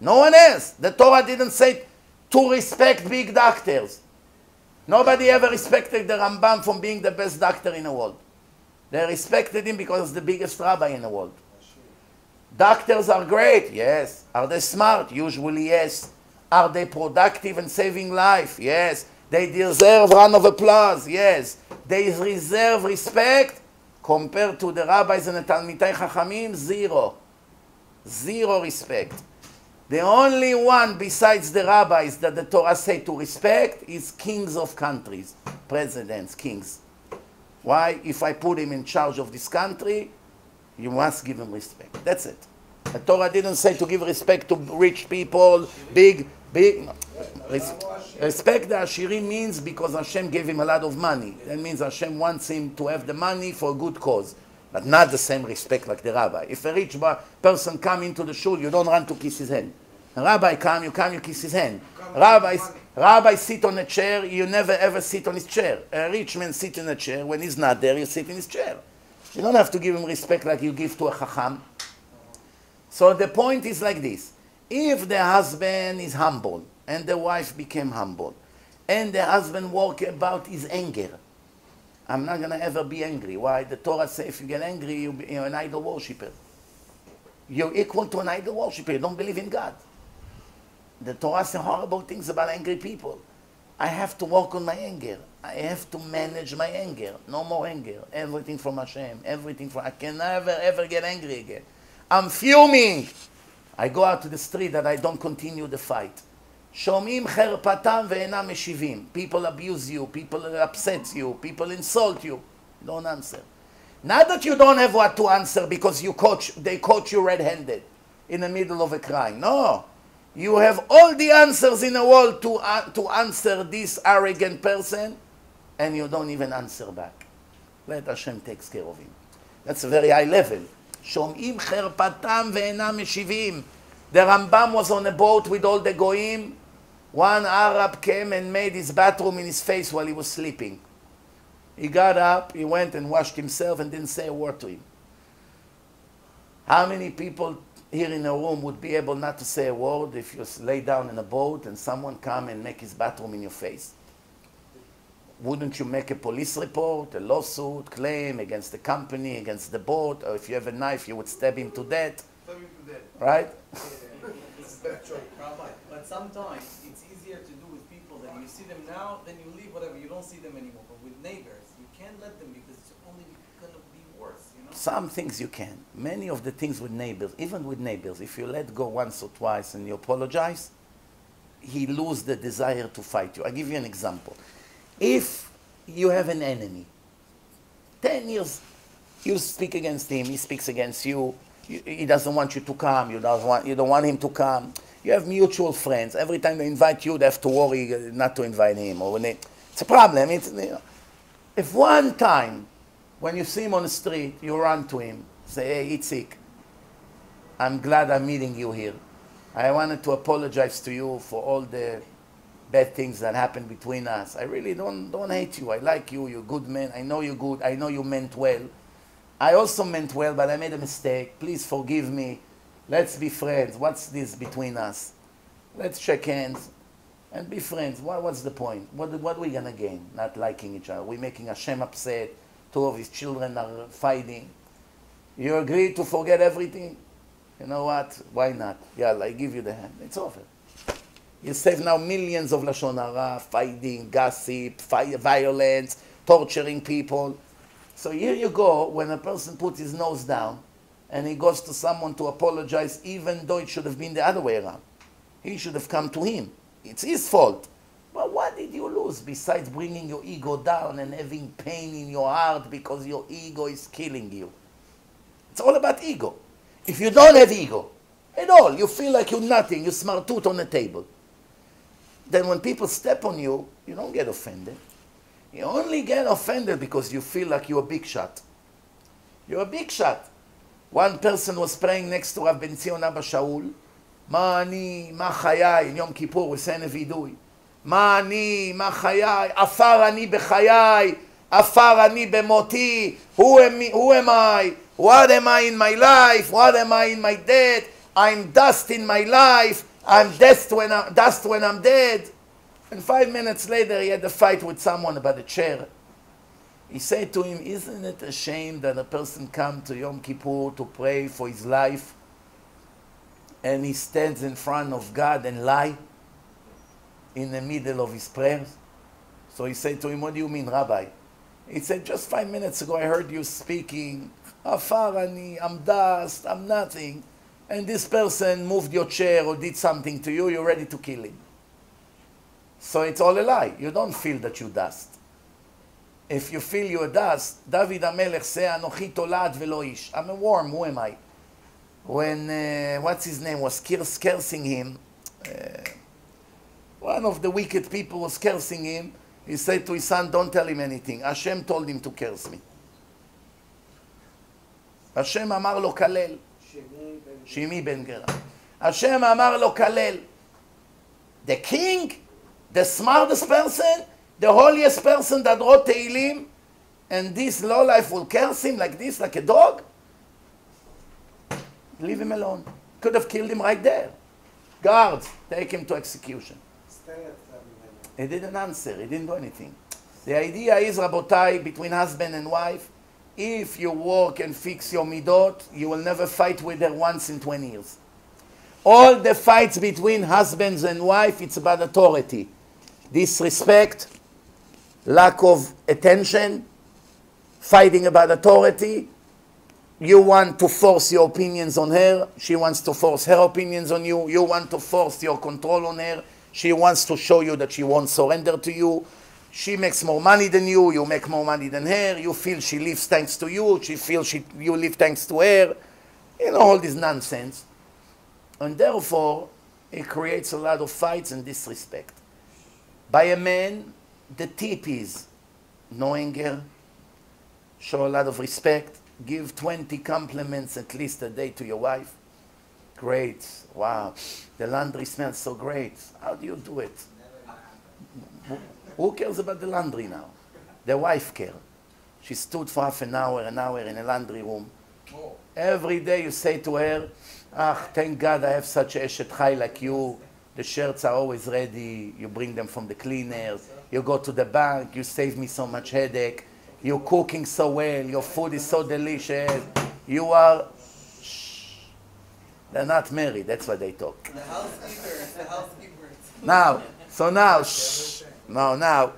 No one else. The Torah didn't say to respect big doctors. Nobody ever respected the Rambam from being the best doctor in the world. They respected him because he's the biggest rabbi in the world. Doctors are great, yes. Are they smart? Usually, yes. Are they productive and saving life? Yes. They deserve round of applause? Yes. They deserve respect compared to the rabbis and the Talmidei Chachamim? Zero. Zero respect. The only one besides the rabbis that the Torah say to respect is kings of countries, presidents, kings. Why? If I put him in charge of this country, you must give him respect. That's it. The Torah didn't say to give respect to rich people, big, Respect the Ashirim means because Hashem gave him a lot of money. That means Hashem wants him to have the money for a good cause, but not the same respect like the rabbi. If a rich person come into the shul, you don't run to kiss his hand. A rabbi come, you come, you kiss his hand. Rabbi, rabbi sit on a chair, you never ever sit on his chair. A rich man sit in a chair. When he's not there, you sit in his chair. You don't have to give him respect like you give to a chacham. So the point is like this. If the husband is humble and the wife became humble and the husband walk about his anger, I'm not going to ever be angry. Why? The Torah says if you get angry, you be- you're an idol worshiper. You're equal to an idol worshiper. You don't believe in God. The Torah says horrible things about angry people. I have to work on my anger. I have to manage my anger. No more anger. Everything from Hashem. Everything from. I can never ever get angry again. I'm fuming. I go out to the street that I don't continue the fight. שומעים חרפתם ואינם משיבים. People abuse you, people upset you, people insult you. Don't answer. Not that you don't have what to answer because you coach, they caught you red-handed in the middle of a crime. No. You have all the answers in the world to, uh, to answer this arrogant person, and you don't even answer back. Let Hashem takes care of him. That's a very high level. שומעים חרפתם ואינם משיבים. The Rambam was on a boat with all the goyim. One Arab came and made his bathroom in his face while he was sleeping. He got up, he went and washed himself and didn't say a word to him. How many people here in a room would be able not to say a word if you lay down in a boat and someone come and make his bathroom in your face? Wouldn't you make a police report, a lawsuit, claim against the company, against the board, or if you have a knife, you would stab him to death, Tell me to death. right? This is that joke. Rabbi, but sometimes it's easier to do with people that you see them now, then you leave, whatever, you don't see them anymore. But with neighbors, you can't let them because it's only gonna be worse, you know? Some things you can. Many of the things with neighbors, even with neighbors, if you let go once or twice and you apologize, he lose the desire to fight you. I'll give you an example. If you have an enemy, 10 years, you speak against him, he speaks against you, you- he doesn't want you to come, you don't, want, you don't want him to come. You have mutual friends. Every time they invite you, they have to worry not to invite him. Or when they, it's a problem. It's, you know. If one time, when you see him on the street, you run to him, say, hey, Itzik, I'm glad I'm meeting you here. I wanted to apologize to you for all the bad things that happened between us. I really don't, don't hate you. I like you. You're a good man. I know you're good. I know you meant well. I also meant well, but I made a mistake. Please forgive me. Let's be friends. What's this between us? Let's shake hands and be friends. What, what's the point? What, what are we going to gain? Not liking each other. We're making Hashem upset. Two of his children are fighting. You agree to forget everything? You know what? Why not? Yeah, I give you the hand. It's over. You save now millions of Lashon Hara, fighting, gossip, violence, torturing people. So here you go, when a person puts his nose down and he goes to someone to apologize, even though it should have been the other way around. He should have come to him. It's his fault. But what did you lose besides bringing your ego down and having pain in your heart because your ego is killing you? It's all about ego. If you don't have ego at all, you feel like you're nothing, you're smartut on the table. Then when people step on you, you don't get offended. You only get offended because you feel like you're a big shot. You're a big shot. One person was praying next to Rav Ben Zion Abba Shaul. מה אני, מה חיי, יום כיפור, הוא עושה וידוי. מה אני, מה חיי, עפר אני בחיי, עפר אני במותי, who am, who am I, what am I in my life, what am I in my death, I'm dust in my life, I'm dust when, I'm, dust when I'm dead. And five minutes later he had a fight with someone about a chair. He said to him, isn't it a shame that a person come to Yom Kippur to pray for his life and he stands in front of God and lie in the middle of his prayers? So he said to him, what do you mean, Rabbi? He said, just five minutes ago I heard you speaking, Afar ani, I'm dust, I'm nothing And this person moved your chair or did something to you, you're ready to kill him. So it's all a lie. You don't feel that you dust. If you feel you're dust, David HaMelech say, Anochi tolad velo ish. I'm a worm, who am I? When, uh, what's his name, was curse, cursing him, uh, one of the wicked people was cursing him, he said to his son, don't tell him anything. Hashem told him to curse me. Hashem אמר לו כלל, Shimi ben Gera. Hashem amar lo kalel. The king, the smartest person, the holiest person that wrote Tehillim, and this low life will curse him like this, like a dog? Leave him alone. Could have killed him right there. Guards, take him to execution. He didn't answer. He didn't do anything. The idea is, Rabotai, between husband and wife, if you work and fix your midot, you will never fight with her once in 20 years. All the fights between husbands and wife, it's about authority. Disrespect, lack of attention, fighting about authority. You want to force your opinions on her. She wants to force her opinions on you. You want to force your control on her. She wants to show you that she won't surrender to you. She makes more money than you. You make more money than her. You feel she lives thanks to you. She feels she, you live thanks to her. You know, all this nonsense. And therefore, it creates a lot of fights and disrespect. By a man, the tip is no anger, show a lot of respect, give 20 compliments at least a day to your wife. Great. Wow. The laundry smells so great. How do you do it? Who- cares about the laundry now? The wife care. She stood for half an hour, an hour in a laundry room. Every day you say to her, Ah, thank God I have such a Eshet Chai like you. The shirts are always ready. You bring them from the cleaners. You go to the bank. You save me so much headache. You're cooking so well. Your food is so delicious. You are. Shh. They're not married. That's why they talk. The housekeepers, the housekeepers. Now, so now, shh. No, now,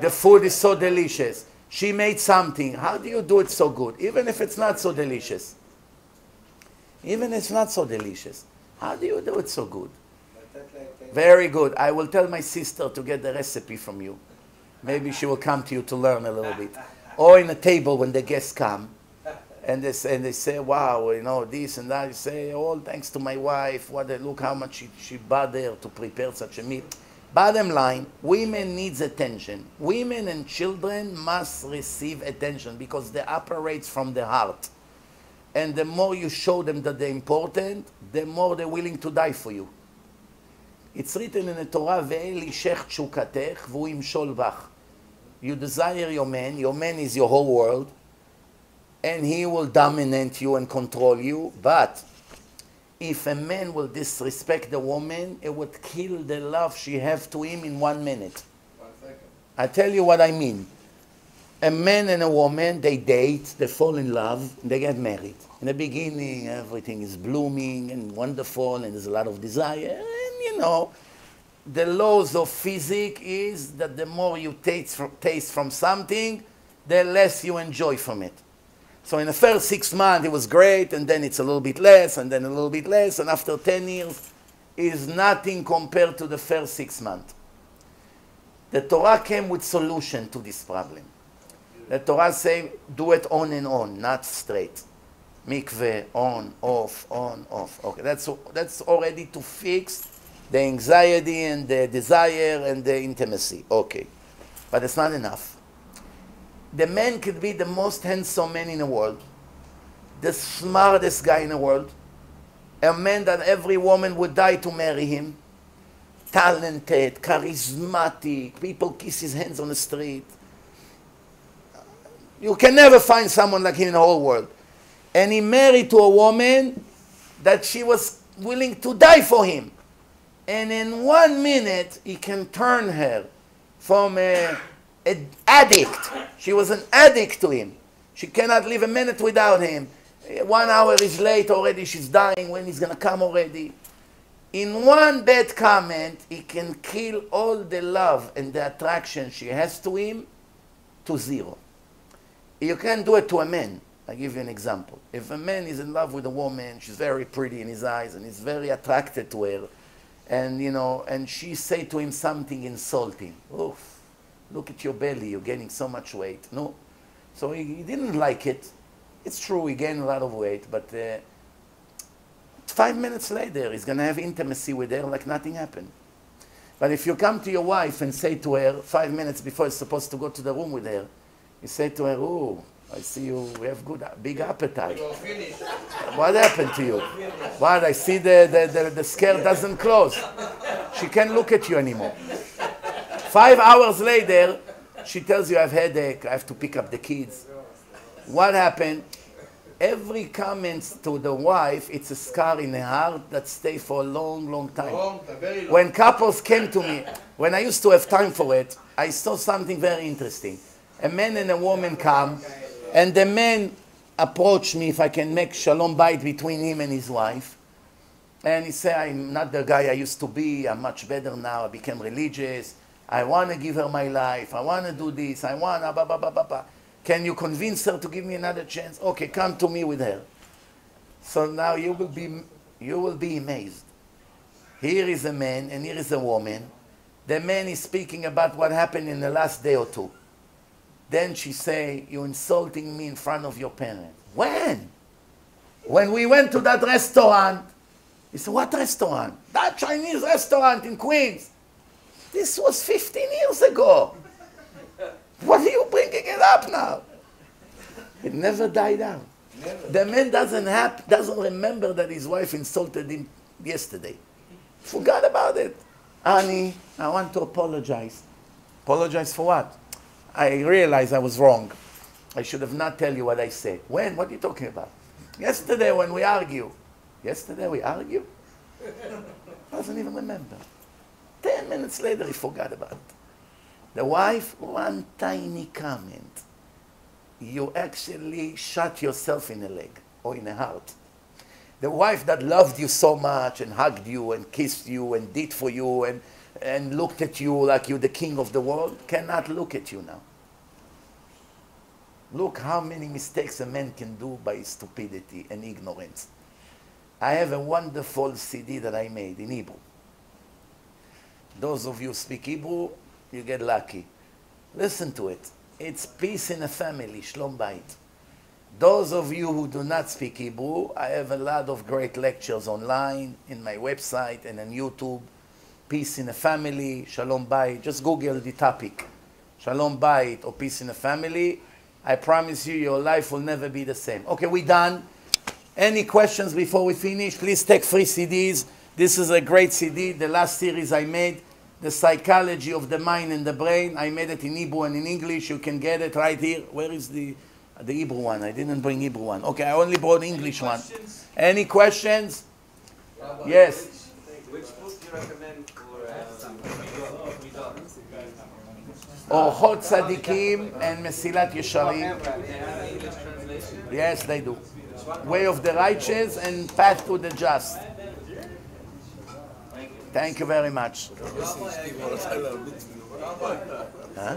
the food is so delicious. She made something. How do you do it so good? Even if it's not so delicious. Even if it's not so delicious. How do you do it so good? Very good. I will tell my sister to get the recipe from you. Maybe she will come to you to learn a little bit. Or in a table when the guests come and they say, and they say wow, you know, this and that. You say, all oh, thanks to my wife. What a, look how much she, she bothered to prepare such a meal. Bottom line, women needs attention. Women and children must receive attention because they operate from the heart. And the more you show them that they're important, the more they're willing to die for you. It's written in the Torah, Ve'el ishech tshukatech v'u imshol. You desire your man, your man is your whole world, and he will dominate you and control you, but if a man will disrespect the woman, it would kill the love she have to him in one minute. One. I tell you what I mean. A man and a woman, they date, they fall in love, they get married. In the beginning, everything is blooming and wonderful, and there's a lot of desire. And you know, the laws of physics is that the more you taste from, taste from something, the less you enjoy from it. So in the first six months, it was great, and then it's a little bit less, and then a little bit less, and after 10 years, is nothing compared to the first six months. The Torah came with solution to this problem. The Torah say, do it on and on, not straight. Mikveh, on, off, on, off. Okay, that's, that's already to fix the anxiety and the desire and the intimacy. Okay. But it's not enough. The man could be the most handsome man in the world, the smartest guy in the world, a man that every woman would die to marry him, talented, charismatic, people kiss his hands on the street. You can never find someone like him in the whole world. And he married to a woman that she was willing to die for him. And in one minute, he can turn her from a, an addict. She was an addict to him. She cannot live a minute without him. One hour is late already, she's dying. When he's going to come already? In one bad comment, he can kill all the love and the attraction she has to him to zero. You can do it to a man. I give you an example. If a man is in love with a woman, she's very pretty in his eyes, and he's very attracted to her, and you know, and she say to him something insulting. Oof, look at your belly, you're gaining so much weight. No, so he, he didn't like it. It's true, he gained a lot of weight, but uh, five minutes later, he's going to have intimacy with her like nothing happened. But if you come to your wife and say to her five minutes before you're supposed to go to the room with her, you say to her, "Oh, I see you we have good, big appetite. What happened to you? What? I see the, the, the, the scale doesn't close. She can't look at you anymore. Five hours later, she tells you, I have headache, I have to pick up the kids. What happened? Every comment to the wife, it's a scar in the heart that stay for a long, long time. Long, long. When couples came to me, when I used to have time for it, I saw something very interesting. A man and a woman come, and the man approached me if I can make shalom bayit between him and his wife. And he said, I'm not the guy I used to be. I'm much better now. I became religious. I want to give her my life. I want to do this. I want to, blah, blah, blah, blah, blah. Can you convince her to give me another chance? Okay, come to me with her. So now you will be, you will be amazed. Here is a man and here is a woman. The man is speaking about what happened in the last day or two. Then she say, you're insulting me in front of your parents. When? When we went to that restaurant. He said, what restaurant? That Chinese restaurant in Queens. This was 15 years ago. What are you bringing it up now? It never died out. The man doesn't have, doesn't remember that his wife insulted him yesterday. Forgot about it. Honey, I want to apologize. Apologize for what? I realize I was wrong. I should have not tell you what I said. When? What are you talking about? Yesterday when we argue. Yesterday we argue? Doesn't even remember. Ten minutes later he forgot about it. The wife, one tiny comment. You actually shot yourself in the leg or in the heart. The wife that loved you so much and hugged you and kissed you and did for you and, and looked at you like you're the king of the world cannot look at you now. Look how many mistakes a man can do by stupidity and ignorance. I have a wonderful CD that I made in Hebrew. Those of you speak Hebrew, you get lucky. Listen to it. It's peace in a family, shalom bayit. Those of you who do not speak Hebrew, I have a lot of great lectures online in my website and on YouTube. Peace in a family, shalom bayit. Just Google the topic, shalom bayit or peace in a family. I promise you, your life will never be the same. Okay, we done. Any questions before we finish? Please take free CDs. This is a great CD, the last series I made, The Psychology of the Mind and the Brain. I made it in Hebrew and in English. You can get it right here. Where is the, the Hebrew one? I didn't bring Hebrew one. Okay, I only brought English Any one. Any questions? Yes. Which, which book do you recommend for uh, oh, Orchot Tzadikim and Mesilat Yesharim. Yes, they do. Way of the Righteous and Path to the Just. Thank you very much. Huh?